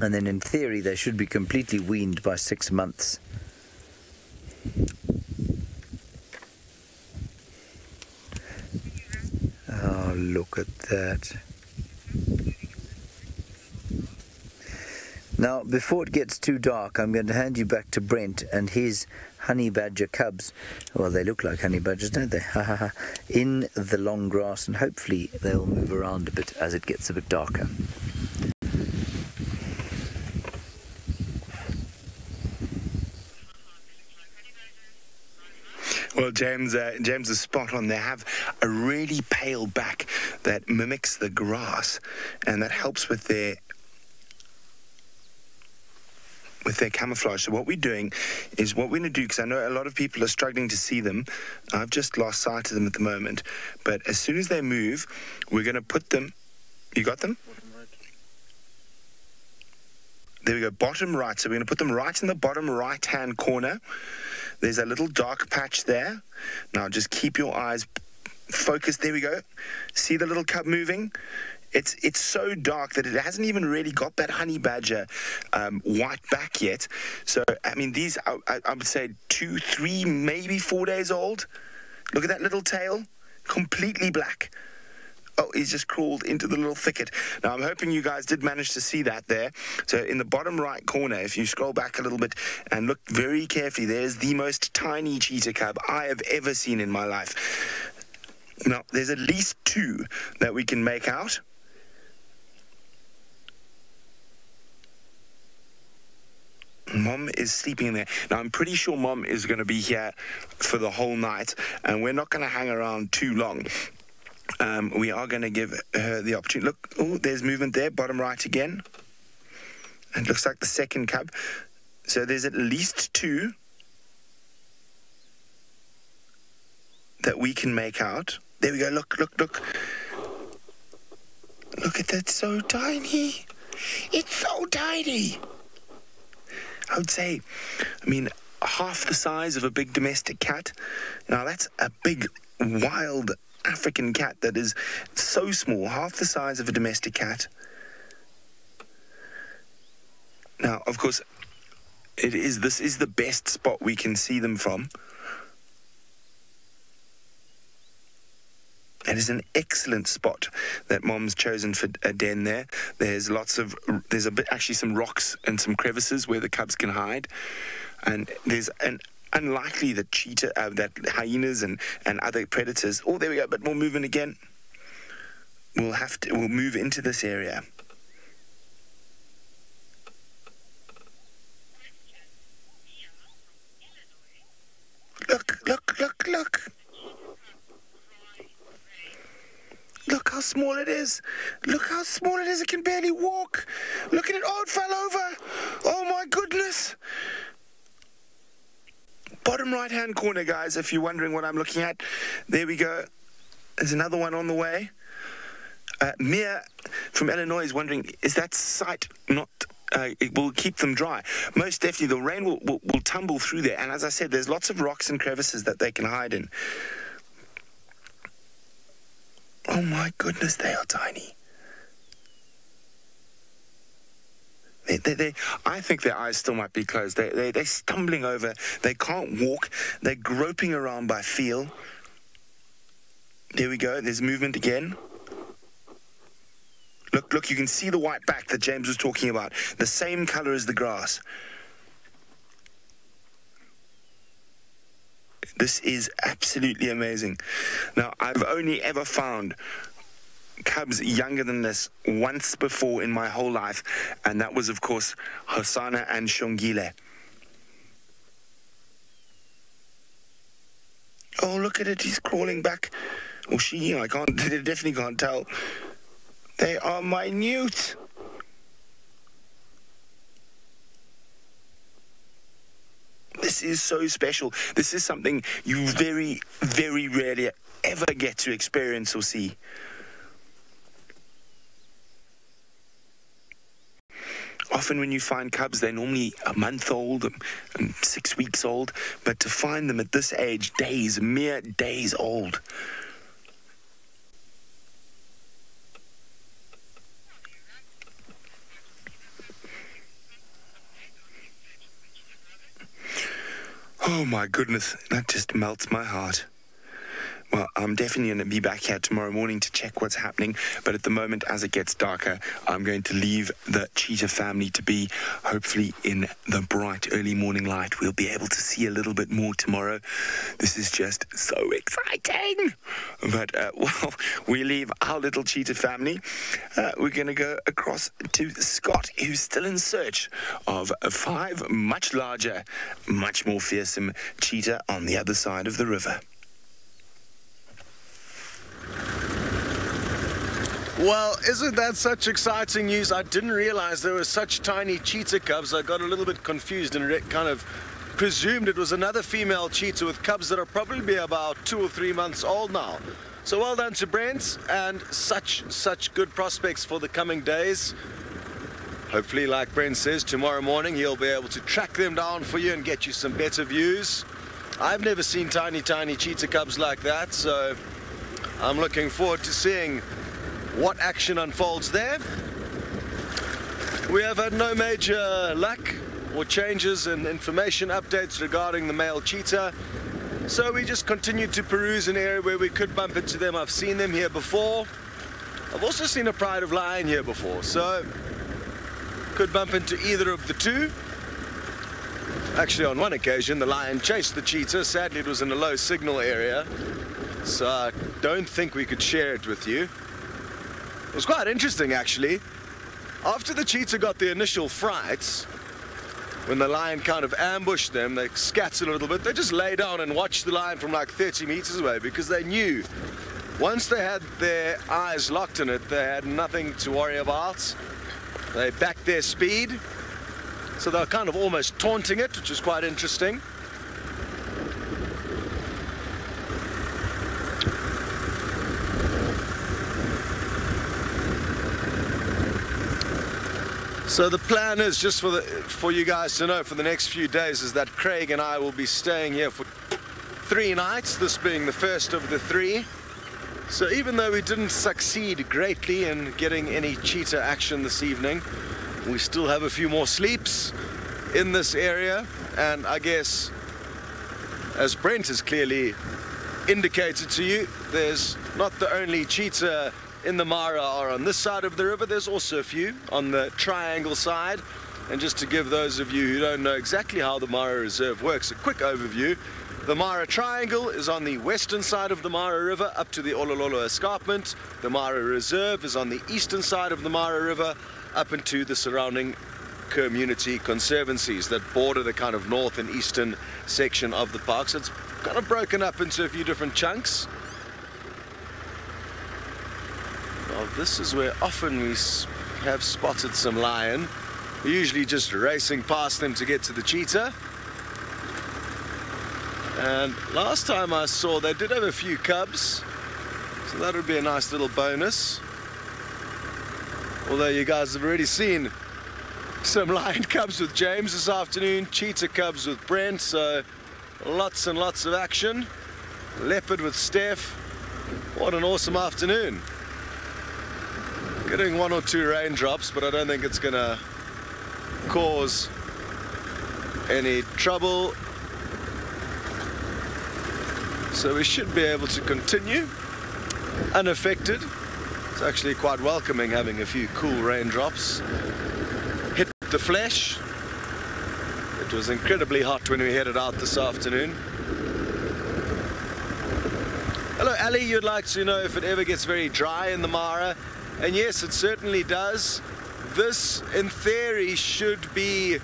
and then in theory they should be completely weaned by six months. Oh, look at that. Now, before it gets too dark, I'm going to hand you back to Brent and his honey badger cubs. Well, they look like honey badgers, don't they? [LAUGHS] In the long grass, and hopefully they'll move around a bit as it gets a bit darker. Well, James, uh, James is spot on. They have a really pale back that mimics the grass, and that helps with their with their camouflage. So what we're doing is what we're going to do, because I know a lot of people are struggling to see them. I've just lost sight of them at the moment. But as soon as they move, we're going to put them. You got them? There we go, bottom right. So we're going to put them right in the bottom right hand corner. There's a little dark patch there. Now just keep your eyes focused. There we go. See the little cub moving? It's it's so dark that it hasn't even really got that honey badger um, white back yet. So I mean, these I, I, I would say two, three, maybe four days old. Look at that little tail, completely black. Oh, he's just crawled into the little thicket. Now, I'm hoping you guys did manage to see that there. So, in the bottom right corner, if you scroll back a little bit and look very carefully, there's the most tiny cheetah cub I have ever seen in my life. Now, there's at least two that we can make out. Mom is sleeping in there. Now, I'm pretty sure Mom is going to be here for the whole night, and we're not going to hang around too long. Um, we are going to give her the opportunity. Look, oh, there's movement there, bottom right again. And looks like the second cub. So there's at least two that we can make out. There we go. Look, look, look. Look at that. So tiny. It's so tiny. I would say, I mean, half the size of a big domestic cat. Now, that's a big, wild African cat that is so small, half the size of a domestic cat. Now, of course, it is this is the best spot we can see them from. It is an excellent spot that Mom's chosen for a den there. There's lots of, there's a bit, actually some rocks and some crevices where the cubs can hide. And there's an unlikely that cheetah, uh, that hyenas and, and other predators, oh, there we go, but more movement again. We'll have to, we'll move into this area. Look, look, look, look. Look how small it is. Look how small it is. It can barely walk. Look at it. Oh, it fell over. Oh, my goodness. Bottom right hand corner, guys, if you're wondering what I'm looking at. There we go. There's another one on the way. Uh, Mia from Illinois is wondering, is that site not uh, it will keep them dry. Most definitely, the rain will, will, will tumble through there. And as I said, there's lots of rocks and crevices that they can hide in. Oh my goodness, they are tiny. They, they, they, I think their eyes still might be closed. They, they, they're stumbling over. They can't walk. They're groping around by feel. There we go. There's movement again. Look, look, you can see the white back that James was talking about. The same color as the grass. This is absolutely amazing. Now, I've only ever found cubs younger than this once before in my whole life, and that was, of course, Hosana and Shongile. Oh, look at it, he's crawling back. Or she, I can't, [LAUGHS] definitely can't tell. They are minute. This is so special. This is something you very, very rarely ever get to experience or see. Often, when you find cubs, they're normally a month old and six weeks old, but to find them at this age, days, mere days old. Oh my goodness, that just melts my heart. Well, I'm definitely going to be back here tomorrow morning to check what's happening. But at the moment, as it gets darker, I'm going to leave the cheetah family to be. Hopefully, in the bright early morning light, we'll be able to see a little bit more tomorrow. This is just so exciting. But, uh, [LAUGHS] well, we leave our little cheetah family. Uh, we're going to go across to Scott, who's still in search of five much larger, much more fearsome cheetah on the other side of the river. Well, isn't that such exciting news? I didn't realize there were such tiny cheetah cubs. I got a little bit confused and kind of presumed it was another female cheetah with cubs that are probably about two or three months old now. So well done to Brent and such such good prospects for the coming days. Hopefully, like Brent says, tomorrow morning he'll be able to track them down for you and get you some better views. I've never seen tiny, tiny cheetah cubs like that, so I'm looking forward to seeing what action unfolds there. We have had no major luck or changes in information updates regarding the male cheetah. So we just continue to peruse an area where we could bump into them. I've seen them here before. I've also seen a pride of lion here before. So could bump into either of the two. Actually, on one occasion, the lion chased the cheetah. Sadly, it was in a low signal area. So I don't think we could share it with you. It was quite interesting, actually. After the cheetah got the initial frights, when the lion kind of ambushed them, they scattered a little bit. They just lay down and watched the lion from like 30 meters away because they knew once they had their eyes locked in it, they had nothing to worry about. They backed their speed. So they were kind of almost taunting it, which is quite interesting. So the plan is just for the for you guys to know for the next few days is that Craig and I will be staying here for three nights, this being the first of the three. So even though we didn't succeed greatly in getting any cheetah action this evening, we still have a few more sleeps in this area and I guess as Brent has clearly indicated to you, there's not the only cheetah in the Mara are on this side of the river. There's also a few on the triangle side. And just to give those of you who don't know exactly how the Mara Reserve works, a quick overview. The Mara Triangle is on the western side of the Mara River up to the Olololo Escarpment. The Mara Reserve is on the eastern side of the Mara River up into the surrounding community conservancies that border the kind of north and eastern section of the park. So it's kind of broken up into a few different chunks. This is where often we have spotted some lion. We're usually just racing past them to get to the cheetah. And last time I saw, they did have a few cubs. So that would be a nice little bonus. Although you guys have already seen some [LAUGHS] lion cubs with James this afternoon, cheetah cubs with Brent, so lots and lots of action. Leopard with Steph. What an awesome afternoon. Getting one or two raindrops, but I don't think it's gonna cause any trouble. So we should be able to continue unaffected. It's actually quite welcoming having a few cool raindrops. Hit the flesh. It was incredibly hot when we headed out this afternoon. Hello, Ali. You'd like to know if it ever gets very dry in the Mara? And yes, it certainly does. This, in theory, should be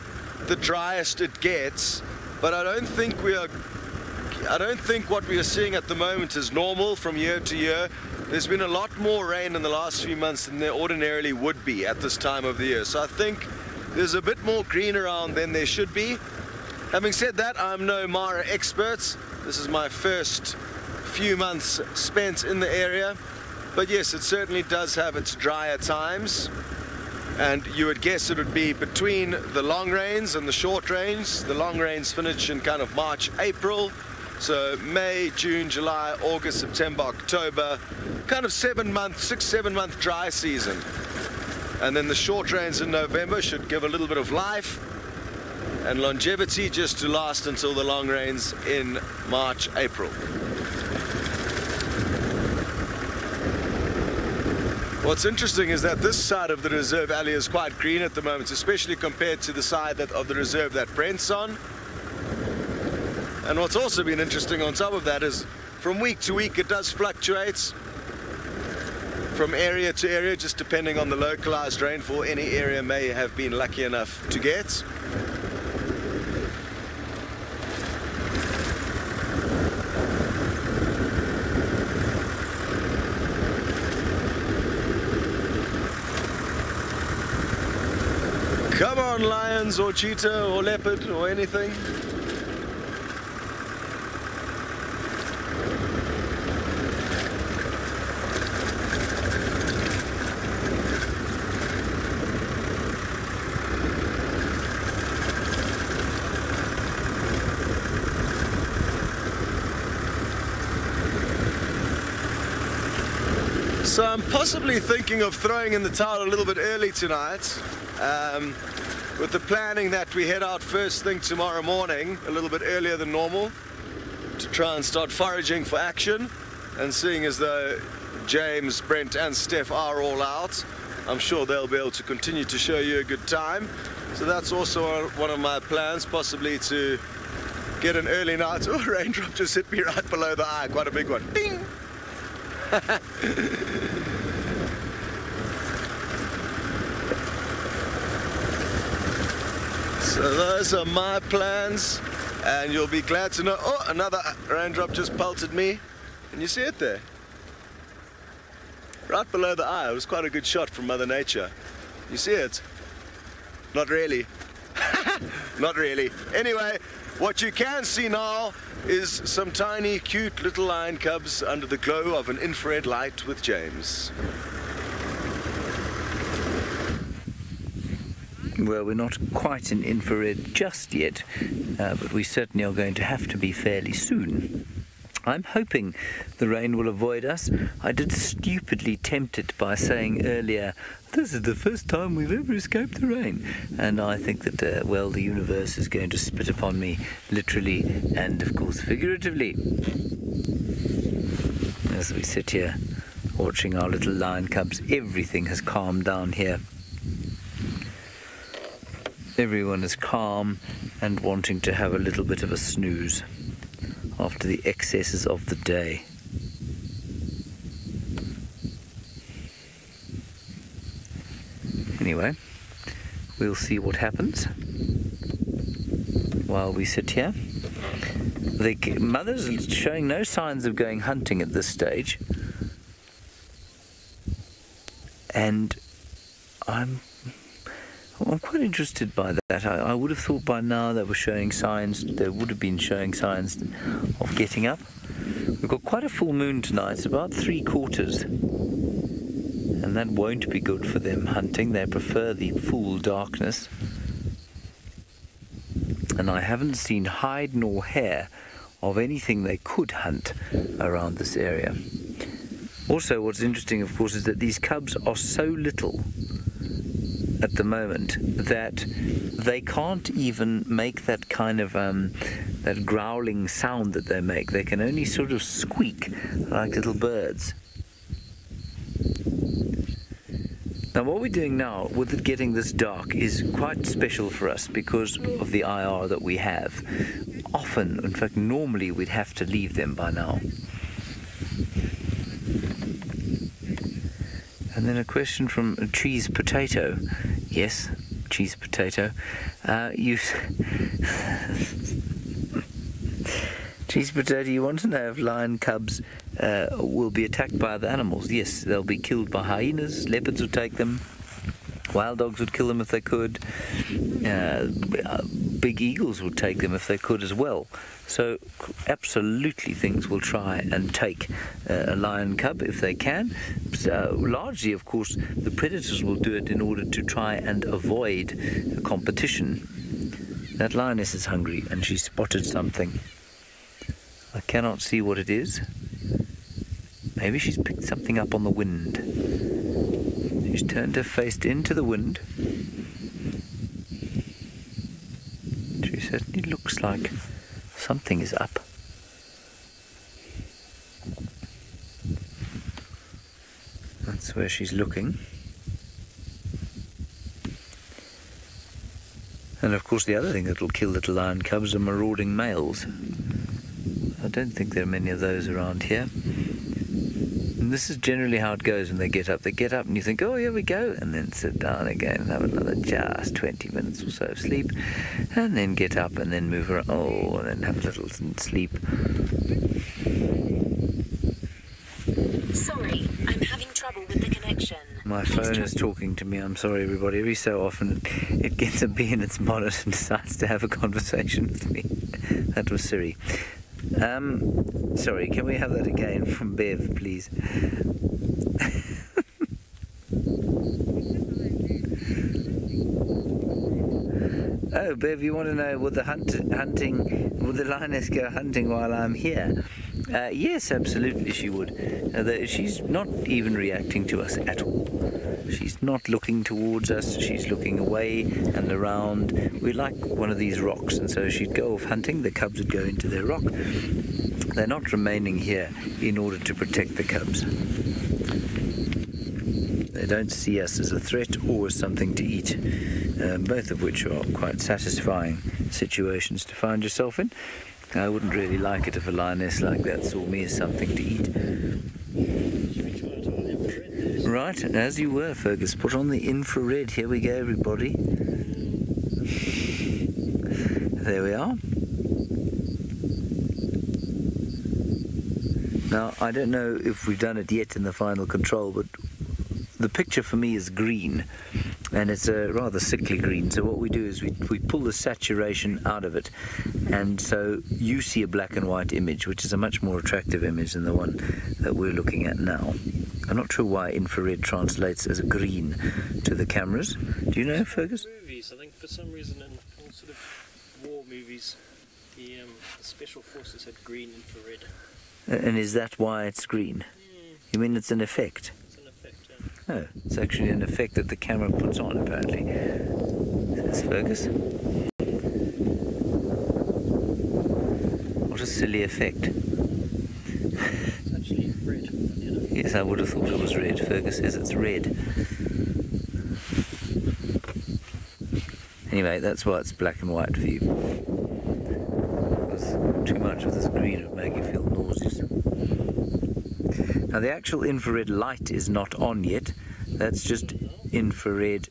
the driest it gets, but I don't think we are. I don't think what we are seeing at the moment is normal from year to year. There's been a lot more rain in the last few months than there ordinarily would be at this time of the year. So I think there's a bit more green around than there should be. Having said that, I'm no Mara expert. This is my first few months spent in the area. But yes, it certainly does have its drier times. And you would guess it would be between the long rains and the short rains. The long rains finish in kind of March, April. So May, June, July, August, September, October. Kind of seven month, six, seven month dry season. And then the short rains in November should give a little bit of life and longevity just to last until the long rains in March, April. What's interesting is that this side of the reserve alley is quite green at the moment, especially compared to the side that, of the reserve that Brent's on. And what's also been interesting on top of that is from week to week it does fluctuate from area to area, just depending on the localized rainfall any area may have been lucky enough to get. Come on, lions or cheetah or leopard or anything. So I'm possibly thinking of throwing in the towel a little bit early tonight. Um, with the planning that we head out first thing tomorrow morning, a little bit earlier than normal, to try and start foraging for action. And seeing as though James, Brent, and Steph are all out, I'm sure they'll be able to continue to show you a good time. So that's also one of my plans, possibly to get an early night. [LAUGHS] Oh, a raindrop just hit me right below the eye, quite a big one. Ding! [LAUGHS] So those are my plans, and you'll be glad to know. Oh, another raindrop just pelted me. Can you see it there? Right below the eye. It was quite a good shot from Mother Nature. You see it? Not really. [LAUGHS] Not really. Anyway, what you can see now is some tiny, cute little lion cubs under the glow of an infrared light with James. Well, we're not quite in infrared just yet, uh, but we certainly are going to have to be fairly soon. I'm hoping the rain will avoid us. I did stupidly tempt it by saying earlier, this is the first time we've ever escaped the rain. And I think that, uh, well, the universe is going to spit upon me literally and, of course, figuratively. As we sit here watching our little lion cubs, everything has calmed down here. Everyone is calm and wanting to have a little bit of a snooze after the excesses of the day. Anyway, we'll see what happens while we sit here. The mother's showing no signs of going hunting at this stage. And I'm I'm quite interested by that. I, I, would have thought by now they were showing signs, they would have been showing signs of getting up. We've got quite a full moon tonight, it's about three quarters. And that won't be good for them hunting. They prefer the full darkness. And I haven't seen hide nor hair of anything they could hunt around this area. Also, what's interesting, of course, is that these cubs are so little at the moment that they can't even make that kind of um, that growling sound that they make. They can only sort of squeak like little birds. Now, what we're doing now with it getting this dark is quite special for us because of the IR that we have. Often, in fact, normally we'd have to leave them by now. And then a question from Cheese Potato. Yes, Cheese Potato. Uh, you. [LAUGHS] Cheese Potato, you want to know if lion cubs uh, will be attacked by other animals? Yes, they'll be killed by hyenas, leopards will take them, wild dogs would kill them if they could, uh, big eagles would take them if they could as well. So, absolutely, things will try and take uh, a lion cub if they can. So, largely, of course, the predators will do it in order to try and avoid competition. That lioness is hungry and she spotted something. I cannot see what it is. Maybe she's picked something up on the wind. She's turned her face into the wind. She certainly looks like Something is up. That's where she's looking. And of course, the other thing that'll kill little lion cubs are marauding males. I don't think there are many of those around here. And this is generally how it goes when they get up. They get up and you think, oh, here we go, and then sit down again and have another just 20 minutes or so of sleep, and then get up and then move around, oh, and then have a little sleep. Sorry, I'm having trouble with the connection. My phone is talking to me. I'm sorry, everybody. Every so often, it gets a bee in its bonnet and [LAUGHS] decides to have a conversation with me. [LAUGHS] That was Siri. Um, sorry, can we have that again from Bev, please? [LAUGHS] oh, Bev, you want to know will the hunt, hunting, will the lioness go hunting while I'm here? Uh, yes, absolutely, she would. Uh, the, she's not even reacting to us at all. She's not looking towards us. She's looking away and around. We're like one of these rocks, and so she'd go off hunting. The cubs would go into their rock. They're not remaining here in order to protect the cubs. They don't see us as a threat or as something to eat, uh, both of which are quite satisfying situations to find yourself in. I wouldn't really like it if a lioness like that saw me as something to eat. Right, as you were, Fergus. Put on the infrared. Here we go, everybody. There we are. Now, I don't know if we've done it yet in the final control, but the picture for me is green and it's a rather sickly green so what we do is we, we pull the saturation out of it and so you see a black and white image which is a much more attractive image than the one that we're looking at now I'm not sure why infrared translates as a green to the cameras do you know Fergus movies. I think for some reason in all sort of war movies, the, um, the special forces had green infrared. and is that why it's green you mean it's an effect It's an effect. No, Oh, it's actually an effect that the camera puts on, apparently. Says Fergus. What a silly effect. It's actually red. Yes, I would have thought it was red. Fergus says it's red. Anyway, that's why it's black and white for you. Because too much of this green would make you feel. Now, the actual infrared light is not on yet. That's just infrared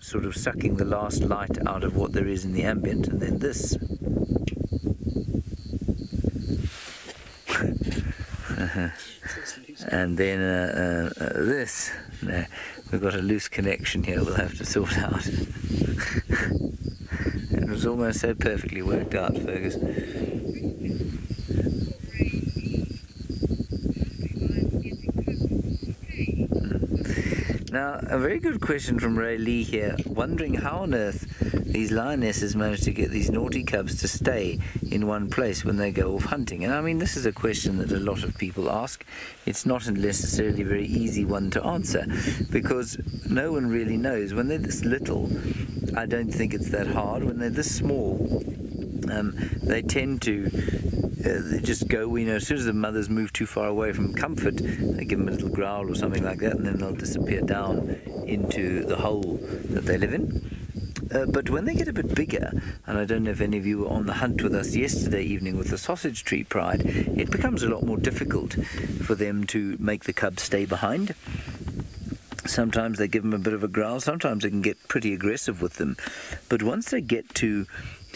sort of sucking the last light out of what there is in the ambient. And then this. [LAUGHS] and then uh, uh, uh, this. No, we've got a loose connection here we'll have to sort out. [LAUGHS] it was almost so perfectly worked out, Fergus. Now, a very good question from Ray Lee here, wondering how on earth these lionesses manage to get these naughty cubs to stay in one place when they go off hunting. And I mean, this is a question that a lot of people ask. It's not necessarily a very easy one to answer because no one really knows. When they're this little, I don't think it's that hard. When they're this small, um, they tend to they just go, you know, as soon as the mothers move too far away from comfort, they give them a little growl or something like that, and then they'll disappear down into the hole that they live in. Uh, but when they get a bit bigger, and I don't know if any of you were on the hunt with us yesterday evening with the sausage tree pride, it becomes a lot more difficult for them to make the cubs stay behind. Sometimes they give them a bit of a growl, sometimes they can get pretty aggressive with them. But once they get to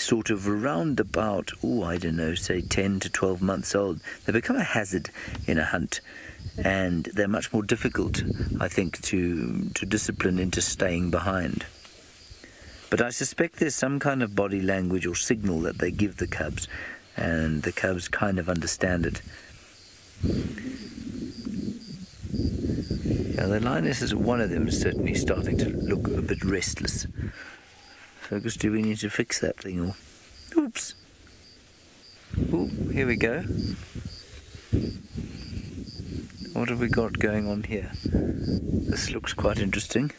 sort of around about, oh, I don't know, say 10 to 12 months old, they become a hazard in a hunt. And they're much more difficult, I think, to, to discipline into staying behind. But I suspect there's some kind of body language or signal that they give the cubs, and the cubs kind of understand it. Yeah, the lioness is one of them is certainly starting to look a bit restless. Fergus, do we need to fix that thing or? Oops. Oh, here we go. What have we got going on here? This looks quite interesting.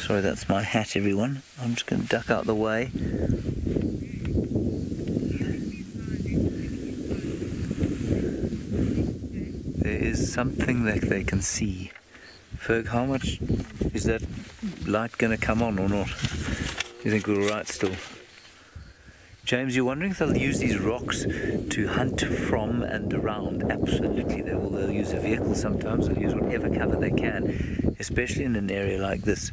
Sorry, that's my hat, everyone. I'm just going to duck out the way. there's something that they can see. Ferg, how much is that light going to come on or not? You think we're right still? James, you're wondering if they'll use these rocks to hunt from and around. Absolutely, they will. They'll use a vehicle sometimes. They'll use whatever cover they can, especially in an area like this.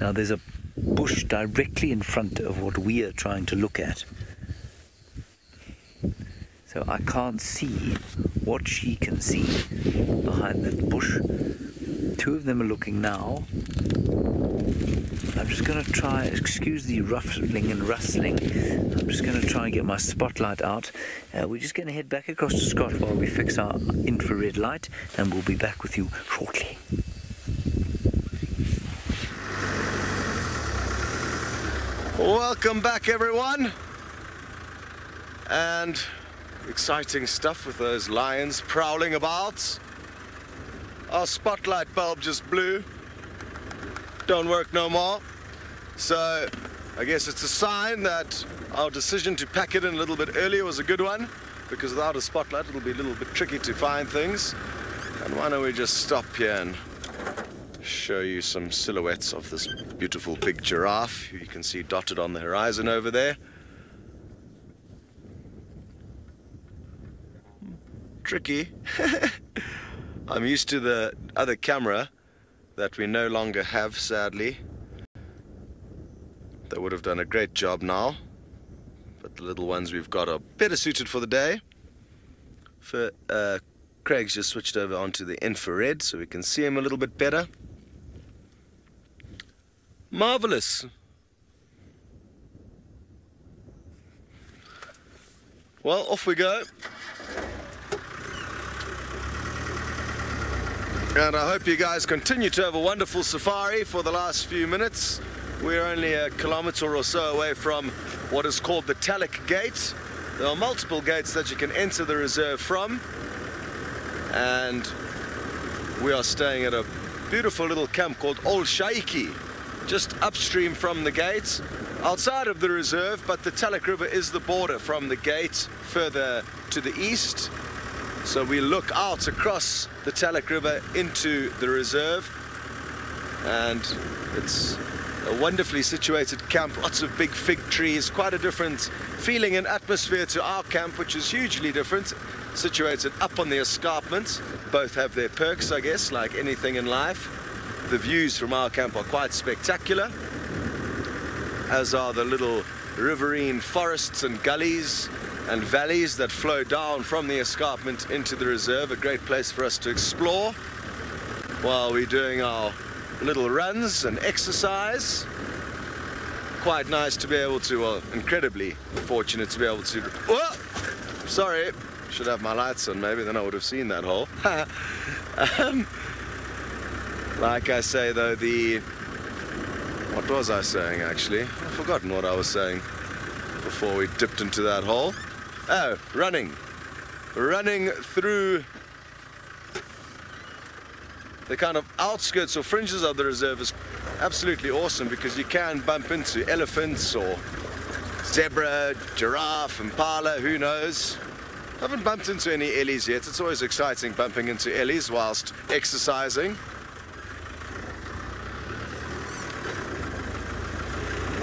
Now, there's a bush directly in front of what we are trying to look at. So I can't see what she can see behind that bush. Two of them are looking now. I'm just going to try, excuse the ruffling and rustling. I'm just going to try and get my spotlight out. Uh, we're just going to head back across to Scott while we fix our infrared light, and we'll be back with you shortly. Welcome back, everyone. And exciting stuff with those lions prowling about. Our spotlight bulb just blew. Don't work no more. So I guess it's a sign that our decision to pack it in a little bit earlier was a good one because without a spotlight it'll be a little bit tricky to find things. And why don't we just stop here and show you some silhouettes of this beautiful big giraffe who you can see dotted on the horizon over there. Tricky. [LAUGHS] I'm used to the other camera that we no longer have, sadly. That would have done a great job now. But the little ones we've got are better suited for the day. For, uh, Craig's just switched over onto the infrared so we can see him a little bit better. Marvelous. Well, off we go. And I hope you guys continue to have a wonderful safari for the last few minutes. We're only a kilometer or so away from what is called the Talek Gate. There are multiple gates that you can enter the reserve from. And we are staying at a beautiful little camp called Old Shaiki, just upstream from the gate, outside of the reserve, but the Talek River is the border from the gate further to the east. So we look out across the Talek River into the reserve and it's a wonderfully situated camp, lots of big fig trees, quite a different feeling and atmosphere to our camp, which is hugely different, situated up on the escarpment. Both have their perks, I guess, like anything in life. The views from our camp are quite spectacular, as are the little riverine forests and gullies and valleys that flow down from the escarpment into the reserve. A great place for us to explore while we're doing our little runs and exercise. Quite nice to be able to, well, incredibly fortunate to be able to. Sorry, should have my lights on maybe, then I would have seen that hole. [LAUGHS] um, like I say though, the. What was I saying actually? I've forgotten what I was saying before we dipped into that hole. Oh, running. Running through the kind of outskirts or fringes of the reserve is absolutely awesome because you can bump into elephants or zebra, giraffe, impala, who knows. I haven't bumped into any ellies yet. It's always exciting bumping into ellies whilst exercising.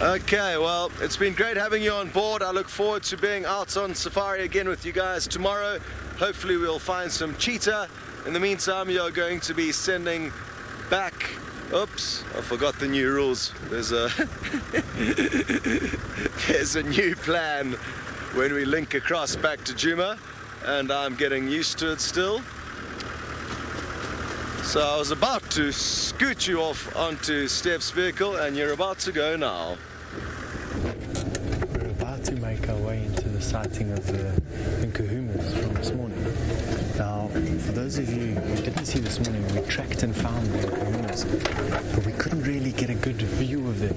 Okay, well, it's been great having you on board. I look forward to being out on safari again with you guys tomorrow. Hopefully we'll find some cheetah. In the meantime, you're going to be sending back... Oops, I forgot the new rules. There's a... [LAUGHS] There's a new plan when we link across back to Djuma, and I'm getting used to it still. So I was about to scoot you off onto Steph's vehicle, and you're about to go now. We're about to make our way into the sighting of the Nkuhumas from this morning. Now, for those of you who didn't see this morning, we tracked and found the Nkuhumas, but we couldn't really get a good view of them.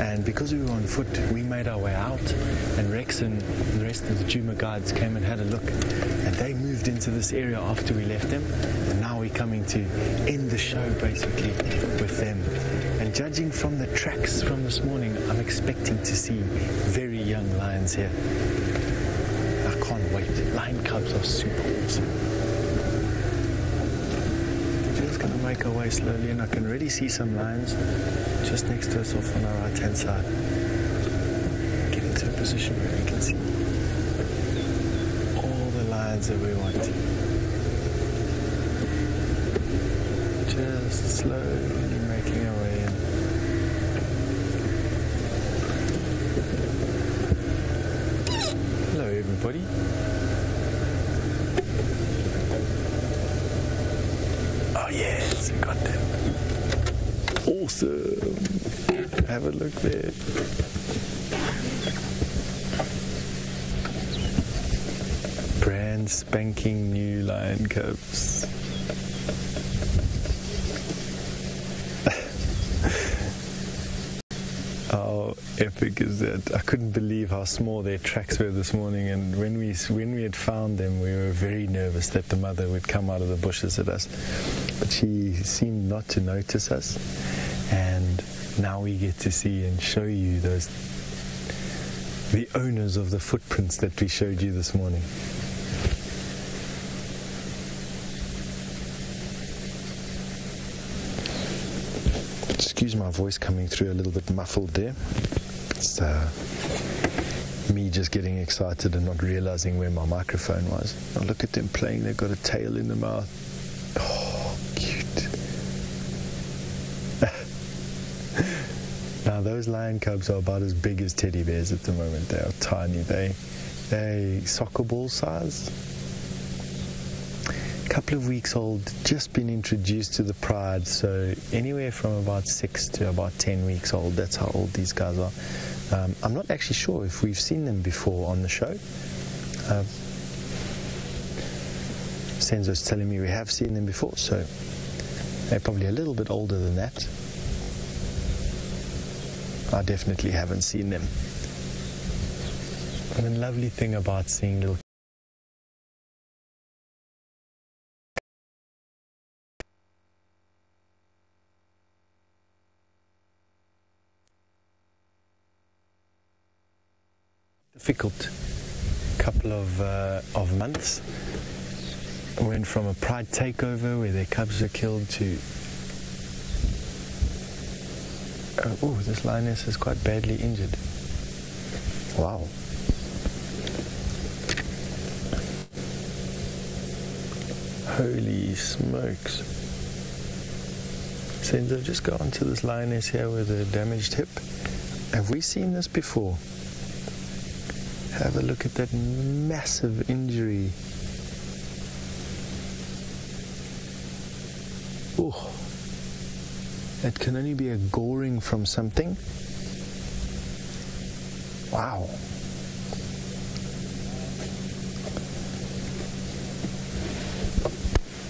And because we were on foot, we made our way out, and Rex and the rest of the Djuma guides came and had a look. And they moved into this area after we left them, and now we're coming to end the show basically with them. Judging from the tracks from this morning, I'm expecting to see very young lions here. I can't wait. Lion cubs are super awesome. Just gonna make our way slowly and I can already see some lions just next to us off on our right hand side. Get into a position where we can see all the lions that we want. Just slowly making our way in. Hello everybody. Oh yes, we got them. Awesome. Have a look there. Brand spanking new lion cubs. [LAUGHS] How epic is that? I couldn't believe how small their tracks were this morning. And when we when we had found them, we were very nervous that the mother would come out of the bushes at us. But she seemed not to notice us. And now we get to see and show you those the owners of the footprints that we showed you this morning. Excuse my voice coming through a little bit muffled there. It's uh, me just getting excited and not realizing where my microphone was. Now look at them playing, they've got a tail in the mouth. Oh, cute. [LAUGHS] now those lion cubs are about as big as teddy bears at the moment. They are tiny. They they soccer ball size. Couple of weeks old, just been introduced to the pride, so anywhere from about six to about ten weeks old. That's how old these guys are. Um, I'm not actually sure if we've seen them before on the show. Uh, Senzo's telling me we have seen them before, so they're probably a little bit older than that. I definitely haven't seen them. And the lovely thing about seeing little difficult couple of uh, of months. Went from a pride takeover where their cubs were killed to uh, oh, this lioness is quite badly injured. Wow. Holy smokes. Since I've just go onto this lioness here with a damaged hip. Have we seen this before? Have a look at that massive injury. Oh, it can only be a goring from something. Wow.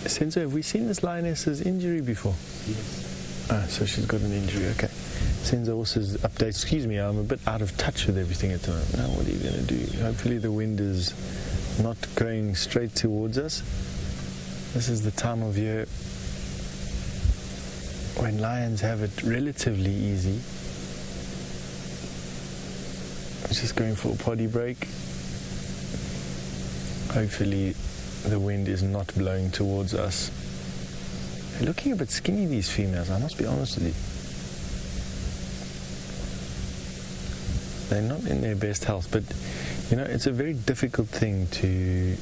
Senzo, have we seen this lioness's injury before? Yes. Ah, so she's got an injury, okay. Senzo also's update. Excuse me, I'm a bit out of touch with everything at the moment. Now, what are you going to do? Hopefully, the wind is not going straight towards us. This is the time of year when lions have it relatively easy. I'm Just going for a potty break. Hopefully, the wind is not blowing towards us. They're looking a bit skinny, these females, I must be honest with you. They're not in their best health, but you know, it's a very difficult thing to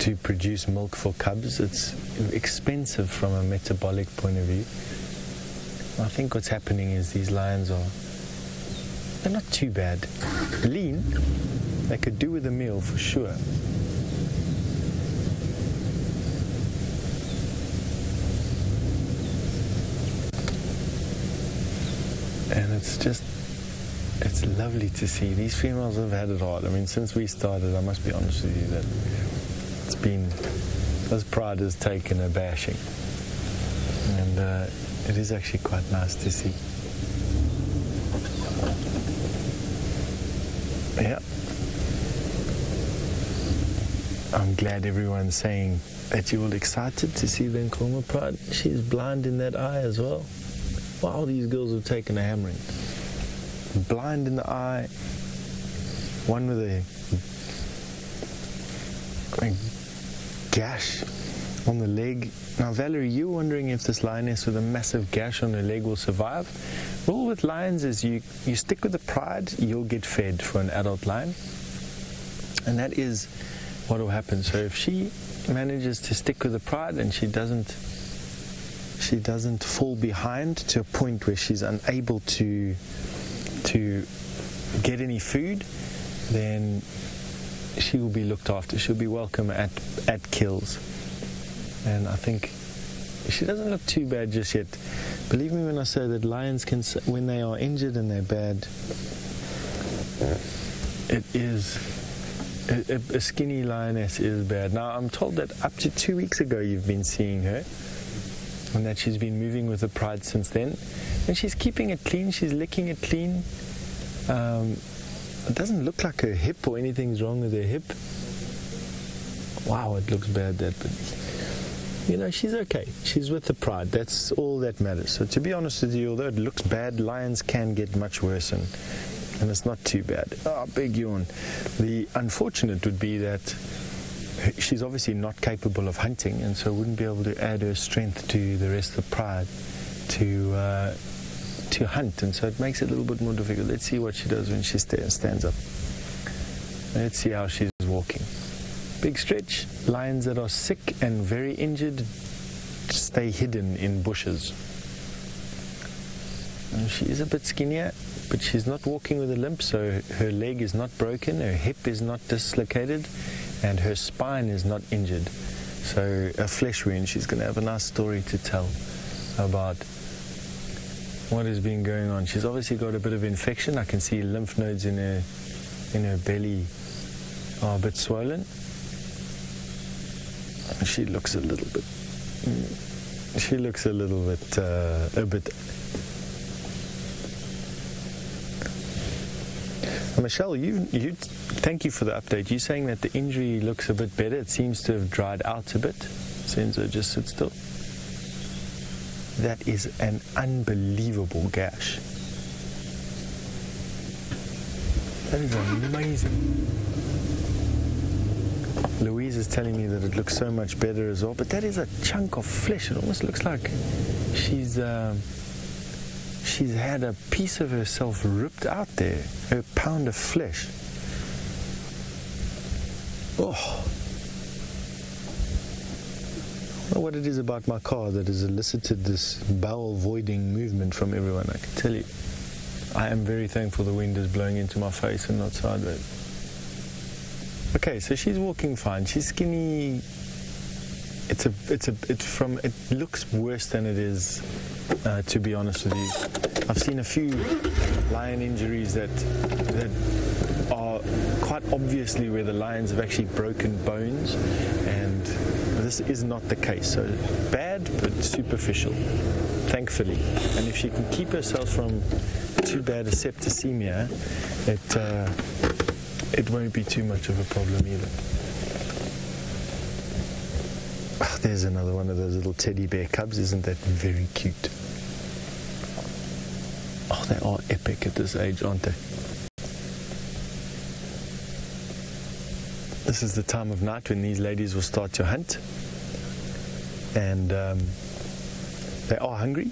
to produce milk for cubs. It's expensive from a metabolic point of view. I think what's happening is these lions are they're not too bad. Lean, they could do with a meal for sure. and it's just it's lovely to see. These females have had it hard. I mean since we started i must be honest with you that it's been this pride has taken a bashing. And uh, it is actually quite nice to see. Yeah. I'm glad everyone's saying that you're all excited to see the Nkuhuma pride. She's blind in that eye as well. Wow, these girls have taken a hammering. Blind in the eye, one with a, gash on the leg. Now, Valerie, you're wondering if this lioness with a massive gash on her leg will survive. Rule with lions is you, you stick with the pride, you'll get fed for an adult lion. And that is what will happen. So if she manages to stick with the pride and she doesn't she doesn't fall behind to a point where she's unable to to get any food, then she will be looked after. She'll be welcome at at kills, and I think she doesn't look too bad just yet. Believe me when I say that lions can, when they are injured and they're bad, it is. A, a- a skinny lioness is bad. Now, I'm told that up to two weeks ago you've been seeing her, and that she's been moving with the pride since then. And she's keeping it clean, she's licking it clean. Um, it doesn't look like her hip or anything's wrong with her hip. Wow, it looks bad that, but you know, she's okay. She's with the pride. That's all that matters. So to be honest with you, although it looks bad, lions can get much worse and and it's not too bad. Oh, big yawn. The unfortunate would be that she's obviously not capable of hunting and so wouldn't be able to add her strength to the rest of the pride to uh, to hunt and so it makes it a little bit more difficult. Let's see what she does when she sta- stands up. Let's see how she's walking. Big stretch. Lions that are sick and very injured stay hidden in bushes. And she is a bit skinnier, but she's not walking with a limp, so her leg is not broken, her hip is not dislocated, and her spine is not injured. So a flesh wound, she's going to have a nice story to tell about what has been going on. She's obviously got a bit of infection. I can see lymph nodes in her in her belly are a bit swollen. She looks a little bit. She looks a little bit uh, a bit. Michelle, you you thank you for the update. You're saying that the injury looks a bit better. It seems to have dried out a bit. Senzo just sit still. That is an unbelievable gash. That is amazing. Louise is telling me that it looks so much better as well, but that is a chunk of flesh. It almost looks like she's um, she's had a piece of herself ripped out there, a pound of flesh. Oh. What it is about my car that has elicited this bowel voiding movement from everyone. I can tell you. I am very thankful the wind is blowing into my face and not sideways. Okay, so she's walking fine. She's skinny. It's a, it's a, it's from. It looks worse than it is, uh, to be honest with you. I've seen a few lion injuries that that are quite obviously where the lions have actually broken bones, and this is not the case. So bad, but superficial, thankfully. And if she can keep herself from too bad a septicemia, it uh, it won't be too much of a problem either. Ah, there's another one of those little teddy bear cubs. Isn't that very cute? Oh, they are epic at this age, aren't they? This is the time of night when these ladies will start to hunt. And um, they are hungry.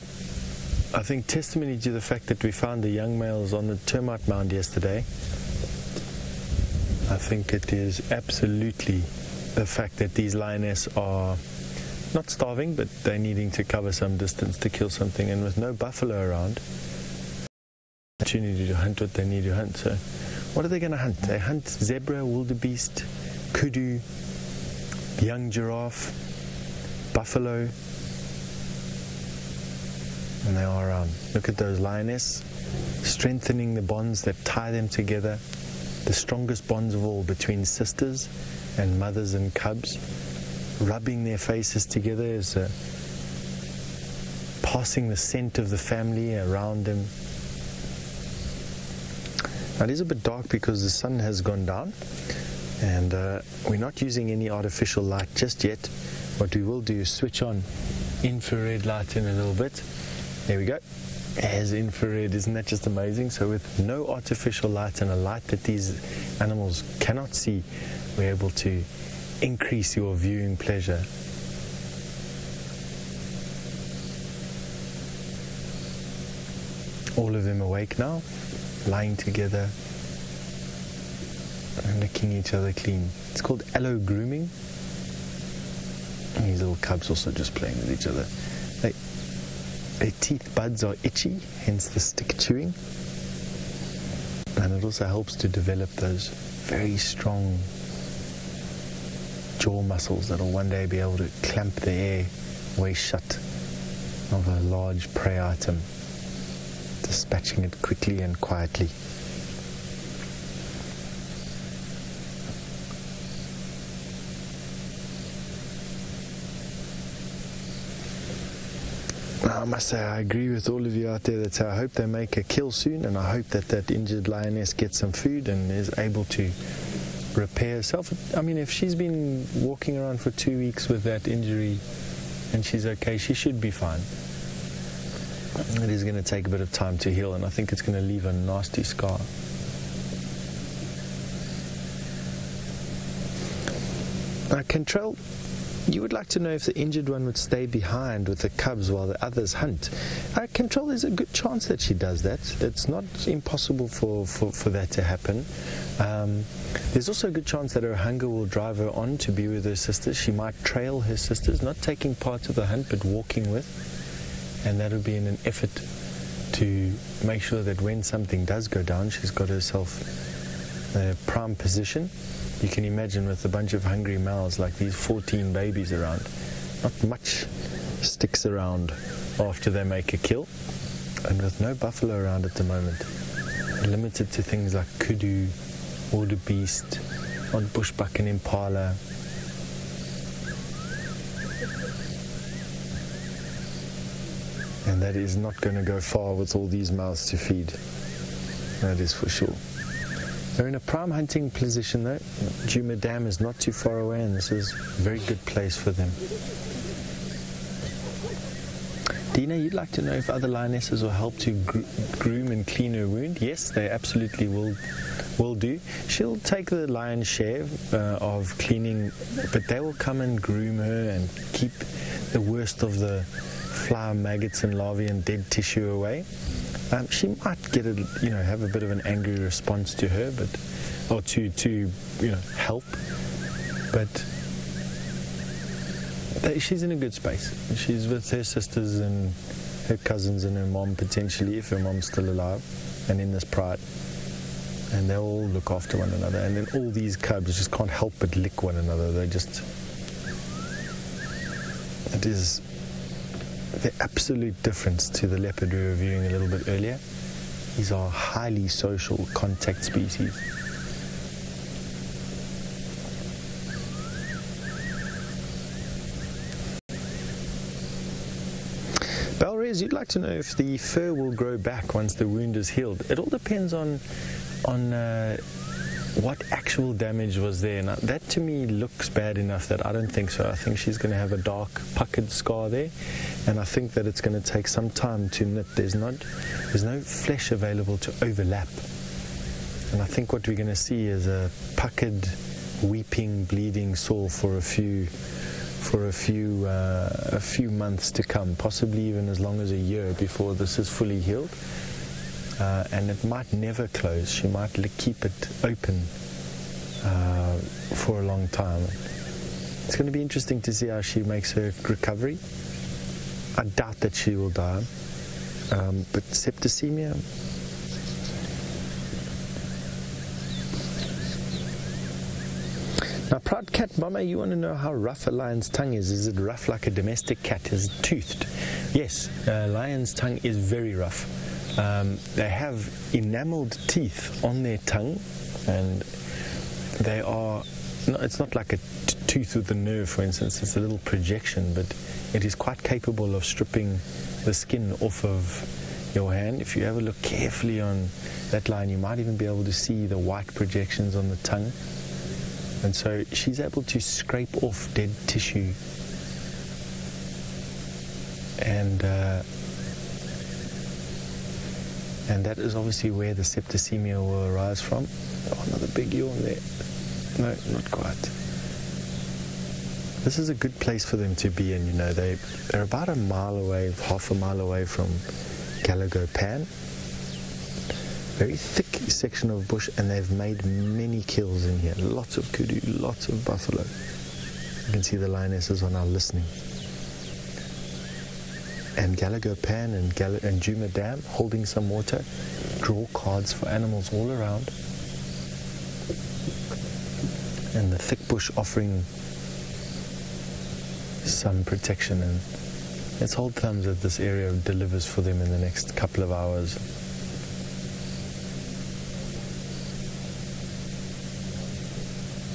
I think testimony to the fact that we found the young males on the termite mound yesterday. I think it is absolutely the fact that these lioness are not starving, but they're needing to cover some distance to kill something. And with no buffalo around, opportunity to hunt what they need to hunt. So, what are they going to hunt? They hunt zebra, wildebeest, kudu, young giraffe, buffalo, and they are around. Look at those lioness, strengthening the bonds that tie them together, the strongest bonds of all between sisters and mothers and cubs, rubbing their faces together a passing the scent of the family around them. It is a bit dark because the sun has gone down and uh, we're not using any artificial light just yet. What we will do is switch on infrared light in a little bit. There we go. As infrared, isn't that just amazing? So with no artificial light and a light that these animals cannot see, we're able to increase your viewing pleasure all of them awake now lying together and licking each other clean. It's called allogrooming. And these little cubs also just playing with each other. They, their teeth buds are itchy, hence the stick chewing. And it also helps to develop those very strong jaw muscles that'll one day be able to clamp the air way shut of a large prey item, dispatching it quickly and quietly. I must say, I agree with all of you out there that say I hope they make a kill soon, and I hope that that injured lioness gets some food and is able to repair herself. I mean, if she's been walking around for two weeks with that injury and she's okay, she should be fine. It is going to take a bit of time to heal, and I think it's going to leave a nasty scar. Now, Cantrell, you would like to know if the injured one would stay behind with the cubs while the others hunt. Uh, Control, there's a good chance that she does that. It's not impossible for, for, for that to happen. Um, there's also a good chance that her hunger will drive her on to be with her sisters. She might trail her sisters, not taking part of the hunt, but walking with. And that would be in an effort to make sure that when something does go down, she's got herself a prime position you can imagine with a bunch of hungry mouths like these 14 babies around, not much sticks around after they make a kill. And with no buffalo around at the moment, limited to things like kudu, wildebeest, odd bushbuck and impala. And that is not going to go far with all these mouths to feed. That is for sure. They're in a prime hunting position though. Djuma Dam is not too far away and this is a very good place for them. Dina, you'd like to know if other lionesses will help to gr groom and clean her wound? Yes, they absolutely will will do. She'll take the lion's share uh, of cleaning, but they will come and groom her and keep the worst of the flower maggots and larvae and dead tissue away. Um, she might get a, you know, have a bit of an angry response to her, but or to to you know help, but she's in a good space. She's with her sisters and her cousins and her mom potentially, if her mom's still alive, and in this pride. And they all look after one another. And then all these cubs just can't help but lick one another. They just. It is the absolute difference to the leopard we were viewing a little bit earlier. These are highly social contact species. Belrez, you'd like to know if the fur will grow back once the wound is healed. It all depends on on uh, what actual damage was there. Now, that to me looks bad enough that I don't think so. I think she's going to have a dark puckered scar there, and I think that it's going to take some time to knit. There's not, there's no flesh available to overlap, and I think what we're going to see is a puckered, weeping, bleeding sore for a few. For a few uh, a few months to come, possibly even as long as a year before this is fully healed uh, and it might never close. She might keep it open uh, for a long time. It's going to be interesting to see how she makes her recovery. I doubt that she will die, um, but septicemia. Now, proud cat mama, you want to know how rough a lion's tongue is? Is it rough like a domestic cat? Is it toothed? Yes, a lion's tongue is very rough. Um, they have enameled teeth on their tongue, and they are. No, it's not like a tooth with a nerve, for instance. It's a little projection, but it is quite capable of stripping the skin off of your hand. If you ever look carefully on that line, you might even be able to see the white projections on the tongue. And so she's able to scrape off dead tissue. And uh, and that is obviously where the septicemia will arise from. Oh, another big yawn there. No, not quite. This is a good place for them to be in, you know. They, they're about a mile away, half a mile away from Galago Pan. very thick section of bush, and they've made many kills in here. Lots of kudu, lots of buffalo. You can see the lionesses are now listening. And Galago Pan and, Gall- and Djuma Dam holding some water, draw cards for animals all around. And the thick bush offering some protection and let's hold thumbs that this area delivers for them in the next couple of hours.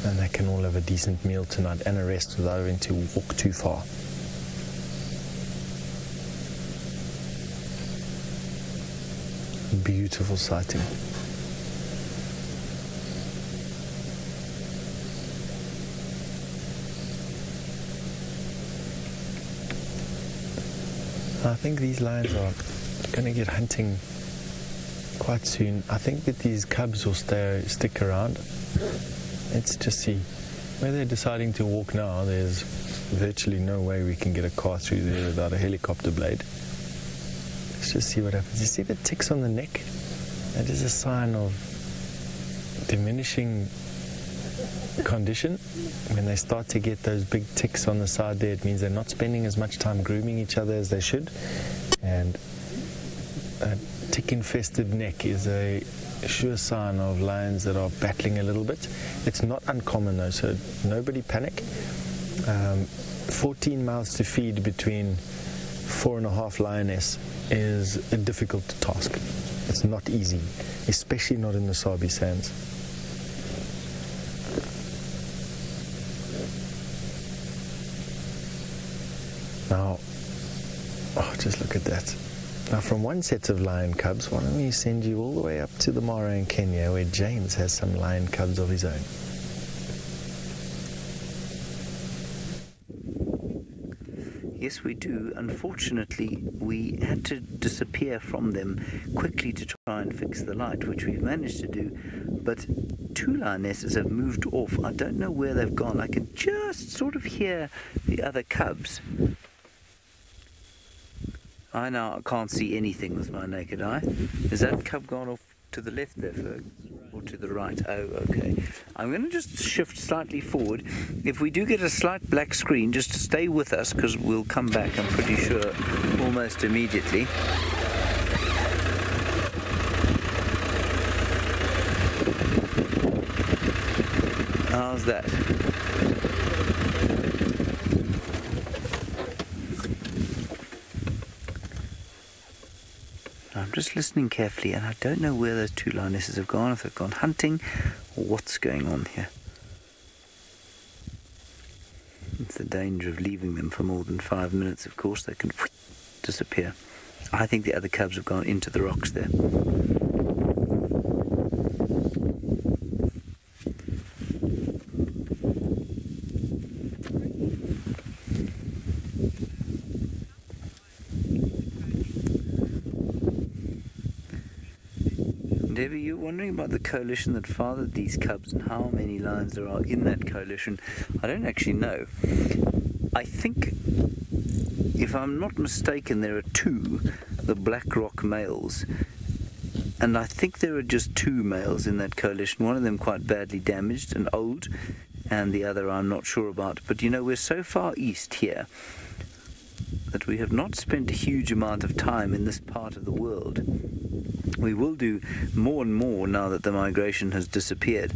And they can all have a decent meal tonight and a rest without having to walk too far. Beautiful sighting. I think these lions are going to get hunting quite soon. I think that these cubs will stay stick around. Let's just see. Where they're deciding to walk now, there's virtually no way we can get a car through there without a helicopter blade. Just see what happens. You see the ticks on the neck? That is a sign of diminishing condition. When they start to get those big ticks on the side there, it means they're not spending as much time grooming each other as they should. And a tick infested neck is a sure sign of lions that are battling a little bit. It's not uncommon though, so nobody panic. Um, 14 mouths to feed between four and a half lioness is a difficult task. It's not easy, especially not in the Sabi sands. Now, oh, just look at that. Now, from one set of lion cubs, why don't we send you all the way up to the Mara in Kenya, where James has some lion cubs of his own. Yes, we do. Unfortunately, we had to disappear from them quickly to try and fix the light, which we've managed to do. But two lionesses have moved off. I don't know where they've gone. I can just sort of hear the other cubs. I now can't see anything with my naked eye. Is that cub gone off to the left there? Or to the right? Oh, okay. I'm going to just shift slightly forward. If we do get a slight black screen, just stay with us because we'll come back, I'm pretty sure, almost immediately. How's that? I'm just listening carefully, and I don't know where those two lionesses have gone, if they've gone hunting, or what's going on here. It's the danger of leaving them for more than five minutes, of course, they can disappear. I think the other cubs have gone into the rocks there. Debbie, you're wondering about the coalition that fathered these cubs and how many lions there are in that coalition. I don't actually know. I think, if I'm not mistaken, there are two, the Black Rock males. And I think there are just two males in that coalition, one of them quite badly damaged and old, and the other I'm not sure about. But you know, we're so far east here that we have not spent a huge amount of time in this part of the world. We will do more and more now that the migration has disappeared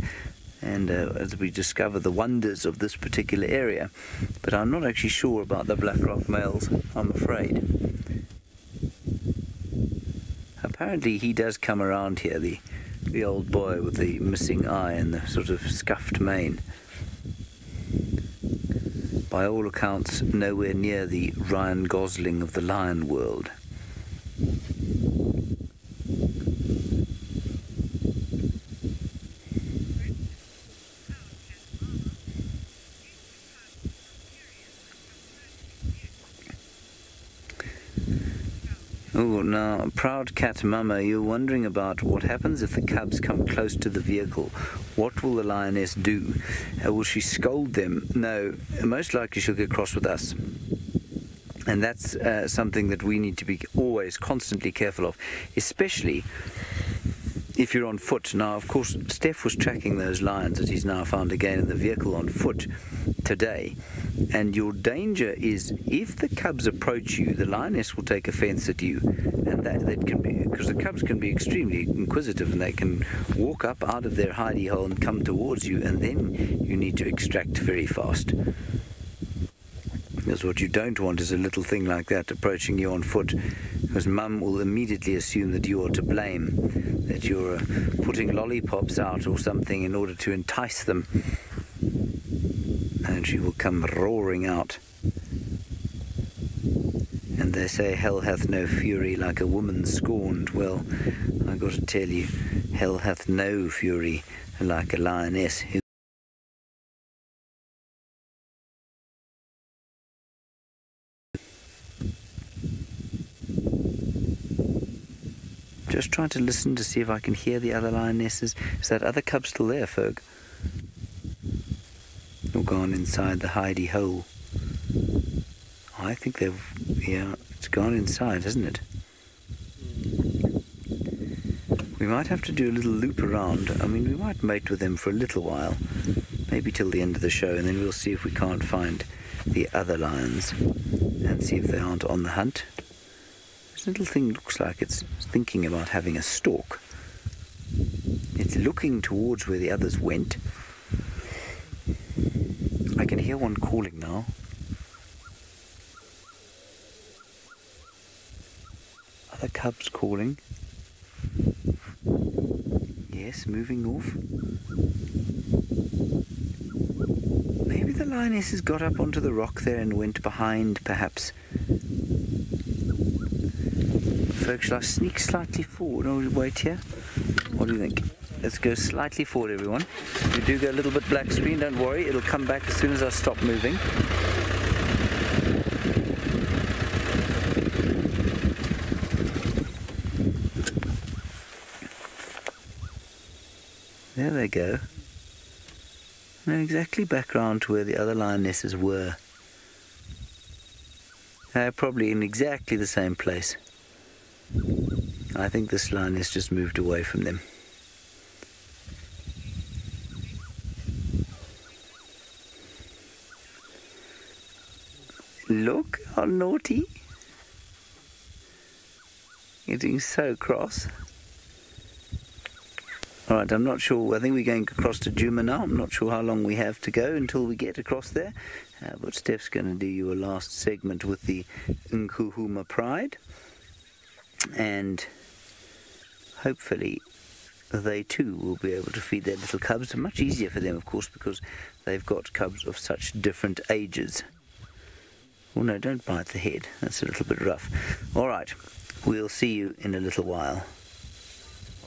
and uh, as we discover the wonders of this particular area. But I'm not actually sure about the Black Rock males, I'm afraid. Apparently he does come around here, the, the old boy with the missing eye and the sort of scuffed mane by all accounts, nowhere near the Ryan Gosling of the lion world. Oh, now, proud cat mama, you're wondering about what happens if the cubs come close to the vehicle. What will the lioness do? Uh, will she scold them? No, most likely she'll get cross with us. And that's uh, something that we need to be always constantly careful of, especially if you're on foot. Now, of course, Steph was tracking those lions that he's now found again in the vehicle on foot today. And your danger is if the cubs approach you, the lioness will take offense at you. And that, that can be, because the cubs can be extremely inquisitive and they can walk up out of their hidey hole and come towards you, and then you need to extract very fast. Because what you don't want is a little thing like that approaching you on foot, because mum will immediately assume that you are to blame, that you're uh, putting lollipops out or something in order to entice them. And she will come roaring out. And they say hell hath no fury like a woman scorned. Well, I've got to tell you, hell hath no fury like a lioness Just trying to listen to see if I can hear the other lionesses. Is that other cub still there, Ferg? Or gone inside the hidey hole? I think they've. Yeah, it's gone inside, hasn't it? We might have to do a little loop around. I mean, we might mate with them for a little while, maybe till the end of the show, and then we'll see if we can't find the other lions and see if they aren't on the hunt. Little thing looks like it's thinking about having a stalk. It's looking towards where the others went. I can hear one calling now. Other cubs calling. Yes, moving off. Maybe the lioness has got up onto the rock there and went behind, perhaps. Folks, shall I sneak slightly forward or wait here? What do you think? Let's go slightly forward, everyone. If you do go a little bit black screen, don't worry, it'll come back as soon as I stop moving. There they go. Now exactly back round to where the other lionesses were. They're probably in exactly the same place. I think this line has just moved away from them. Look how naughty. Getting so cross. All right, I'm not sure. I think we're going across to Djuma now. I'm not sure how long we have to go until we get across there. Uh, but Steph's going to do you a last segment with the Nkuhuma Pride. And hopefully they too will be able to feed their little cubs. Much easier for them, of course, because they've got cubs of such different ages. Oh no, don't bite the head. That's a little bit rough. All right, we'll see you in a little while.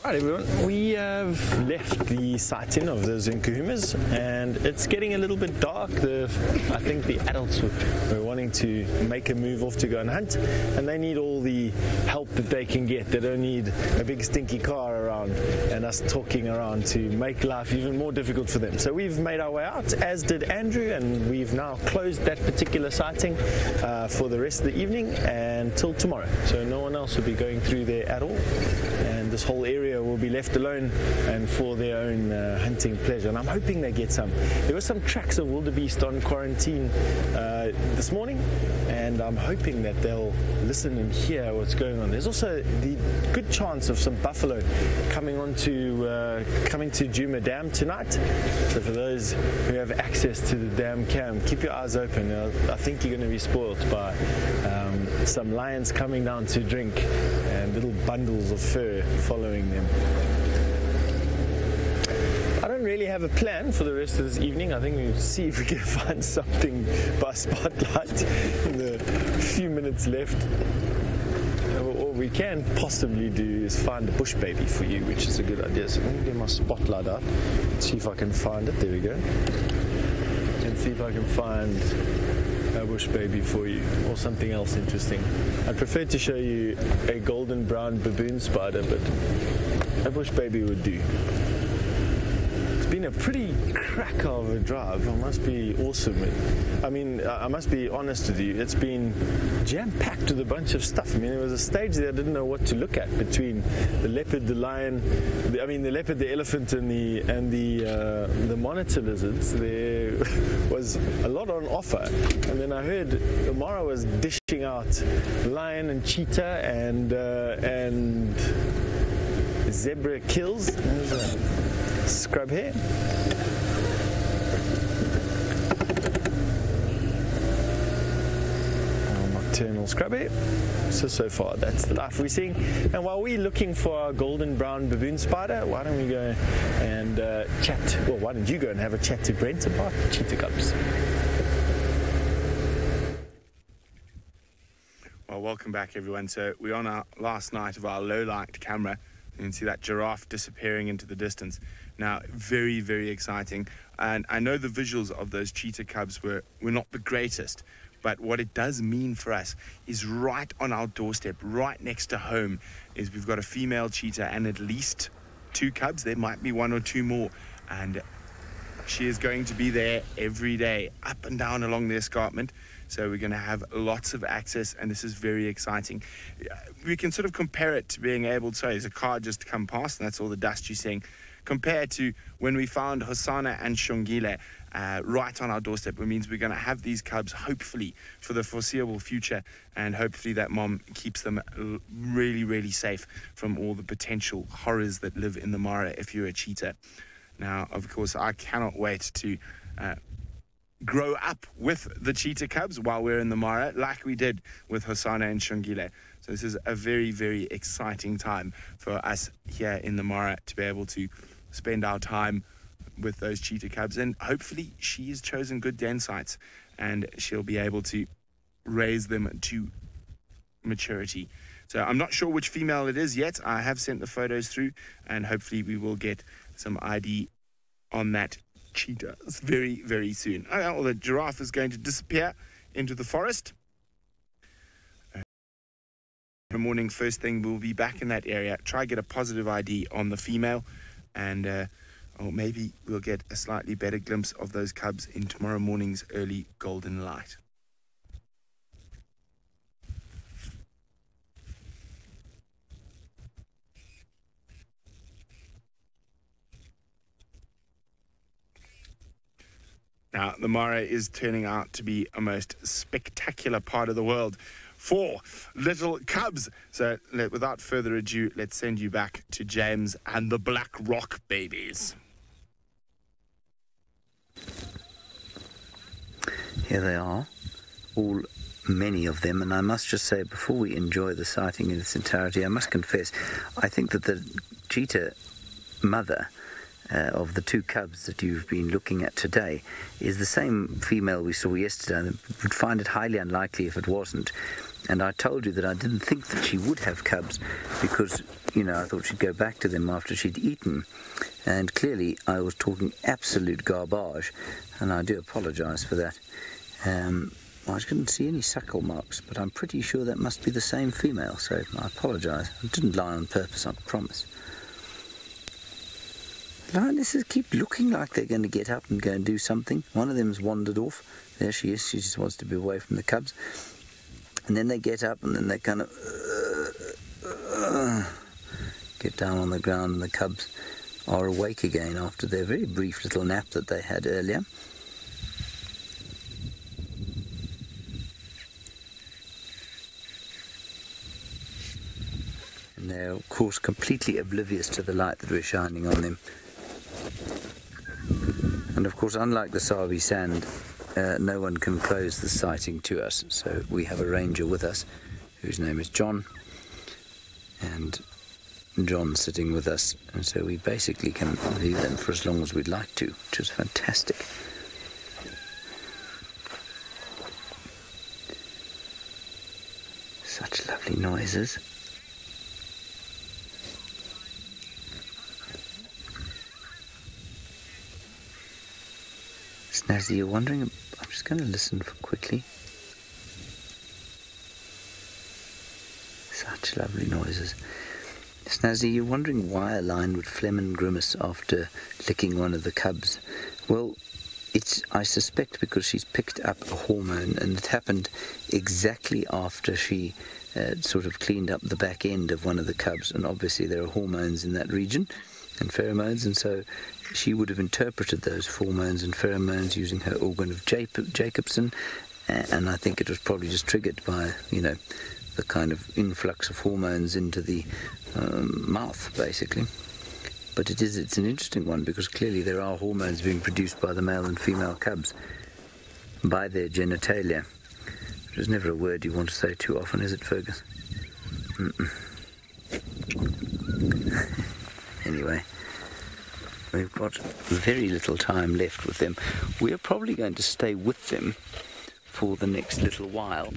Right, everyone, we have left the sighting of the Zinkuhumas and it's getting a little bit dark. The, I think the adults were, wanting to make a move off to go and hunt and they need all the help that they can get. They don't need a big stinky car around and us talking around to make life even more difficult for them. So we've made our way out, as did Andrew, and we've now closed that particular sighting uh, for the rest of the evening until tomorrow. So no one else will be going through there at all. And this whole area will be left alone and for their own uh, hunting pleasure. And I'm hoping they get some. There were some tracks of wildebeest on quarantine uh, this morning, and I'm hoping that they'll listen and hear what's going on. There's also the good chance of some buffalo coming on to uh, coming to Djuma Dam tonight. So for those who have access to the dam cam, keep your eyes open. Uh, I think you're going to be spoilt by um, some lions coming down to drink and little bundles of fur following them. I don't really have a plan for the rest of this evening. I think we'll see if we can [LAUGHS] find something by spotlight in the few minutes left. What we can possibly do is find a bush baby for you, which is a good idea. So let me get my spotlight out, see if I can find it. There we go. And see if I can find bush baby for you or something else interesting. I'd prefer to show you a golden brown baboon spider, but a bush baby would do. Been a pretty crack of a drive. I must be awesome. I mean, I must be honest with you. It's been jam packed with a bunch of stuff. I mean, there was a stage there I didn't know what to look at between the leopard, the lion, the, I mean, the leopard, the elephant, and the and the uh, the monitor lizards. There [LAUGHS] was a lot on offer, and then I heard Amara was dishing out lion and cheetah and uh, and zebra kills. Scrub here. Nocturnal scrubby. So, so far, that's the life we're seeing. And while we're looking for our golden brown baboon spider, why don't we go and uh, chat? Well, why don't you go and have a chat to Brent about cheetah cubs? Well, welcome back, everyone. So we're on our last night of our low light camera. You can see that giraffe disappearing into the distance. Now, very, very exciting. And I know the visuals of those cheetah cubs were, were not the greatest, but what it does mean for us is right on our doorstep, right next to home, is we've got a female cheetah and at least two cubs. There might be one or two more. And she is going to be there every day, up and down along the escarpment. So we're going to have lots of access, and this is very exciting. We can sort of compare it to being able to, there's a car just come past, and that's all the dust you're seeing, compared to when we found Hosana and Shongile uh, right on our doorstep. It means we're going to have these cubs, hopefully, for the foreseeable future, and hopefully that mom keeps them really, really safe from all the potential horrors that live in the Mara if you're a cheetah. Now, of course, I cannot wait to uh, grow up with the cheetah cubs while we're in the Mara, like we did with Hosana and Shongile. So this is a very, very exciting time for us here in the Mara to be able to spend our time with those cheetah cubs. And hopefully she has chosen good den sites and she'll be able to raise them to maturity. So I'm not sure which female it is yet. I have sent the photos through and hopefully we will get some ID on that cheetah very, very soon. Oh, well, the giraffe is going to disappear into the forest. Tomorrow morning, first thing, we'll be back in that area. Try get a positive ID on the female, and uh, or maybe we'll get a slightly better glimpse of those cubs in tomorrow morning's early golden light. Now, the Mara is turning out to be a most spectacular part of the world for little cubs. So, without further ado, let's send you back to James and the Black Rock Babies. Here they are, all many of them, and I must just say before we enjoy the sighting in its entirety, I must confess, I think that the cheetah mother uh, of the two cubs that you've been looking at today is the same female we saw yesterday. I would find it highly unlikely if it wasn't. And I told you that I didn't think that she would have cubs because, you know, I thought she'd go back to them after she'd eaten. And clearly I was talking absolute garbage, and I do apologize for that. Um, I couldn't see any suckle marks, but I'm pretty sure that must be the same female, so I apologize. I didn't lie on purpose, I promise. Lionesses keep looking like they're going to get up and go and do something. One of them's wandered off. There she is. She just wants to be away from the cubs. And then they get up and then they kind of uh, get down on the ground, and the cubs are awake again after their very brief little nap that they had earlier. And they're, of course, completely oblivious to the light that we're shining on them. And of course, unlike the Sabi Sand, uh, no one can close the sighting to us. So we have a ranger with us whose name is John. And John sitting with us. And so we basically can leave them for as long as we'd like to, which is fantastic. Such lovely noises. Snazzy, you're wondering? I'm just going to listen for quickly. Such lovely noises. Snazzy, you're wondering why a lion would phlegm and grimace after licking one of the cubs. Well, it's I suspect because she's picked up a hormone, and it happened exactly after she uh, sort of cleaned up the back end of one of the cubs, and obviously there are hormones in that region and pheromones, and so she would have interpreted those hormones and pheromones using her organ of Jacobson, and I think it was probably just triggered by you know the kind of influx of hormones into the um, mouth, basically. But it is it's an interesting one because clearly there are hormones being produced by the male and female cubs by their genitalia. Is never a word you want to say too often, is it, Fergus? [LAUGHS] anyway, we've got very little time left with them. We are probably going to stay with them for the next little while.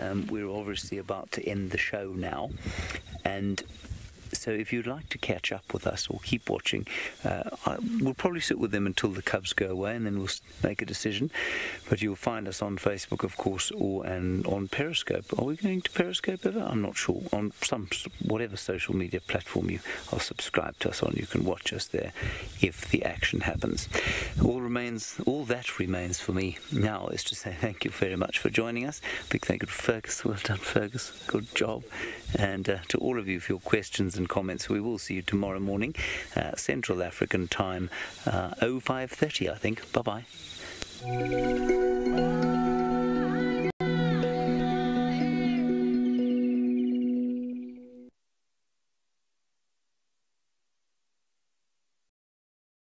Um, we're obviously about to end the show now, and so if you'd like to catch up with us or keep watching, uh, I, we'll probably sit with them until the Cubs go away, and then we'll make a decision. But you'll find us on Facebook, of course, or and on Periscope. Are we going to Periscope ever? I'm not sure. On some whatever social media platform you are subscribed to us on, you can watch us there if the action happens. All remains, all that remains for me now is to say thank you very much for joining us. Big thank you to Fergus. Well done, Fergus. Good job. And uh, to all of you for your questions and comments. We will see you tomorrow morning, uh, Central African time, uh, 0530, I think. Bye bye.